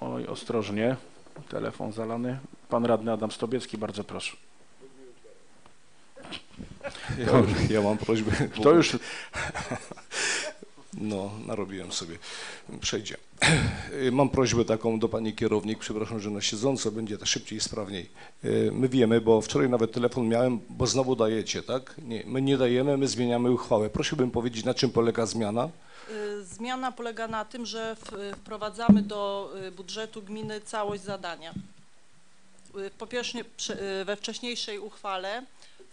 Oj, ostrożnie. Telefon zalany. Pan radny Adam Stobiecki, bardzo proszę. Ja, ja mam prośbę. To już No, narobiłem sobie. Przejdzie. Mam prośbę taką do pani kierownik, przepraszam, że na siedząco będzie to szybciej i sprawniej. My wiemy, bo wczoraj nawet telefon miałem, bo znowu dajecie, tak? Nie, my nie dajemy, my zmieniamy uchwałę. Prosiłbym powiedzieć, na czym polega zmiana? Y, Zmiana polega na tym, że wprowadzamy do y, budżetu gminy całość zadania. Y, Po pierwsze, we wcześniejszej uchwale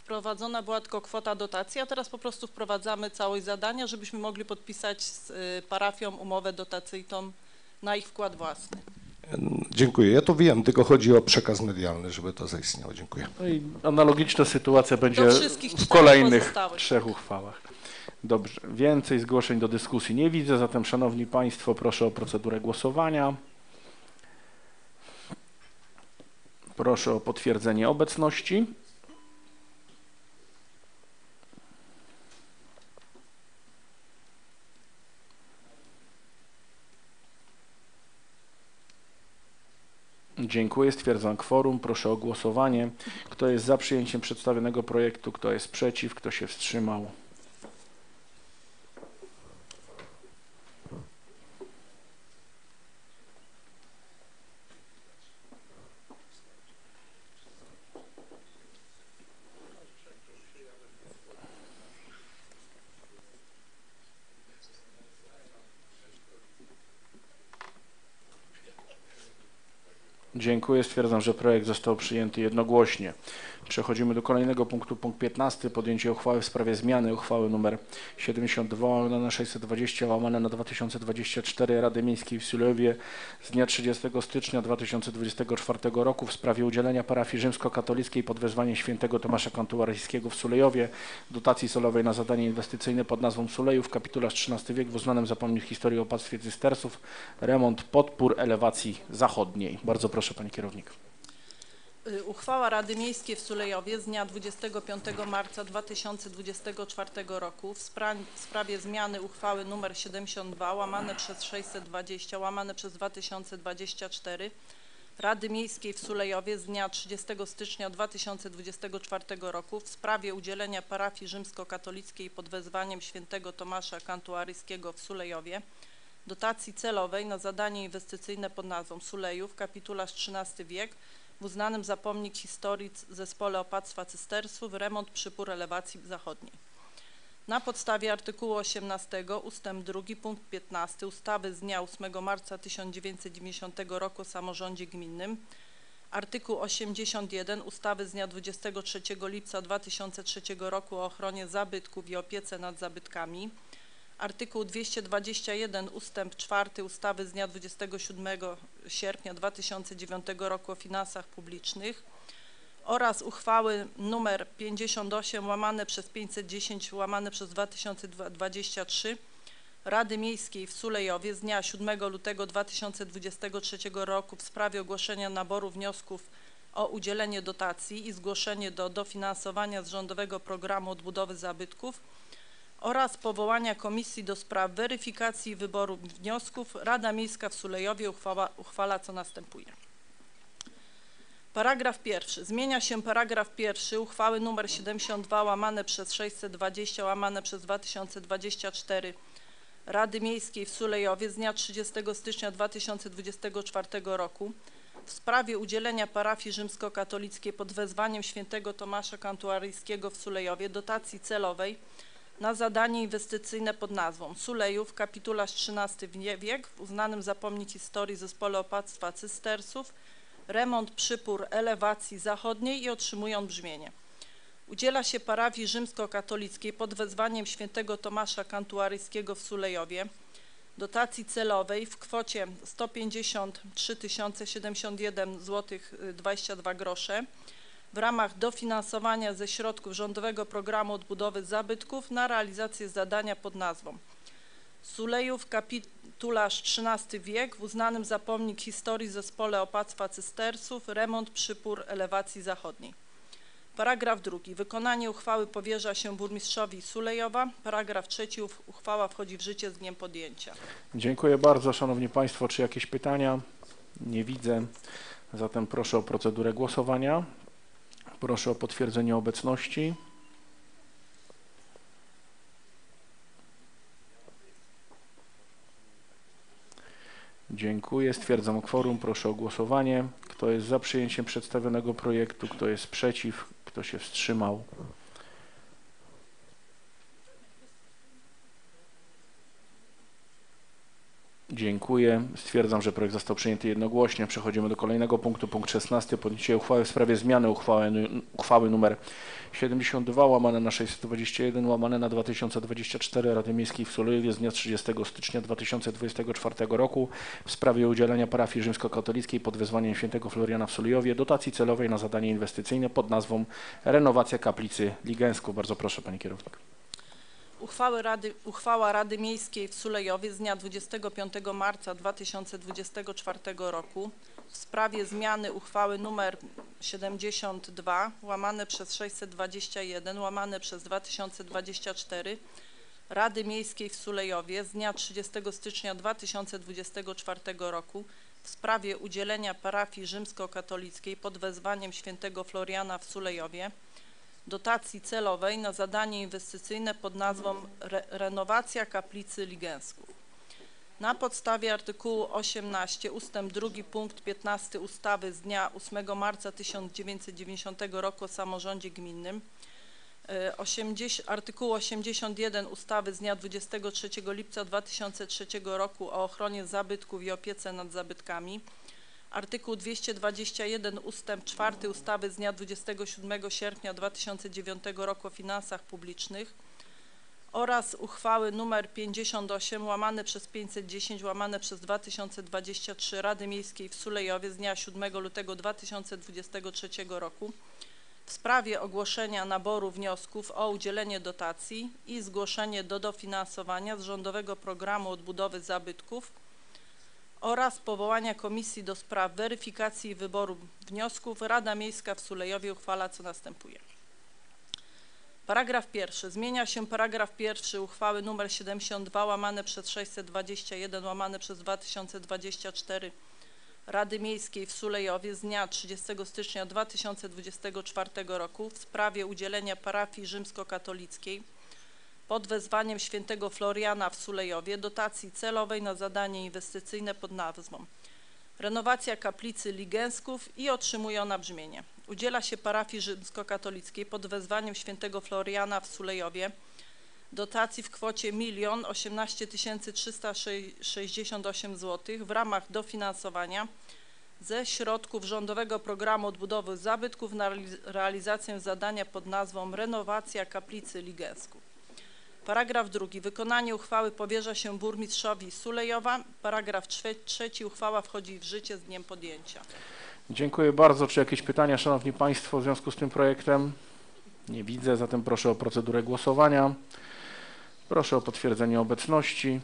wprowadzona była tylko kwota dotacji, a teraz po prostu wprowadzamy całość zadania, żebyśmy mogli podpisać z y, parafią umowę dotacyjną na ich wkład własny. Dziękuję. Ja to wiem, tylko chodzi o przekaz medialny, żeby to zaistniało. Dziękuję. No i analogiczna sytuacja będzie w kolejnych trzech uchwałach. Dobrze, więcej zgłoszeń do dyskusji nie widzę, zatem Szanowni Państwo, proszę o procedurę głosowania. Proszę o potwierdzenie obecności. Dziękuję, stwierdzam kworum. Proszę o głosowanie. Kto jest za przyjęciem przedstawionego projektu, kto jest przeciw, kto się wstrzymał? Dziękuję. Stwierdzam, że projekt został przyjęty jednogłośnie. Przechodzimy do kolejnego punktu, punkt 15. Podjęcie uchwały w sprawie zmiany uchwały nr 72 łamane na 620 łamane na 2024 Rady Miejskiej w Sulejowie z dnia 30 stycznia 2024 roku w sprawie udzielenia parafii rzymskokatolickiej pod wezwaniem świętego Tomasza Kantuaryjskiego w Sulejowie dotacji solowej na zadanie inwestycyjne pod nazwą Sulejów, kapitularz XIII wiek w uznanym za pomnik historii opactwie cystersów, remont podpór elewacji zachodniej. Bardzo proszę Pani Kierownik. Y, Uchwała Rady Miejskiej w Sulejowie z dnia 25 marca 2024 roku w spra- w sprawie zmiany uchwały nr 72 łamane przez 620 łamane przez 2024 Rady Miejskiej w Sulejowie z dnia 30 stycznia 2024 roku w sprawie udzielenia parafii rzymskokatolickiej pod wezwaniem świętego Tomasza Kantuaryjskiego w Sulejowie dotacji celowej na zadanie inwestycyjne pod nazwą Sulejów, kapitularz XIII wiek w uznanym za pomnik historii zespole opactwa cystersów remont przypór elewacji zachodniej. Na podstawie artykułu 18 ustęp 2 punkt 15 ustawy z dnia 8 marca 1990 roku o samorządzie gminnym, artykuł 81 ustawy z dnia 23 lipca 2003 roku o ochronie zabytków i opiece nad zabytkami, artykuł 221 ustęp 4 ustawy z dnia 27 sierpnia 2009 roku o finansach publicznych oraz uchwały nr 58 łamane przez 510 łamane przez 2023 Rady Miejskiej w Sulejowie z dnia 7 lutego 2023 roku w sprawie ogłoszenia naboru wniosków o udzielenie dotacji i zgłoszenie do dofinansowania z Rządowego Programu Odbudowy Zabytków oraz powołania Komisji do Spraw Weryfikacji i Wyboru Wniosków Rada Miejska w Sulejowie uchwała, uchwala co następuje. Paragraf pierwszy. Zmienia się paragraf pierwszy uchwały nr 72 łamane przez 620 łamane przez 2024 Rady Miejskiej w Sulejowie z dnia 30 stycznia 2024 roku w sprawie udzielenia parafii rzymskokatolickiej pod wezwaniem świętego Tomasza Kantuaryjskiego w Sulejowie dotacji celowej na zadanie inwestycyjne pod nazwą Sulejów, kapitularz XIII wie- wiek w uznanym za pomnik historii zespole opactwa cystersów, remont przypór elewacji zachodniej i otrzymują brzmienie. Udziela się parafii rzymskokatolickiej pod wezwaniem świętego Tomasza Kantuaryjskiego w Sulejowie dotacji celowej w kwocie 153 071 zł 22 grosze w ramach dofinansowania ze środków Rządowego Programu Odbudowy Zabytków na realizację zadania pod nazwą Sulejów kapitularz XIII wiek w uznanym za pomnik historii zespole opactwa cystersów, remont przypór elewacji zachodniej. Paragraf drugi. Wykonanie uchwały powierza się burmistrzowi Sulejowa. Paragraf trzeci. Uchwała wchodzi w życie z dniem podjęcia. Dziękuję bardzo. Szanowni Państwo, czy jakieś pytania? Nie widzę. Zatem proszę o procedurę głosowania. Proszę o potwierdzenie obecności. Dziękuję. Stwierdzam kworum. Proszę o głosowanie. Kto jest za przyjęciem przedstawionego projektu? Kto jest przeciw? Kto się wstrzymał? Dziękuję. Stwierdzam, że projekt został przyjęty jednogłośnie. Przechodzimy do kolejnego punktu. Punkt 16. Podjęcie uchwały w sprawie zmiany uchwały, uchwały nr 72 łamane na 621 łamane na 2024 Rady Miejskiej w Sulejowie z dnia 30 stycznia 2024 roku w sprawie udzielenia parafii rzymskokatolickiej pod wezwaniem świętego Floriana w Sulejowie dotacji celowej na zadanie inwestycyjne pod nazwą Renowacja Kaplicy Ligensków. Bardzo proszę Pani Kierownik. Uchwały Rady, uchwała Rady Miejskiej w Sulejowie z dnia 25 marca 2024 roku w sprawie zmiany uchwały nr 72 łamane przez 621 łamane przez 2024 Rady Miejskiej w Sulejowie z dnia 30 stycznia 2024 roku w sprawie udzielenia parafii rzymskokatolickiej pod wezwaniem świętego Floriana w Sulejowie dotacji celowej na zadanie inwestycyjne pod nazwą Re Renowacja Kaplicy Ligensków. Na podstawie artykułu 18 ustęp 2 punkt 15 ustawy z dnia 8 marca 1990 roku o samorządzie gminnym, e, 80, artykułu 81 ustawy z dnia 23 lipca 2003 roku o ochronie zabytków i opiece nad zabytkami, artykuł 221 ustęp 4 ustawy z dnia 27 sierpnia 2009 roku o finansach publicznych oraz uchwały nr 58 łamane przez 510 łamane przez 2023 Rady Miejskiej w Sulejowie z dnia 7 lutego 2023 roku w sprawie ogłoszenia naboru wniosków o udzielenie dotacji i zgłoszenie do dofinansowania z Rządowego Programu Odbudowy Zabytków oraz powołania Komisji do Spraw Weryfikacji i Wyboru Wniosków Rada Miejska w Sulejowie uchwala co następuje. Paragraf pierwszy. Zmienia się paragraf pierwszy uchwały nr 72 łamane przez 621 łamane przez 2024 Rady Miejskiej w Sulejowie z dnia 30 stycznia 2024 roku w sprawie udzielenia parafii rzymskokatolickiej pod wezwaniem świętego Floriana w Sulejowie dotacji celowej na zadanie inwestycyjne pod nazwą Renowacja kaplicy Ligensków i otrzymuje ona brzmienie. Udziela się parafii rzymskokatolickiej pod wezwaniem świętego Floriana w Sulejowie dotacji w kwocie 1 18 368 zł w ramach dofinansowania ze środków Rządowego Programu Odbudowy Zabytków na realiz- realizację zadania pod nazwą Renowacja Kaplicy Ligensków. Paragraf drugi. Wykonanie uchwały powierza się burmistrzowi Sulejowa. Paragraf trze- trzeci. Uchwała wchodzi w życie z dniem podjęcia. Dziękuję bardzo. Czy jakieś pytania, Szanowni Państwo, w związku z tym projektem? Nie widzę, zatem proszę o procedurę głosowania. Proszę o potwierdzenie obecności.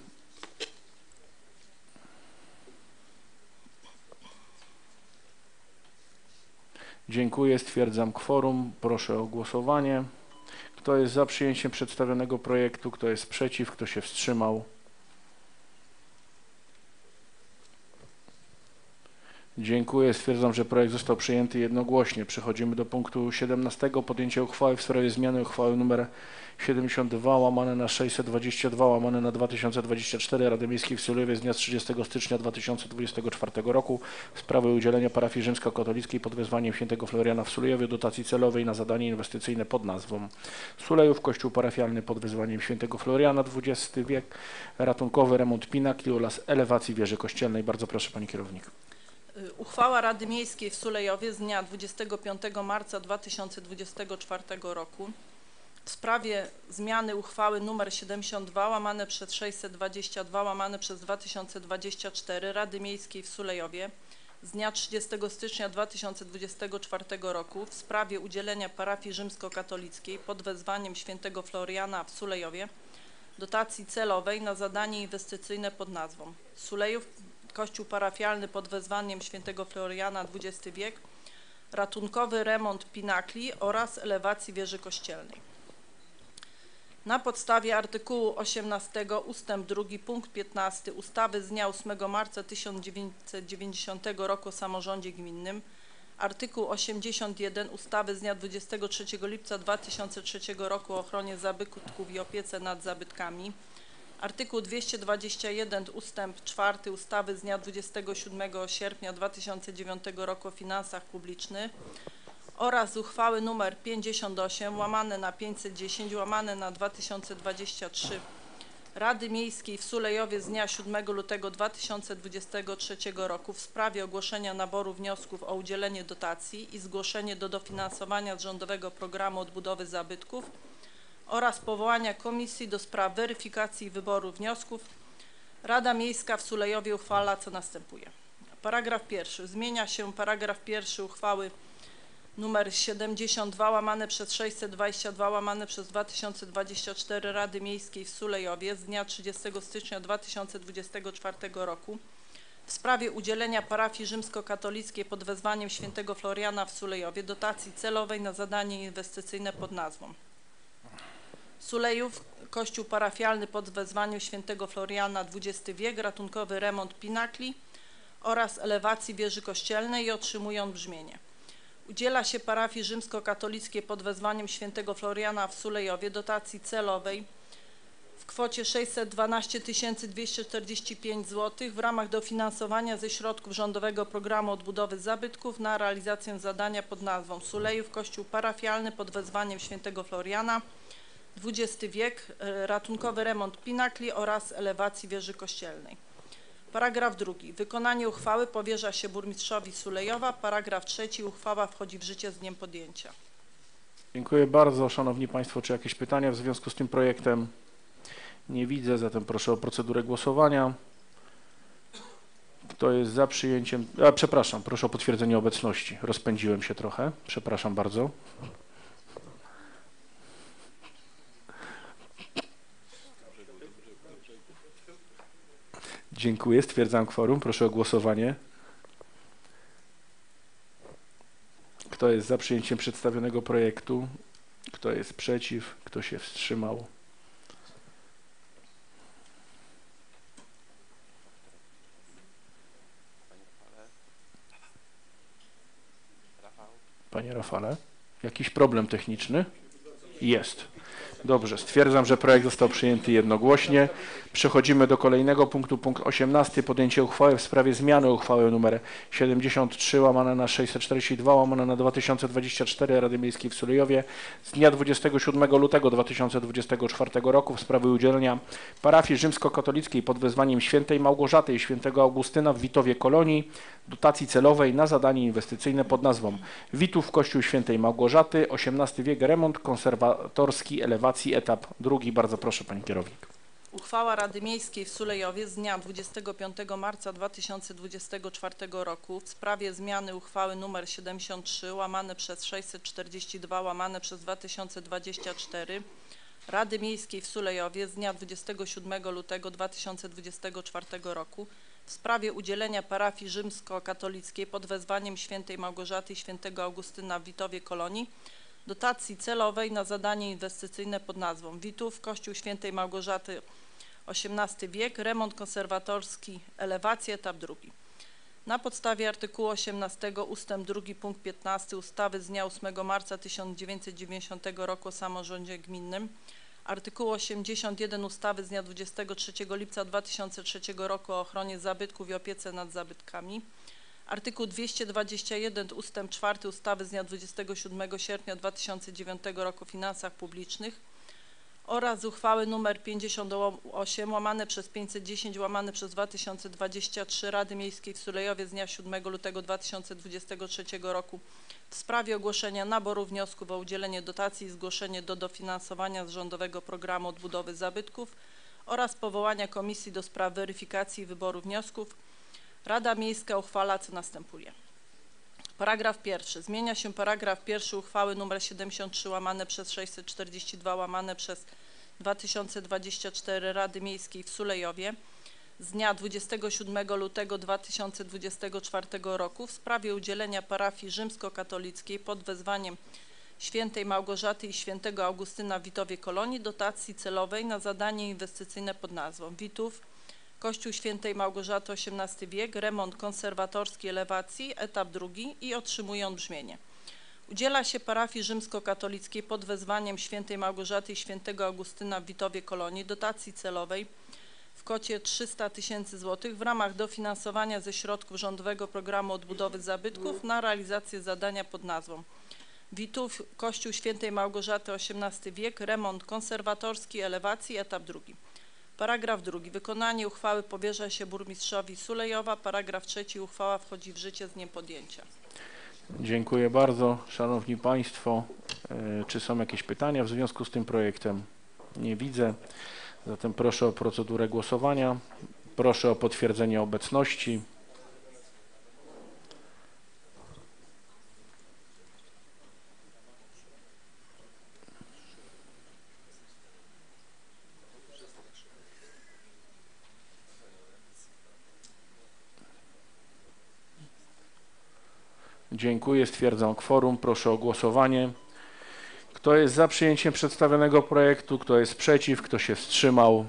Dziękuję, stwierdzam kworum. Proszę o głosowanie. Kto jest za przyjęciem przedstawionego projektu? Kto jest przeciw? Kto się wstrzymał? Dziękuję. Stwierdzam, że projekt został przyjęty jednogłośnie. Przechodzimy do punktu 17. Podjęcie uchwały w sprawie zmiany uchwały nr 72 łamane na 622 łamane na 2024 Rady Miejskiej w Sulejowie z dnia 30 stycznia 2024 roku w sprawie udzielenia parafii rzymskokatolickiej pod wezwaniem świętego Floriana w Sulejowie dotacji celowej na zadanie inwestycyjne pod nazwą Sulejów, Kościół parafialny pod wezwaniem świętego Floriana XX wiek, ratunkowy remont pinakli oraz elewacji wieży kościelnej. Bardzo proszę Pani Kierownik. Y, Uchwała Rady Miejskiej w Sulejowie z dnia 25 marca 2024 roku w sprawie zmiany uchwały nr 72 łamane przez 622 łamane przez 2024 Rady Miejskiej w Sulejowie z dnia 30 stycznia 2024 roku w sprawie udzielenia parafii rzymskokatolickiej pod wezwaniem świętego Floriana w Sulejowie dotacji celowej na zadanie inwestycyjne pod nazwą Sulejów Kościół parafialny pod wezwaniem świętego Floriana XX wiek, ratunkowy remont pinakli oraz elewacji wieży kościelnej. Na podstawie artykułu 18 ustęp 2 punkt 15 ustawy z dnia 8 marca 1990 roku o samorządzie gminnym, artykuł 81 ustawy z dnia 23 lipca 2003 roku o ochronie zabytków i opiece nad zabytkami, Artykuł 221 ustęp 4 ustawy z dnia 27 sierpnia 2009 roku o finansach publicznych oraz uchwały nr 58 łamane na 510 łamane na 2023 Rady Miejskiej w Sulejowie z dnia 7 lutego 2023 roku w sprawie ogłoszenia naboru wniosków o udzielenie dotacji i zgłoszenie do dofinansowania z Rządowego Programu Odbudowy Zabytków oraz powołania Komisji do spraw weryfikacji wyboru wniosków. Rada Miejska w Sulejowie uchwala co następuje. Paragraf pierwszy. Zmienia się paragraf pierwszy uchwały numer 72 łamane przez 622 łamane przez 2024 Rady Miejskiej w Sulejowie z dnia 30 stycznia 2024 roku w sprawie udzielenia parafii rzymskokatolickiej pod wezwaniem świętego Floriana w Sulejowie dotacji celowej na zadanie inwestycyjne pod nazwą Sulejów, kościół parafialny pod wezwaniem świętego Floriana XX wiek, ratunkowy remont pinakli oraz elewacji wieży kościelnej i otrzymują brzmienie. Udziela się parafii rzymskokatolickiej pod wezwaniem świętego Floriana w Sulejowie dotacji celowej w kwocie 612 245 zł w ramach dofinansowania ze środków Rządowego Programu Odbudowy Zabytków na realizację zadania pod nazwą Sulejów Kościół parafialny pod wezwaniem świętego Floriana XX wiek, e, ratunkowy remont pinakli oraz elewacji wieży kościelnej. Paragraf drugi. Wykonanie uchwały powierza się burmistrzowi Sulejowa. Paragraf trzeci. Uchwała wchodzi w życie z dniem podjęcia. Dziękuję bardzo. Szanowni Państwo, czy jakieś pytania w związku z tym projektem? Nie widzę, zatem proszę o procedurę głosowania. Kto jest za przyjęciem? A, przepraszam, proszę o potwierdzenie obecności. Rozpędziłem się trochę. Przepraszam bardzo. Dziękuję. Stwierdzam kworum. Proszę o głosowanie. Kto jest za przyjęciem przedstawionego projektu? Kto jest przeciw? Kto się wstrzymał? Panie Rafale, jakiś problem techniczny? Jest. Dobrze, stwierdzam, że projekt został przyjęty jednogłośnie. Przechodzimy do kolejnego punktu, punkt 18. Podjęcie uchwały w sprawie zmiany uchwały nr 73 łamane na 642 łamane na 2024 Rady Miejskiej w Sulejowie z dnia 27 lutego 2024 roku w sprawie udzielenia parafii rzymskokatolickiej pod wezwaniem świętej Małgorzaty i świętego Augustyna w Witowie Kolonii dotacji celowej na zadanie inwestycyjne pod nazwą Witów Kościół Świętej Małgorzaty, XVIII wiek, remont konserwatorski, elewacji, etap drugi. Bardzo proszę Pani Kierownik. Uchwała Rady Miejskiej w Sulejowie z dnia 25 marca 2024 roku w sprawie zmiany uchwały nr 73 łamane przez 642 łamane przez 2024 Rady Miejskiej w Sulejowie z dnia 27 lutego 2024 roku w sprawie udzielenia parafii rzymskokatolickiej pod wezwaniem świętej Małgorzaty i świętego Augustyna w Witowie Kolonii dotacji celowej na zadanie inwestycyjne pod nazwą Witów Kościół Świętej Małgorzaty XVIII wiek, remont konserwatorski, elewacja, etap drugi. Na podstawie artykułu 18 ustęp 2 punkt 15 ustawy z dnia 8 marca 1990 roku o samorządzie gminnym, artykułu 81 ustawy z dnia 23 lipca 2003 roku o ochronie zabytków i opiece nad zabytkami, artykuł 221 ustęp 4 ustawy z dnia 27 sierpnia 2009 roku o finansach publicznych oraz uchwały nr 58 łamane przez 510 łamane przez 2023 Rady Miejskiej w Sulejowie z dnia 7 lutego 2023 roku w sprawie ogłoszenia naboru wniosków o udzielenie dotacji i zgłoszenie do dofinansowania z Rządowego Programu Odbudowy Zabytków oraz powołania Komisji do spraw weryfikacji i wyboru wniosków Rada Miejska uchwala co następuje. Paragraf pierwszy. Zmienia się paragraf pierwszy uchwały nr 73 łamane przez 642 łamane przez 2024 Rady Miejskiej w Sulejowie z dnia 27 lutego 2024 roku w sprawie udzielenia parafii rzymskokatolickiej pod wezwaniem świętej Małgorzaty i świętego Augustyna Witowie Kolonii dotacji celowej na zadanie inwestycyjne pod nazwą Witów Kościół Świętej Małgorzaty XVIII wiek, remont konserwatorski elewacji, etap drugi i otrzymuje on brzmienie. Udziela się parafii rzymskokatolickiej pod wezwaniem Świętej Małgorzaty i Świętego Augustyna w Witowie Kolonii dotacji celowej w kwocie 300 tysięcy złotych w ramach dofinansowania ze środków Rządowego Programu Odbudowy Zabytków na realizację zadania pod nazwą Witów Kościół Świętej Małgorzaty XVIII wiek, remont konserwatorski, elewacji, etap drugi. Paragraf drugi. Wykonanie uchwały powierza się burmistrzowi Sulejowa. Paragraf trzeci. Uchwała wchodzi w życie z dniem podjęcia. Dziękuję bardzo. Szanowni Państwo, e, czy są jakieś pytania w związku z tym projektem? Nie widzę. Zatem proszę o procedurę głosowania. Proszę o potwierdzenie obecności. Dziękuję. Stwierdzam kworum. Proszę o głosowanie. Kto jest za przyjęciem przedstawionego projektu? Kto jest przeciw? Kto się wstrzymał?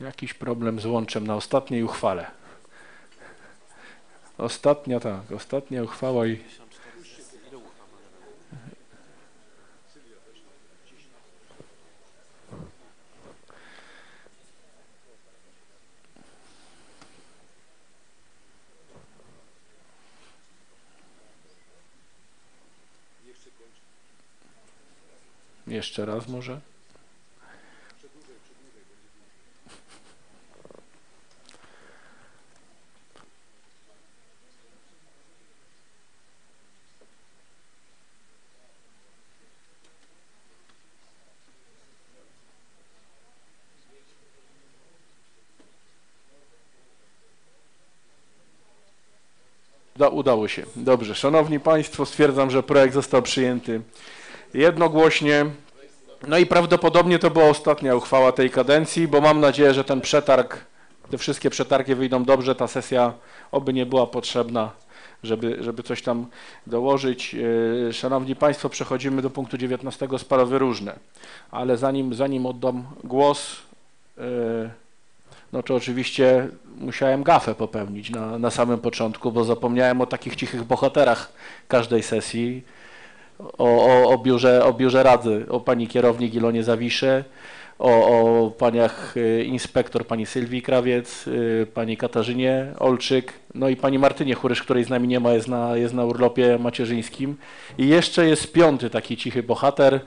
Jakiś problem z łączem na ostatniej uchwale. Ostatnia, tak, ostatnia uchwała i... Jeszcze raz może? Da, udało się. Dobrze. Szanowni Państwo, stwierdzam, że projekt został przyjęty jednogłośnie. No i prawdopodobnie to była ostatnia uchwała tej kadencji, bo mam nadzieję, że ten przetarg, te wszystkie przetargi wyjdą dobrze, ta sesja oby nie była potrzebna. żeby, żeby coś tam dołożyć. E, Szanowni Państwo, przechodzimy do punktu 19 sprawy różne, ale zanim, zanim oddam głos, e, no to oczywiście musiałem gafę popełnić na, na samym początku, bo zapomniałem o takich cichych bohaterach każdej sesji, o, o, o, biurze, o biurze Rady, o pani kierownik Ilonie Zawiszy, o, o paniach y, inspektor, pani Sylwii Krawiec, y, pani Katarzynie Olczyk, no i pani Martynie Churysz, której z nami nie ma, jest na, jest na urlopie macierzyńskim. I jeszcze jest piąty taki cichy bohater,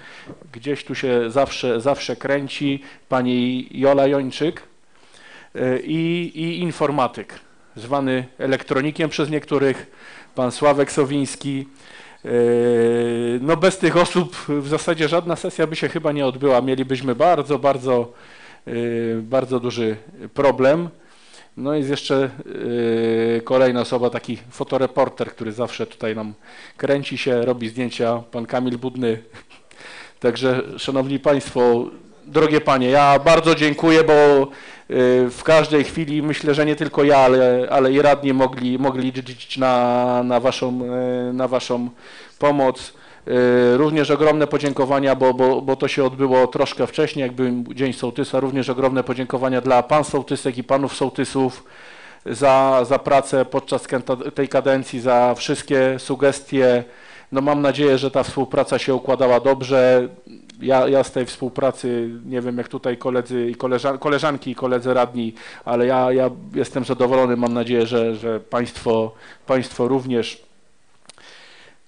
gdzieś tu się zawsze, zawsze kręci, pani Jola Jończyk i, i informatyk, zwany elektronikiem przez niektórych, pan Sławek Sowiński, Yy, No bez tych osób w zasadzie żadna sesja by się chyba nie odbyła. Mielibyśmy bardzo, bardzo, yy, bardzo duży problem. No jest jeszcze kolejna osoba, taki fotoreporter, który zawsze tutaj nam kręci się, robi zdjęcia, pan Kamil Budny. Także szanowni państwo, drogie panie, ja bardzo dziękuję, bo w każdej chwili myślę, że nie tylko ja, ale, ale i radni mogli, mogli liczyć na, na, waszą, na waszą pomoc. Również ogromne podziękowania, bo, bo, bo to się odbyło troszkę wcześniej, jakby Dzień Sołtysa. Również ogromne podziękowania dla pan sołtysek i panów sołtysów za, za pracę podczas tej kadencji, za wszystkie sugestie. No mam nadzieję, że ta współpraca się układała dobrze ja, ja z tej współpracy, nie wiem jak tutaj koledzy i koleżan, koleżanki i koledzy radni, ale ja, ja jestem zadowolony, mam nadzieję, że, że państwo, państwo również.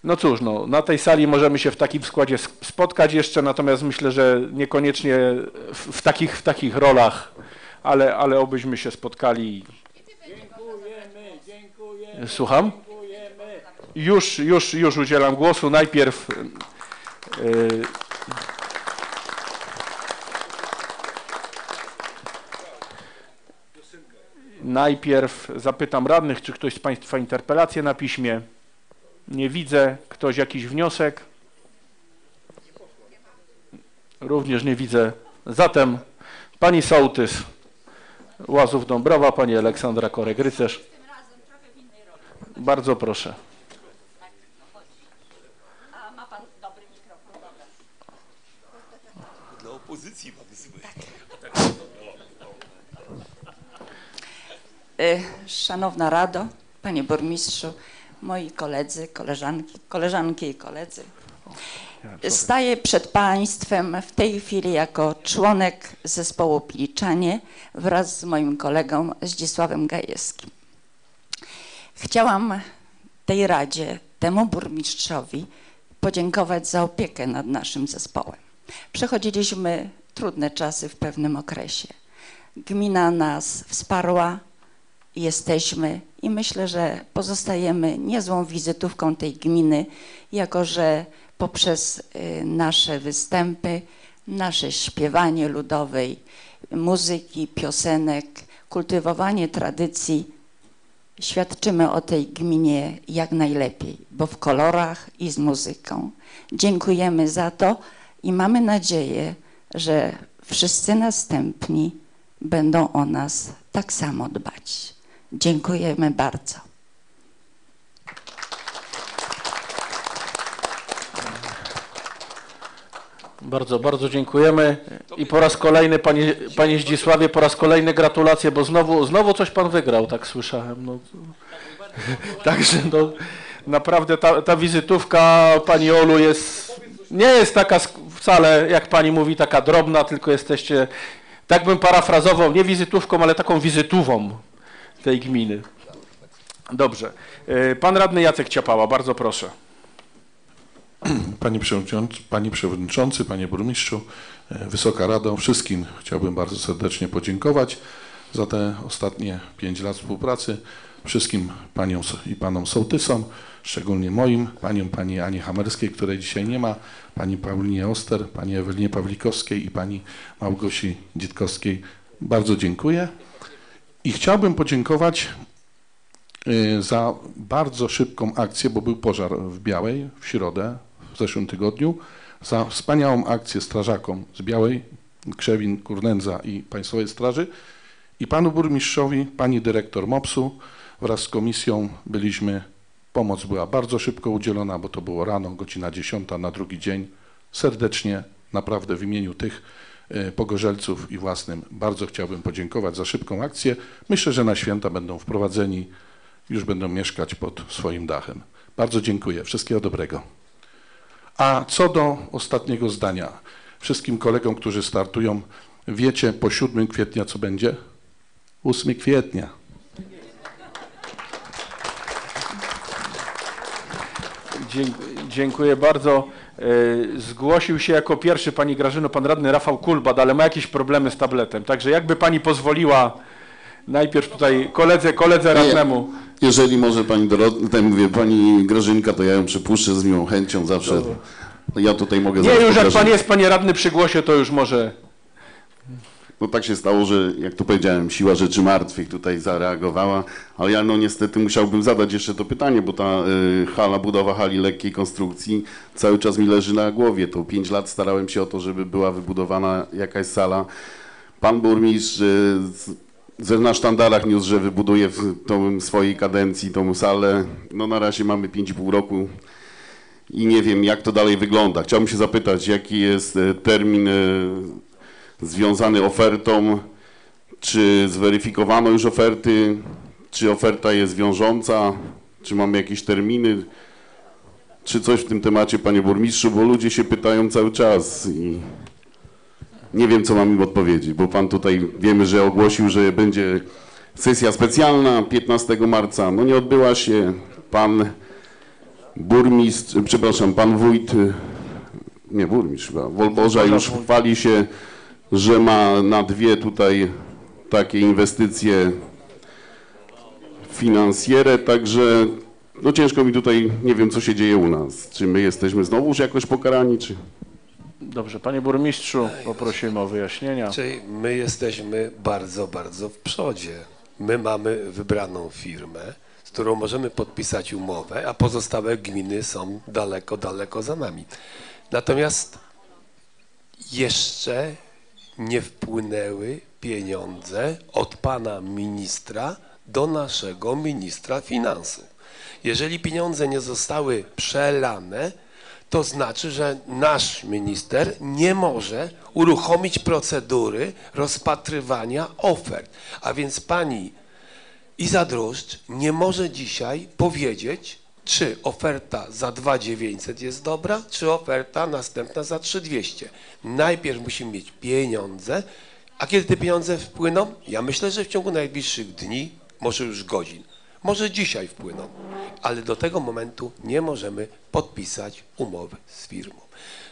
No cóż, no, na tej sali możemy się w takim składzie spotkać jeszcze, natomiast myślę, że niekoniecznie w, w takich, w takich rolach, ale, ale obyśmy się spotkali. Dziękujemy, dziękujemy. Słucham? Już, już, już udzielam głosu. Najpierw yy, Najpierw zapytam radnych, czy ktoś z Państwa interpelację na piśmie. Nie widzę. Ktoś jakiś wniosek? Również nie widzę. Zatem Pani Sołtys Łazów Dąbrowa, Pani Aleksandra Korek-Rycerz. Bardzo proszę. Dla opozycji mam zły. Y, Szanowna Rado, Panie Burmistrzu, moi koledzy, koleżanki, koleżanki i koledzy. Staję przed Państwem w tej chwili jako członek zespołu Piliczanie wraz z moim kolegą Zdzisławem Gajewskim. Chciałam tej Radzie, temu burmistrzowi podziękować za opiekę nad naszym zespołem. Przechodziliśmy trudne czasy w pewnym okresie. Gmina nas wsparła, jesteśmy i myślę, że pozostajemy niezłą wizytówką tej gminy, jako że poprzez y, nasze występy, nasze śpiewanie ludowej, muzyki, piosenek, kultywowanie tradycji świadczymy o tej gminie jak najlepiej, bo w kolorach i z muzyką. Dziękujemy za to i mamy nadzieję, że wszyscy następni będą o nas tak samo dbać. Dziękujemy bardzo. Bardzo, bardzo dziękujemy. I po raz kolejny, panie, panie Zdzisławie, po raz kolejny gratulacje, bo znowu, znowu coś pan wygrał, tak słyszałem. No. Także no, naprawdę ta, ta wizytówka pani Olu jest, nie jest taka wcale, jak pani mówi, taka drobna, tylko jesteście, tak bym parafrazował, nie wizytówką, ale taką wizytówą tej gminy. Dobrze. E, pan radny Jacek Ciapała, bardzo proszę. Panie Przewodniczący, Panie, Przewodniczący, Panie Burmistrzu, e, Wysoka Rado, wszystkim chciałbym bardzo serdecznie podziękować za te ostatnie pięć lat współpracy. Wszystkim Paniom i Panom Sołtysom, szczególnie moim, Paniom, Pani Ani Hamerskiej, której dzisiaj nie ma, Pani Paulinie Oster, Pani Ewelinie Pawlikowskiej i Pani Małgosi Dzietkowskiej. Bardzo dziękuję. I chciałbym podziękować y, za bardzo szybką akcję, bo był pożar w Białej w środę, w zeszłym tygodniu, za wspaniałą akcję strażakom z Białej, Krzewin, Kurnędza i Państwowej Straży i panu burmistrzowi, pani dyrektor MOPS-u wraz z komisją byliśmy Pomoc była bardzo szybko udzielona, bo to było rano, godzina 10 na drugi dzień. Serdecznie, naprawdę w imieniu tych pogorzelców i własnym bardzo chciałbym podziękować za szybką akcję. Myślę, że na święta będą wprowadzeni, już będą mieszkać pod swoim dachem. Bardzo dziękuję. Wszystkiego dobrego. A co do ostatniego zdania. Wszystkim kolegom, którzy startują, wiecie po 7 kwietnia co będzie? 8 kwietnia. Dziękuję bardzo. E, Zgłosił się jako pierwszy pani Grażyno pan radny Rafał Kulbad, ale ma jakieś problemy z tabletem. Także jakby pani pozwoliła najpierw tutaj koledze, koledze radnemu. Jeżeli może pani Dorot, tutaj mówię, pani Grażynka, to ja ją przypuszczę z miłą chęcią zawsze. Ja tutaj mogę Nie, już jak pan jest panie radny przy głosie, to już może. No tak się stało, że jak tu powiedziałem, siła rzeczy martwych tutaj zareagowała, ale ja no niestety musiałbym zadać jeszcze to pytanie, bo ta y, hala, budowa hali lekkiej konstrukcji cały czas mi leży na głowie. To pięć lat starałem się o to, żeby była wybudowana jakaś sala. Pan burmistrz y, z- na sztandarach niósł, że wybuduje w tą swojej kadencji tą salę. No na razie mamy 5,5 roku i nie wiem jak to dalej wygląda. Chciałbym się zapytać, jaki jest e, termin e, związany ofertą, czy zweryfikowano już oferty, czy oferta jest wiążąca, czy mamy jakieś terminy, czy coś w tym temacie, panie burmistrzu, bo ludzie się pytają cały czas i nie wiem, co mam im odpowiedzieć, bo pan tutaj wiemy, że ogłosił, że będzie sesja specjalna 15 marca. No nie odbyła się. Pan burmistrz, przepraszam, pan wójt, nie burmistrz chyba, Wolborza już chwali się, że ma na dwie tutaj takie inwestycje finansjere, także no ciężko mi tutaj, nie wiem co się dzieje u nas. Czy my jesteśmy znowuż jakoś pokarani, czy... Dobrze, panie burmistrzu, poprosimy o wyjaśnienia. Czyli my jesteśmy bardzo, bardzo w przodzie. My mamy wybraną firmę, z którą możemy podpisać umowę, a pozostałe gminy są daleko, daleko za nami. Natomiast jeszcze nie wpłynęły pieniądze od pana ministra do naszego ministra finansów. Jeżeli pieniądze nie zostały przelane, to znaczy, że nasz minister nie może uruchomić procedury rozpatrywania ofert. A więc pani Iza nie może dzisiaj powiedzieć, czy oferta za 2900 jest dobra, czy oferta następna za 3200. Najpierw musimy mieć pieniądze, a kiedy te pieniądze wpłyną? Ja myślę, że w ciągu najbliższych dni, może już godzin, może dzisiaj wpłyną, ale do tego momentu nie możemy podpisać umowy z firmą.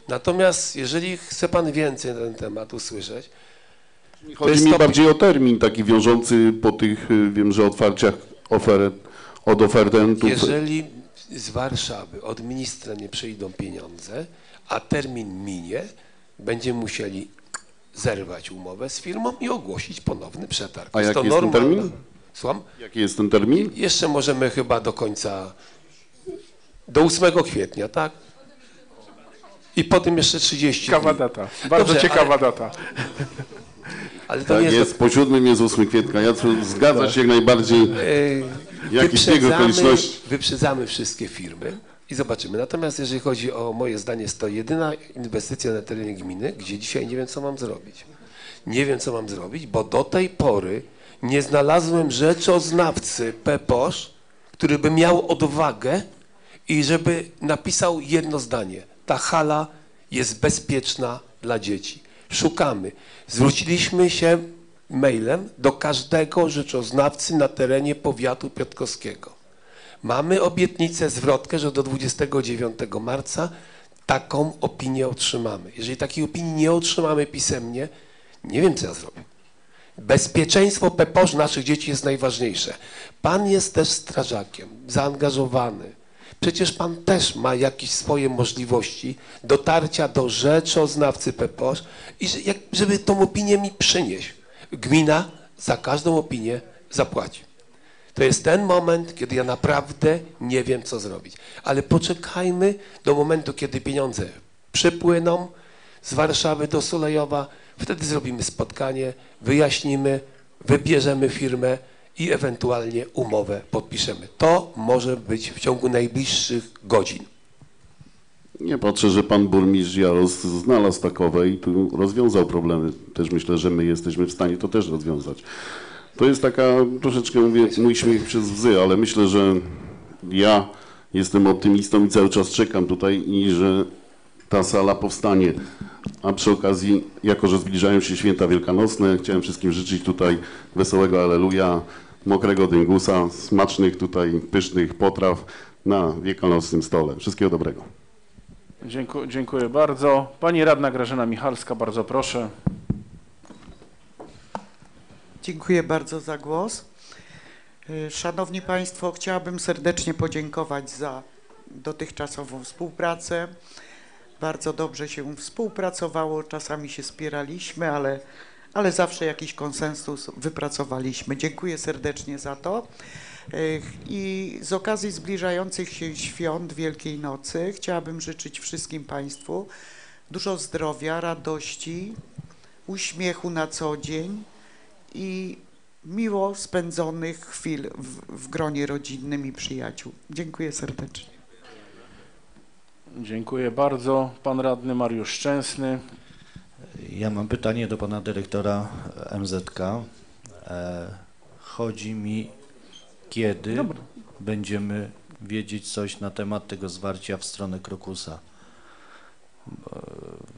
Natomiast jeżeli chce Pan więcej na ten temat usłyszeć, to Chodzi jest mi to- bardziej o termin taki wiążący po tych, y, wiem, że otwarciach ofert, od ofertentów. Jeżeli z Warszawy od ministra nie przyjdą pieniądze, a termin minie, będziemy musieli zerwać umowę z firmą i ogłosić ponowny przetarg. A Jest jaki to jest ten normalne. termin? Słucham? Jaki jest ten termin? Jeszcze możemy chyba do końca, do 8 kwietnia, tak? I potem jeszcze 30 Ciekawa dni. data. Bardzo Dobrze, ciekawa ale, data. ale to Tak nie jest, jest, po siódmym jest 8 kwietnia. Ja tu zgadzam się jak najbardziej. Yy, Jakiś okoliczności. wyprzedzamy wszystkie firmy i zobaczymy. Natomiast jeżeli chodzi o moje zdanie, jest to jedyna inwestycja na terenie gminy, gdzie dzisiaj nie wiem, co mam zrobić. Nie wiem, co mam zrobić, bo do tej pory nie znalazłem rzeczoznawcy PEPOSZ, który by miał odwagę i żeby napisał jedno zdanie. Ta hala jest bezpieczna dla dzieci. Szukamy. Zwróciliśmy się mailem do każdego rzeczoznawcy na terenie powiatu piotrkowskiego. Mamy obietnicę, zwrotkę, że do 29 marca taką opinię otrzymamy. Jeżeli takiej opinii nie otrzymamy pisemnie, nie wiem, co ja zrobię. Bezpieczeństwo PEPOSZ naszych dzieci jest najważniejsze. Pan jest też strażakiem, zaangażowany. Przecież pan też ma jakieś swoje możliwości dotarcia do rzeczoznawcy PEPOSZ i żeby tą opinię mi przynieść. Gmina za każdą opinię zapłaci. To jest ten moment, kiedy ja naprawdę nie wiem, co zrobić. Ale poczekajmy do momentu, kiedy pieniądze przypłyną z Warszawy do Sulejowa. Wtedy zrobimy spotkanie, wyjaśnimy, wybierzemy firmę i ewentualnie umowę podpiszemy. To może być w ciągu najbliższych godzin. Nie patrzę, że pan burmistrz Jaros znalazł takowe i tu rozwiązał problemy. Też myślę, że my jesteśmy w stanie to też rozwiązać. To jest taka troszeczkę, mówię, mój śmiech przez łzy, ale myślę, że ja jestem optymistą i cały czas czekam tutaj i że ta sala powstanie. A przy okazji, jako że zbliżają się święta wielkanocne, chciałem wszystkim życzyć tutaj wesołego Aleluja, mokrego dyngusa, smacznych tutaj pysznych potraw na wielkanocnym stole. Wszystkiego dobrego. Dziękuję, dziękuję bardzo. Pani radna Grażyna Michalska, bardzo proszę. Dziękuję bardzo za głos. Y, Szanowni Państwo, chciałabym serdecznie podziękować za dotychczasową współpracę. Bardzo dobrze się współpracowało, czasami się spieraliśmy, ale, ale zawsze jakiś konsensus wypracowaliśmy. Dziękuję serdecznie za to. I z okazji zbliżających się świąt Wielkiej Nocy chciałabym życzyć wszystkim Państwu dużo zdrowia, radości, uśmiechu na co dzień i miło spędzonych chwil w, w gronie rodzinnym i przyjaciół. Dziękuję serdecznie. Dziękuję bardzo. Pan radny Mariusz Szczęsny. Ja mam pytanie do pana dyrektora MZK. E, chodzi mi, kiedy będziemy wiedzieć coś na temat tego zwarcia w stronę Krokusa.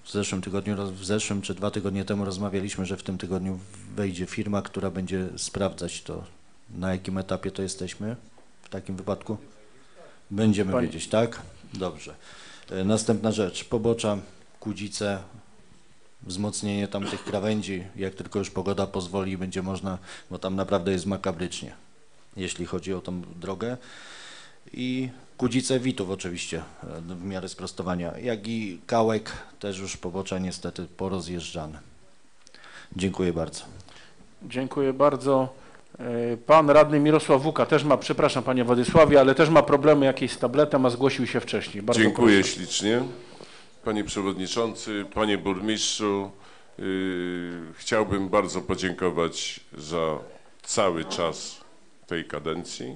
W zeszłym tygodniu, w zeszłym czy dwa tygodnie temu rozmawialiśmy, że w tym tygodniu wejdzie firma, która będzie sprawdzać to. Na jakim etapie to jesteśmy w takim wypadku? Będziemy Pani- wiedzieć, tak? Dobrze. E, Następna rzecz, pobocza, Kudzice, wzmocnienie tam tych krawędzi, jak tylko już pogoda pozwoli, będzie można, bo tam naprawdę jest makabrycznie, jeśli chodzi o tą drogę. I Kudzice Witów oczywiście, e, w miarę sprostowania, jak i Kałek, też już pobocza niestety porozjeżdżane. Dziękuję bardzo. Dziękuję bardzo. E, Pan radny Mirosław Wuka też ma, przepraszam panie Władysławie, ale też ma problemy jakieś z tabletem, a zgłosił się wcześniej. Bardzo Dziękuję proszę. ślicznie. Panie Przewodniczący, Panie Burmistrzu, yy, chciałbym bardzo podziękować za cały czas tej kadencji.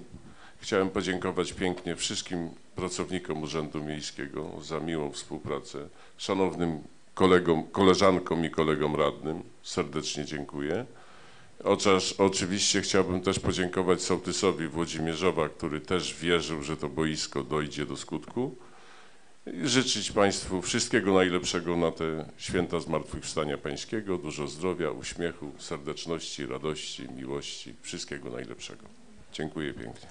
Chciałem podziękować pięknie wszystkim pracownikom Urzędu Miejskiego za miłą współpracę, szanownym kolegom, koleżankom i kolegom radnym. Serdecznie dziękuję. Chociaż oczywiście chciałbym też podziękować sołtysowi Włodzimierzowa, który też wierzył, że to boisko dojdzie do skutku. I życzyć Państwu wszystkiego najlepszego na te święta Zmartwychwstania Pańskiego, dużo zdrowia, uśmiechu, serdeczności, radości, miłości, wszystkiego najlepszego. Dziękuję pięknie.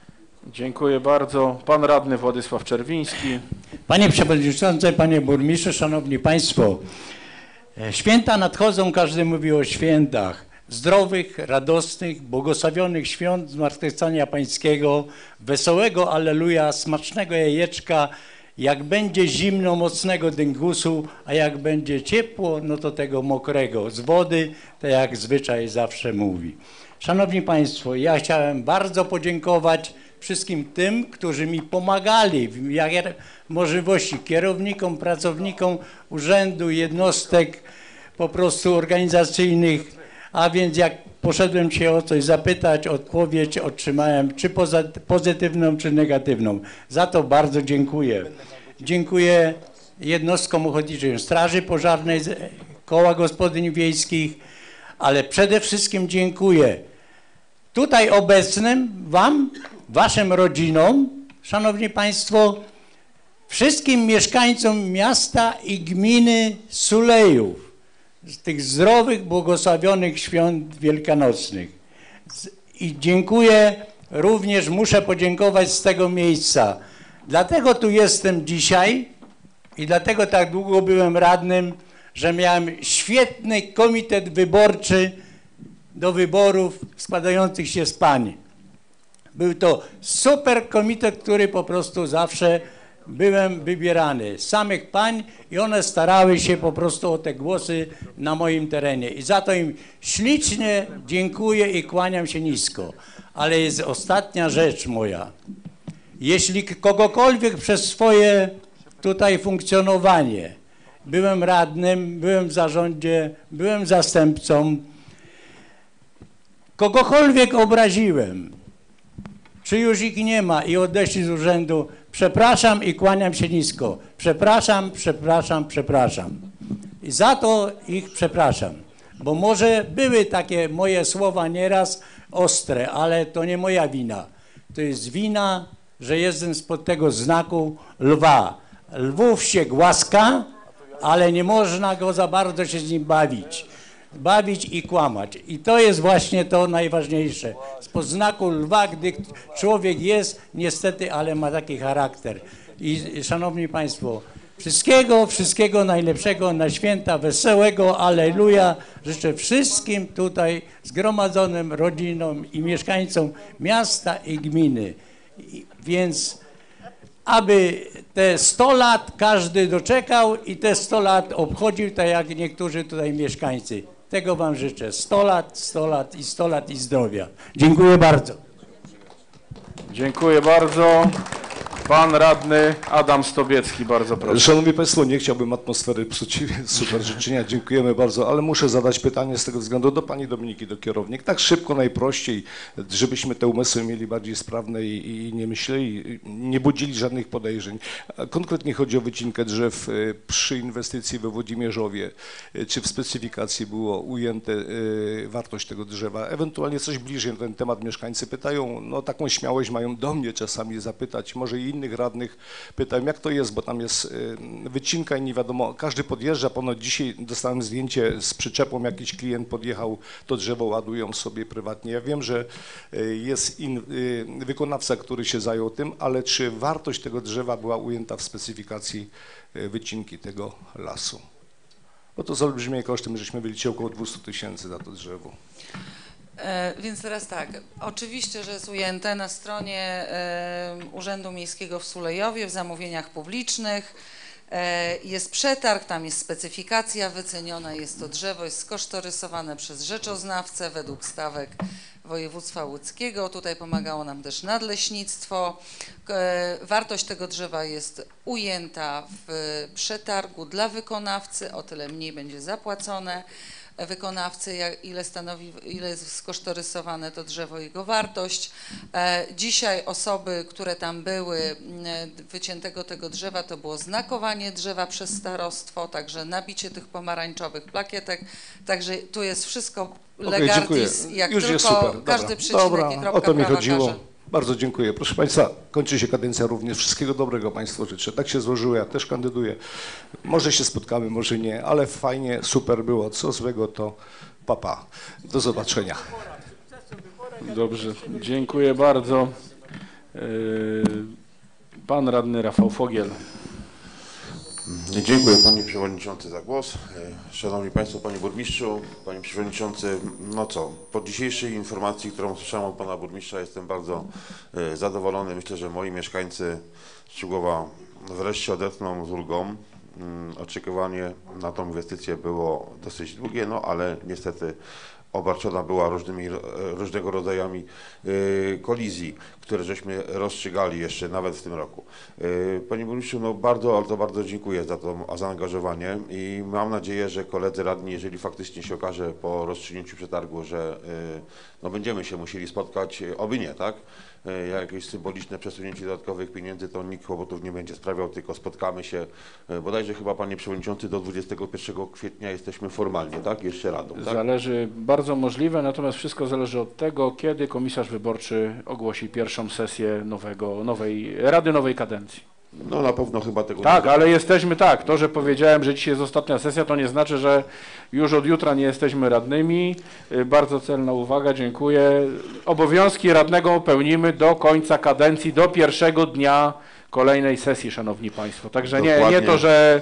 Dziękuję bardzo. Pan radny Władysław Czerwiński. Panie Przewodniczący, Panie Burmistrzu, Szanowni Państwo, e, święta nadchodzą, każdy mówi o świętach. Zdrowych, radosnych, błogosławionych świąt Zmartwychwstania Pańskiego, wesołego Alleluja, smacznego jajeczka, jak będzie zimno, mocnego dyngusu, a jak będzie ciepło, no to tego mokrego z wody, tak jak zwyczaj zawsze mówi. Szanowni Państwo, ja chciałem bardzo podziękować wszystkim tym, którzy mi pomagali w możliwości, kierownikom, pracownikom urzędu, jednostek po prostu organizacyjnych, a więc jak poszedłem się o coś zapytać, odpowiedź otrzymałem czy pozytywną, czy negatywną. Za to bardzo dziękuję. Dziękuję jednostkom ochotniczym Straży Pożarnej, Koła Gospodyń Wiejskich, ale przede wszystkim dziękuję tutaj obecnym Wam, Waszym rodzinom, Szanowni Państwo, wszystkim mieszkańcom miasta i gminy Sulejów z tych zdrowych, błogosławionych świąt wielkanocnych. I dziękuję również, muszę podziękować z tego miejsca. Dlatego tu jestem dzisiaj i dlatego tak długo byłem radnym, że miałem świetny komitet wyborczy do wyborów składających się z pań. Był to super komitet, który po prostu zawsze byłem wybierany. Samych pań i one starały się po prostu o te głosy na moim terenie. I za to im ślicznie dziękuję i kłaniam się nisko. Ale jest ostatnia rzecz moja. Jeśli kogokolwiek przez swoje tutaj funkcjonowanie, byłem radnym, byłem w zarządzie, byłem zastępcą, kogokolwiek obraziłem, czy już ich nie ma i odeszli z urzędu, przepraszam i kłaniam się nisko. Przepraszam, przepraszam, przepraszam. I za to ich przepraszam. Bo może były takie moje słowa nieraz ostre, ale to nie moja wina. To jest wina, że jestem spod tego znaku lwa. Lwów się głaska, ale nie można go za bardzo się z nim bawić. Bawić i kłamać. I to jest właśnie to najważniejsze. Spod znaku lwa, gdy człowiek jest, niestety, ale ma taki charakter. I szanowni Państwo, wszystkiego, wszystkiego najlepszego na święta, wesołego, aleluja. Życzę wszystkim tutaj zgromadzonym rodzinom i mieszkańcom miasta i gminy. I, więc aby te 100 lat każdy doczekał i te 100 lat obchodził, tak jak niektórzy tutaj mieszkańcy. Tego Wam życzę. 100 lat, 100 lat i 100 lat i zdrowia. Dziękuję bardzo. Dziękuję bardzo. Pan radny Adam Stobiecki, bardzo proszę. Szanowni Państwo, nie chciałbym atmosfery psuć, super życzenia, dziękujemy bardzo, ale muszę zadać pytanie z tego względu do Pani Dominiki, do kierownik. Tak szybko, najprościej, żebyśmy te umysły mieli bardziej sprawne i, i nie myśleli, nie budzili żadnych podejrzeń. Konkretnie chodzi o wycinkę drzew e, przy inwestycji we Włodzimierzowie. E, Czy w specyfikacji było ujęte e, wartość tego drzewa? Ewentualnie coś bliżej na ten temat mieszkańcy pytają, no taką śmiałość mają do mnie czasami zapytać, może i innych radnych pytają, jak to jest, bo tam jest y, wycinka i nie wiadomo, każdy podjeżdża, ponoć dzisiaj dostałem zdjęcie z przyczepą, jakiś klient podjechał, to drzewo ładują sobie prywatnie. Ja wiem, że y, jest in, y, wykonawca, który się zajął tym, ale czy wartość tego drzewa była ujęta w specyfikacji wycinki tego lasu? Bo to z olbrzymie kosztem, żeśmy wyliczyli około 200 tysięcy za to drzewo. E, Więc teraz tak, oczywiście, że jest ujęte na stronie e, Urzędu Miejskiego w Sulejowie w zamówieniach publicznych. E, Jest przetarg, tam jest specyfikacja wyceniona, jest to drzewo, jest skosztorysowane przez rzeczoznawcę według stawek województwa łódzkiego. Tutaj pomagało nam też nadleśnictwo. Wartość tego drzewa jest ujęta w przetargu dla wykonawcy, o tyle mniej będzie zapłacone wykonawcy, jak, ile stanowi, ile jest skosztorysowane to drzewo, jego wartość. E, dzisiaj osoby, które tam były, wyciętego tego drzewa, to było znakowanie drzewa przez starostwo, także nabicie tych pomarańczowych plakietek, także tu jest wszystko dziękuję. legartis, jak Już tylko jest super. Dobra. każdy przycinek Dobra, i kropka o to mi chodziło. każe. Bardzo dziękuję. Proszę Państwa, kończy się kadencja również. Wszystkiego dobrego Państwu życzę. Tak się złożyło, ja też kandyduję. Może się spotkamy, może nie, ale fajnie, super było. Co złego to papa. Do zobaczenia. Dobrze, dziękuję bardzo. Yy, Pan radny Rafał Fogiel. Dziękuję Panie Przewodniczący za głos. E, Szanowni Państwo, Panie Burmistrzu, Panie Przewodniczący, no co, po dzisiejszej informacji, którą słyszałem od Pana Burmistrza jestem bardzo e, zadowolony. Myślę, że moi mieszkańcy Szczygłowa wreszcie odetchną z ulgą. Mm, Oczekiwanie na tą inwestycję było dosyć długie, no ale niestety obarczona była różnymi, e, różnego rodzajami e, kolizji, które żeśmy rozstrzygali jeszcze nawet w tym roku. E, Panie Burmistrzu, no bardzo, ale to bardzo dziękuję za to zaangażowanie i mam nadzieję, że koledzy radni, jeżeli faktycznie się okaże po rozstrzygnięciu przetargu, że no będziemy się musieli spotkać, oby nie, tak? E, Jakieś symboliczne przesunięcie dodatkowych pieniędzy, to nikt kłopotów nie będzie sprawiał, tylko spotkamy się, e, bodajże chyba Panie Przewodniczący do 21 kwietnia jesteśmy formalnie, tak? Jeszcze radą, tak? Zależy, bardzo możliwe, natomiast wszystko zależy od tego, kiedy komisarz wyborczy ogłosi pierwszą sesję nowego, nowej Rady Nowej Kadencji. No na pewno chyba tego Tak, nie ale jesteśmy tak. To, że powiedziałem, że dzisiaj jest ostatnia sesja, to nie znaczy, że już od jutra nie jesteśmy radnymi. Y, Bardzo celna uwaga, dziękuję. Obowiązki radnego pełnimy do końca kadencji, do pierwszego dnia kolejnej sesji, szanowni państwo. Także nie, nie to, że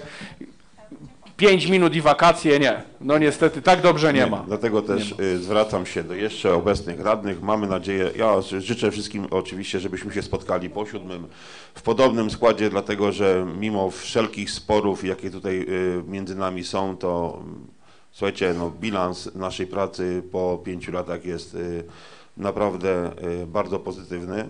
5 minut i wakacje, nie. No niestety tak dobrze nie, ma. Dlatego też y, zwracam się do jeszcze obecnych radnych. Mamy nadzieję, ja ży- życzę wszystkim oczywiście, żebyśmy się spotkali po siódmym w podobnym składzie, dlatego że mimo wszelkich sporów, jakie tutaj y, między nami są, to słuchajcie, no, bilans naszej pracy po pięciu latach jest y, naprawdę bardzo pozytywny.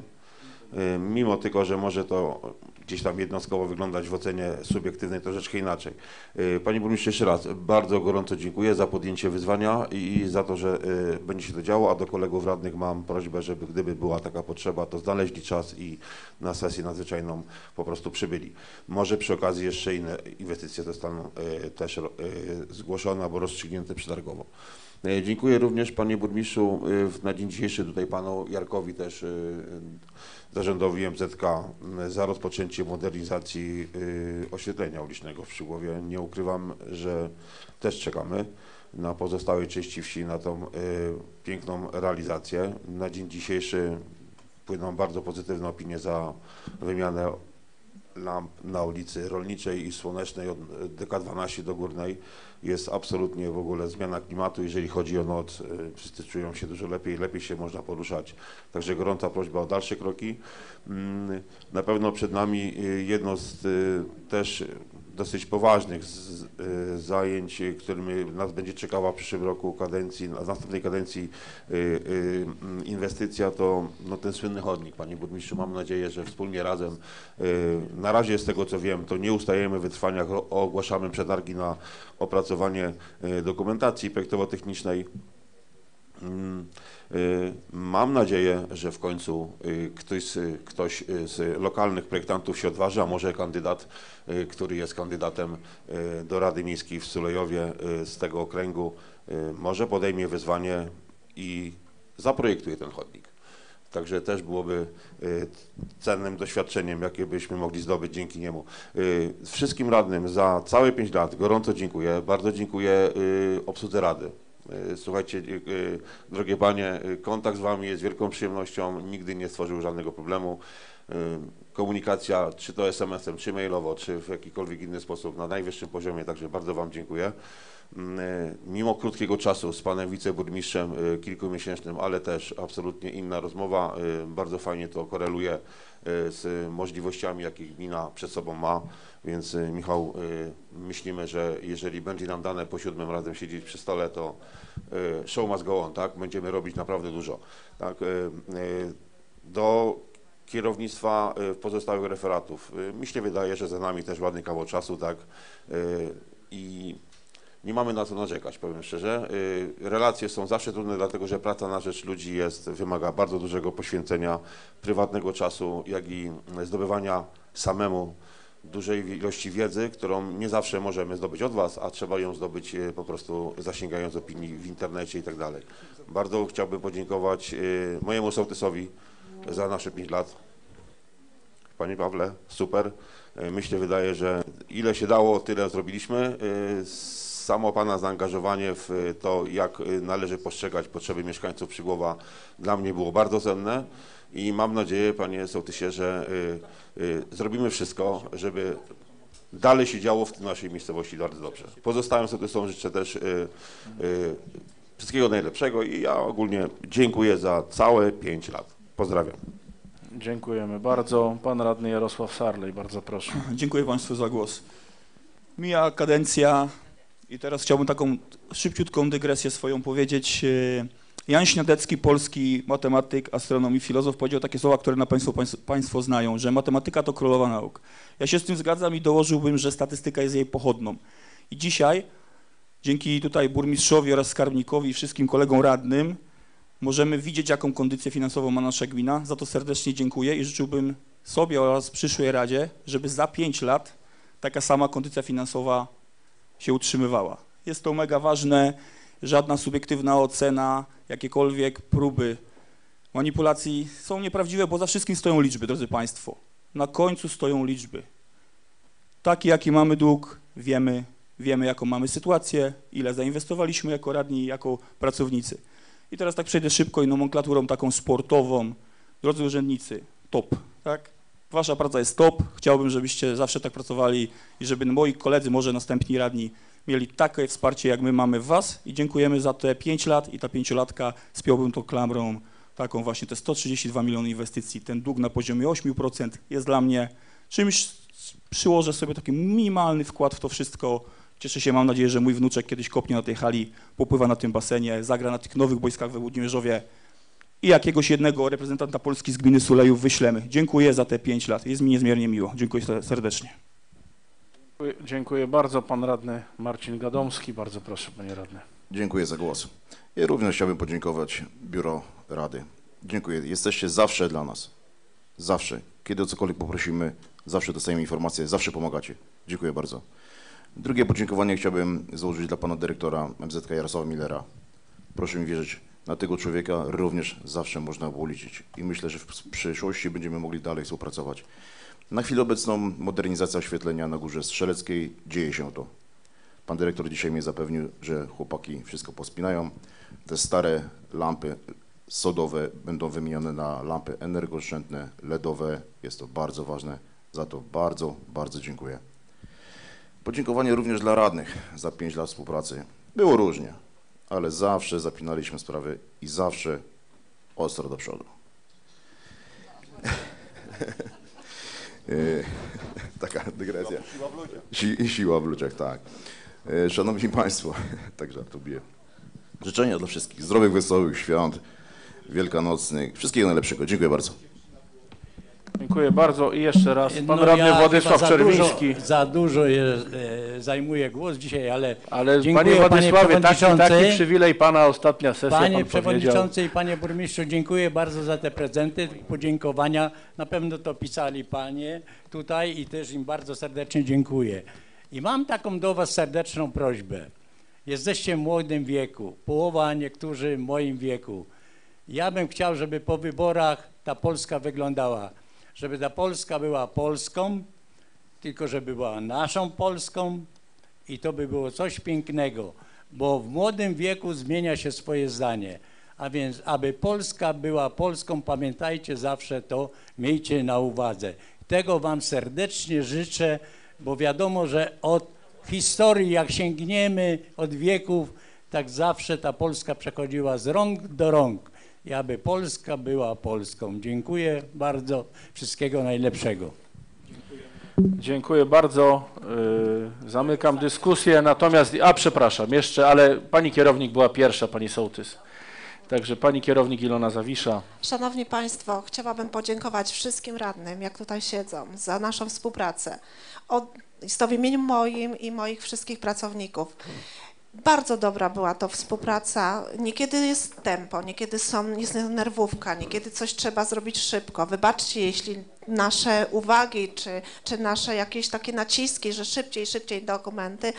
Y, mimo tego, że może to gdzieś tam jednostkowo wyglądać w ocenie subiektywnej troszeczkę inaczej. Y, Panie Burmistrzu, jeszcze raz bardzo gorąco dziękuję za podjęcie wyzwania i za to, że y, będzie się to działo, a do kolegów radnych mam prośbę, żeby gdyby była taka potrzeba, to znaleźli czas i na sesję nadzwyczajną po prostu przybyli. Może przy okazji jeszcze inne inwestycje zostaną też zgłoszone albo rozstrzygnięte przetargowo. Y, Dziękuję również Panie Burmistrzu y, na dzień dzisiejszy tutaj Panu Jarkowi też y, zarządowi MZK za rozpoczęcie modernizacji oświetlenia ulicznego w Przygłowie. Nie ukrywam, że też czekamy na pozostałej części wsi na tą piękną realizację. Na dzień dzisiejszy płyną bardzo pozytywne opinie za wymianę lamp na ulicy Rolniczej i Słonecznej od DK12 do Górnej. Jest absolutnie w ogóle zmiana klimatu, jeżeli chodzi o noc. y, Wszyscy czują się dużo lepiej, lepiej się można poruszać. Także gorąca prośba o dalsze kroki. Mm, Na pewno przed nami y, jedno z też dosyć poważnych z, y, zajęć, y, którymi nas będzie czekała w przyszłym roku kadencji, na następnej kadencji y, y, mm, inwestycja to no, ten słynny chodnik. Panie Burmistrzu, mam nadzieję, że wspólnie razem, y, na razie z tego co wiem, to nie ustajemy w wytrwaniach, ogłaszamy przetargi na opracowanie y, dokumentacji projektowo-technicznej. Y, Mam nadzieję, że w końcu y, ktoś, ktoś y, z lokalnych projektantów się odważy, a może kandydat, który jest kandydatem do Rady Miejskiej w Sulejowie z tego okręgu, może podejmie wyzwanie i zaprojektuje ten chodnik. Także też byłoby cennym doświadczeniem, jakie byśmy mogli zdobyć dzięki niemu. Wszystkim radnym za całe 5 lat gorąco dziękuję. Bardzo dziękuję obsłudze Rady. Y, Słuchajcie, y, y, drogie panie, kontakt z wami jest wielką przyjemnością, nigdy nie stworzył żadnego problemu. Komunikacja, czy to SMS-em, czy mailowo, czy w jakikolwiek inny sposób na najwyższym poziomie, także bardzo wam dziękuję. Mm, Mimo krótkiego czasu z panem wiceburmistrzem kilkumiesięcznym, ale też absolutnie inna rozmowa, bardzo fajnie to koreluje z możliwościami, jakie gmina przed sobą ma. Więc y, Michał, y, myślimy, że jeżeli będzie nam dane po siódmym razem siedzieć przy stole, to y, show must go on, tak? Będziemy robić naprawdę dużo. Tak? Do kierownictwa pozostałych referatów. Mi się wydaje, że za nami też ładny kawał czasu, tak? I nie mamy na co narzekać, powiem szczerze. Relacje są zawsze trudne, dlatego że praca na rzecz ludzi jest, wymaga bardzo dużego poświęcenia prywatnego czasu, jak i zdobywania samemu dużej ilości wiedzy, którą nie zawsze możemy zdobyć od Was, a trzeba ją zdobyć e, po prostu zasięgając opinii w internecie i tak dalej. Bardzo chciałbym podziękować e, mojemu sołtysowi za nasze 5 lat. Panie Pawle, super. E, Myślę, wydaje, że ile się dało, tyle zrobiliśmy. Samo Pana zaangażowanie w to, jak należy postrzegać potrzeby mieszkańców Przygłowa dla mnie było bardzo cenne i mam nadzieję, Panie Sołtysie, że y, y, zrobimy wszystko, żeby dalej się działo w tej naszej miejscowości bardzo dobrze. Pozostałym sołtysom życzę też y, wszystkiego najlepszego i ja ogólnie dziękuję za całe 5 lat. Pozdrawiam. Dziękujemy bardzo. Pan radny Jarosław Sarlej, bardzo proszę. Dziękuję Państwu za głos. Mija kadencja i teraz chciałbym taką szybciutką dygresję swoją powiedzieć. Jan Śniadecki, polski matematyk, astronom i filozof powiedział takie słowa, które na państwo, państwo znają, że matematyka to królowa nauk. Ja się z tym zgadzam i dołożyłbym, że statystyka jest jej pochodną. I dzisiaj, dzięki tutaj burmistrzowi oraz skarbnikowi i wszystkim kolegom radnym, możemy widzieć, jaką kondycję finansową ma nasza gmina. Za to serdecznie dziękuję i życzyłbym sobie oraz przyszłej Radzie, żeby za 5 lat taka sama kondycja finansowa się utrzymywała. Jest to mega ważne, żadna subiektywna ocena, jakiekolwiek próby manipulacji są nieprawdziwe, bo za wszystkim stoją liczby, drodzy Państwo. Na końcu stoją liczby. Taki, jaki mamy dług, wiemy, wiemy, jaką mamy sytuację, ile zainwestowaliśmy jako radni, jako pracownicy. I teraz tak przejdę szybko i nomenklaturą taką sportową. Drodzy urzędnicy, top, tak? Wasza praca jest top. Chciałbym, żebyście zawsze tak pracowali i żeby moi koledzy, może następni radni, mieli takie wsparcie, jak my mamy w Was i dziękujemy za te 5 lat i ta pięciolatka spiąłbym to klamrą taką właśnie te 132 miliony inwestycji. Ten dług na poziomie 8% jest dla mnie czymś, przyłożę sobie taki minimalny wkład w to wszystko. Cieszę się, mam nadzieję, że mój wnuczek kiedyś kopnie na tej hali, popływa na tym basenie, zagra na tych nowych boiskach we Włodzimierzowie i jakiegoś jednego reprezentanta Polski z gminy Sulejów wyślemy. Dziękuję za te pięć lat. Jest mi niezmiernie miło. Dziękuję serdecznie. Dziękuję, dziękuję bardzo. Pan radny Marcin Gadomski. Bardzo proszę, panie radny. Dziękuję za głos. Ja również chciałbym podziękować Biuro Rady. Dziękuję. Jesteście zawsze dla nas. Zawsze. Kiedy o cokolwiek poprosimy, zawsze dostajemy informacje, zawsze pomagacie. Dziękuję bardzo. Drugie podziękowanie chciałbym złożyć dla pana dyrektora MZK Jarosława Millera. Proszę mi wierzyć, na tego człowieka również zawsze można było liczyć i myślę, że w przyszłości będziemy mogli dalej współpracować. Na chwilę obecną modernizacja oświetlenia na Górze Strzeleckiej dzieje się to. Pan dyrektor dzisiaj mnie zapewnił, że chłopaki wszystko pospinają. Te stare lampy sodowe będą wymienione na lampy energooszczędne, LEDowe. Jest to bardzo ważne. Za to bardzo, bardzo dziękuję. Podziękowanie również dla radnych za 5 lat współpracy. Było różnie, ale zawsze zapinaliśmy sprawy i zawsze ostro do przodu. E, Taka dygresja. Siła w ludziach. Si, siła w ludziach, tak. E, Szanowni Państwo, tak żartuję. Życzenia dla wszystkich zdrowych, wesołych świąt wielkanocnych. Wszystkiego najlepszego. Dziękuję bardzo. Dziękuję bardzo i jeszcze raz pan No radny ja Władysław za Czerwiński. Dużo, za dużo e, zajmuję głos dzisiaj, ale, Ale dziękuję, panie Władysławie, taki, taki przywilej pana ostatnia sesja, Panie pan Przewodniczący i Panie Burmistrzu, dziękuję bardzo za te prezenty, podziękowania. Na pewno to pisali Panie tutaj i też im bardzo serdecznie dziękuję. I mam taką do Was serdeczną prośbę. Jesteście w młodym wieku, połowa niektórzy w moim wieku. Ja bym chciał, żeby po wyborach ta Polska wyglądała, żeby ta Polska była Polską, tylko żeby była naszą Polską i to by było coś pięknego, bo w młodym wieku zmienia się swoje zdanie. A więc, aby Polska była Polską, pamiętajcie zawsze to, miejcie na uwadze. Tego Wam serdecznie życzę, bo wiadomo, że od historii, jak sięgniemy od wieków, tak zawsze ta Polska przechodziła z rąk do rąk. I aby Polska była Polską. Dziękuję bardzo. Wszystkiego najlepszego. Dziękuję bardzo. Yy, Zamykam dyskusję. Natomiast, a przepraszam, jeszcze, ale pani kierownik była pierwsza, pani Sołtys. Także pani kierownik Ilona Zawisza. Szanowni Państwo, chciałabym podziękować wszystkim radnym, jak tutaj siedzą, za naszą współpracę. Od, jest to w imieniu moim i moich wszystkich pracowników. Bardzo dobra była to współpraca. Niekiedy jest tempo, niekiedy są, jest nerwówka, niekiedy coś trzeba zrobić szybko. Wybaczcie, jeśli nasze uwagi czy, czy nasze jakieś takie naciski, że szybciej, szybciej dokumenty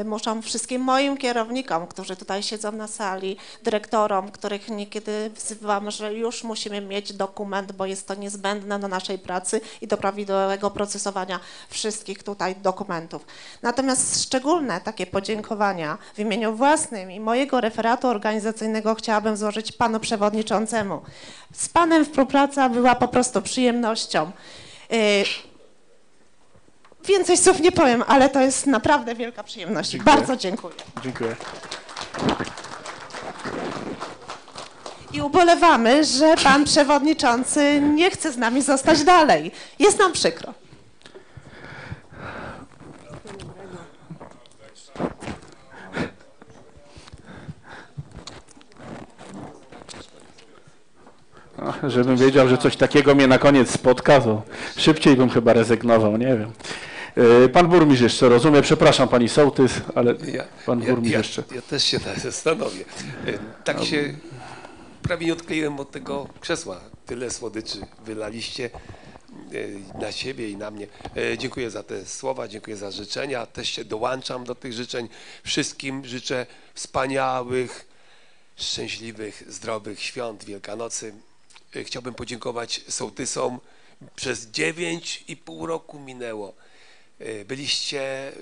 y, muszą wszystkim moim kierownikom, którzy tutaj siedzą na sali, dyrektorom, których niekiedy wzywam, że już musimy mieć dokument, bo jest to niezbędne do naszej pracy i do prawidłowego procesowania wszystkich tutaj dokumentów. Natomiast szczególne takie podziękowania w imieniu własnym i mojego referatu organizacyjnego chciałabym złożyć panu przewodniczącemu. Z panem współpraca była po prostu przyjemnością. Y, Więcej słów nie powiem, ale to jest naprawdę wielka przyjemność. Dziękuję. Bardzo dziękuję. Dziękuję. I ubolewamy, że pan przewodniczący nie chce z nami zostać dalej. Jest nam przykro. A, Żebym wiedział, że coś takiego mnie na koniec spotka, to szybciej bym chyba rezygnował, nie wiem. Yy, Pan burmistrz jeszcze rozumie, przepraszam pani Sołtys, ale pan ja, burmistrz ja, jeszcze. ja też się zastanowię. E, Tak się prawie nie odkleiłem od tego krzesła. Tyle słodyczy wylaliście e, na siebie i na mnie. E, Dziękuję za te słowa, dziękuję za życzenia. Też się dołączam do tych życzeń. Wszystkim życzę wspaniałych, szczęśliwych, zdrowych świąt Wielkanocy. E, Chciałbym podziękować sołtysom. Przez dziewięć i pół roku minęło. E, Byliście e,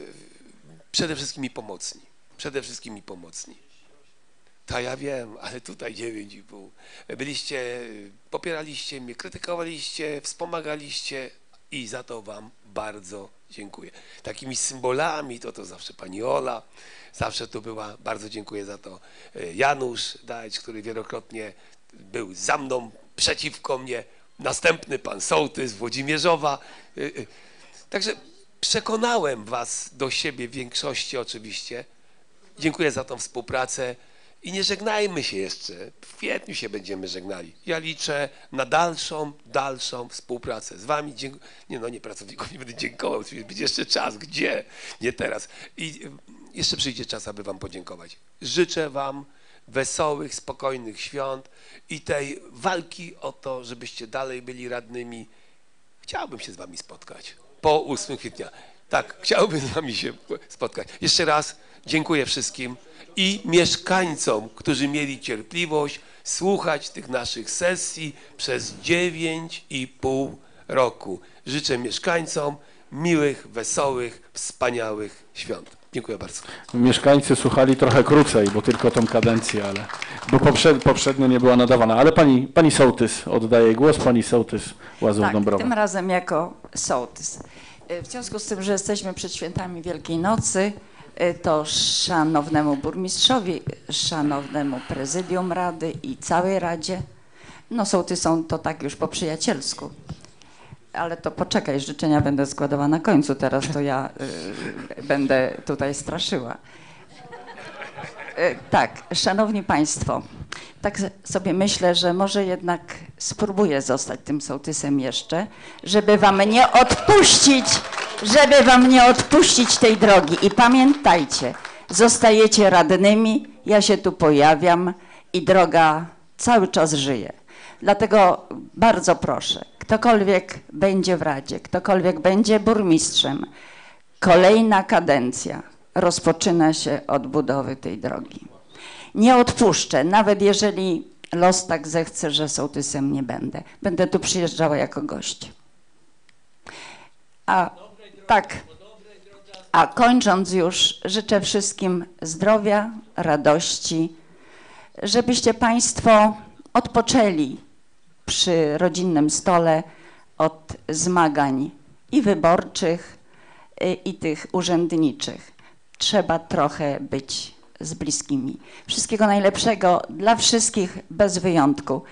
przede wszystkim mi pomocni. Przede wszystkim mi pomocni. Ta ja wiem, ale tutaj 9,5. Byliście, popieraliście mnie, krytykowaliście, wspomagaliście i za to Wam bardzo dziękuję. Takimi symbolami to to zawsze Pani Ola, zawsze tu była, bardzo dziękuję za to e, Janusz Dajcz, który wielokrotnie był za mną, przeciwko mnie, następny Pan Sołtys, Włodzimierzowa. E, e, Także przekonałem Was do siebie w większości oczywiście. Dziękuję za tą współpracę. I nie żegnajmy się jeszcze. W kwietniu się będziemy żegnali. Ja liczę na dalszą, dalszą współpracę z wami. Nie no, nie pracownikom nie będę dziękował. Będzie jeszcze czas. Gdzie? Nie teraz. I y, jeszcze przyjdzie czas, aby wam podziękować. Życzę wam wesołych, spokojnych świąt i tej walki o to, żebyście dalej byli radnymi. Chciałbym się z wami spotkać po 8 kwietnia. Tak, chciałbym z wami się spotkać. Jeszcze raz dziękuję wszystkim i mieszkańcom, którzy mieli cierpliwość słuchać tych naszych sesji przez 9,5 roku. Życzę mieszkańcom miłych, wesołych, wspaniałych świąt. Dziękuję bardzo. Mieszkańcy słuchali trochę krócej, bo tylko tą kadencję, ale bo poprzed, poprzednio nie była nadawana. Ale pani, pani Sołtys oddaje głos, pani Sołtys Łazów Tak, Dąbrowa. tym razem jako sołtys. Y, W związku z tym, że jesteśmy przed świętami Wielkiej Nocy, y, to szanownemu burmistrzowi, szanownemu prezydium Rady i całej Radzie, no sołtysą to tak już po przyjacielsku. Ale to poczekaj, życzenia będę składała na końcu, teraz to ja y, będę tutaj straszyła. E, Tak, szanowni państwo, tak sobie myślę, że może jednak spróbuję zostać tym sołtysem jeszcze, żeby wam nie odpuścić, żeby wam nie odpuścić tej drogi. I pamiętajcie, zostajecie radnymi, ja się tu pojawiam i droga cały czas żyje. Dlatego bardzo proszę, ktokolwiek będzie w Radzie, ktokolwiek będzie burmistrzem, kolejna kadencja rozpoczyna się od budowy tej drogi. Nie odpuszczę, nawet jeżeli los tak zechce, że sołtysem nie będę. Będę tu przyjeżdżała jako gość. A tak, a kończąc już, życzę wszystkim zdrowia, radości, żebyście Państwo odpoczęli przy rodzinnym stole od zmagań i wyborczych, y, i tych urzędniczych. Trzeba trochę być z bliskimi. Wszystkiego najlepszego dla wszystkich bez wyjątku.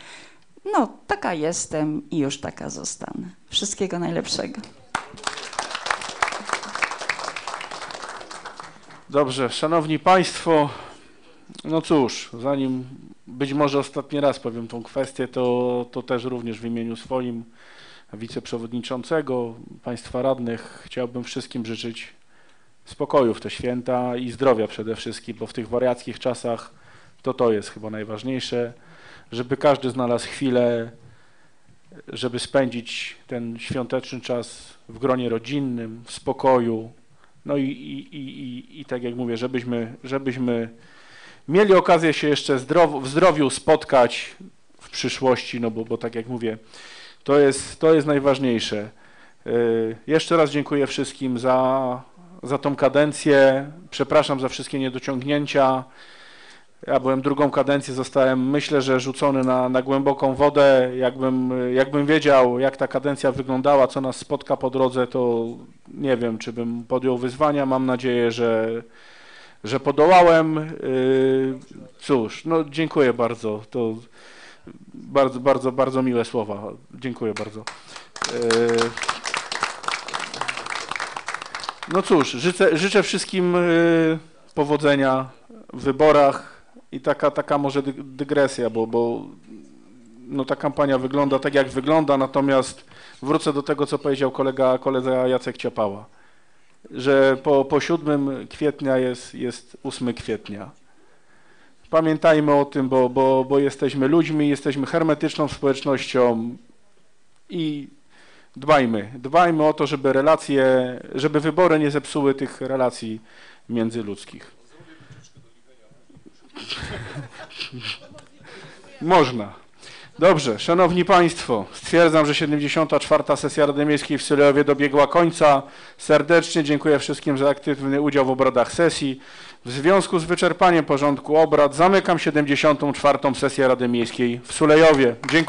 No, taka jestem i już taka zostanę. Wszystkiego najlepszego. Dobrze, szanowni państwo, no cóż, zanim być może ostatni raz powiem tą kwestię, to, to też również w imieniu swoim wiceprzewodniczącego, państwa radnych chciałbym wszystkim życzyć spokoju w te święta i zdrowia przede wszystkim, bo w tych wariackich czasach to to jest chyba najważniejsze, żeby każdy znalazł chwilę, żeby spędzić ten świąteczny czas w gronie rodzinnym, w spokoju, no i, i, i, i, i tak jak mówię, żebyśmy, żebyśmy mieli okazję się jeszcze zdrow, w zdrowiu spotkać w przyszłości, no bo, bo tak jak mówię, to jest, to jest najważniejsze. Y, Jeszcze raz dziękuję wszystkim za, za tą kadencję. Przepraszam za wszystkie niedociągnięcia. Ja byłem drugą kadencję, zostałem myślę, że rzucony na, na głęboką wodę. Jakbym, jakbym wiedział, jak ta kadencja wyglądała, co nas spotka po drodze, to nie wiem, czy bym podjął wyzwania. Mam nadzieję, że, że podołałem. Y, Cóż, no dziękuję bardzo. To bardzo, bardzo, bardzo miłe słowa. Dziękuję bardzo. Y, No cóż, życzę, życzę wszystkim y, powodzenia w wyborach i taka, taka może dy- dygresja, bo, bo no ta kampania wygląda tak, jak wygląda, natomiast wrócę do tego, co powiedział kolega, kolega Jacek Ciapała, że po, po 7 kwietnia jest, jest 8 kwietnia. Pamiętajmy o tym, bo, bo, bo jesteśmy ludźmi, jesteśmy hermetyczną społecznością i dbajmy. Dbajmy o to, żeby relacje, żeby wybory nie zepsuły tych relacji międzyludzkich. Można. Dobrze, Szanowni Państwo, stwierdzam, że 74. sesja Rady Miejskiej w Sylejowie dobiegła końca. Serdecznie dziękuję wszystkim za aktywny udział w obradach sesji. W związku z wyczerpaniem porządku obrad zamykam 74. sesję Rady Miejskiej w Sulejowie. Dziękuję.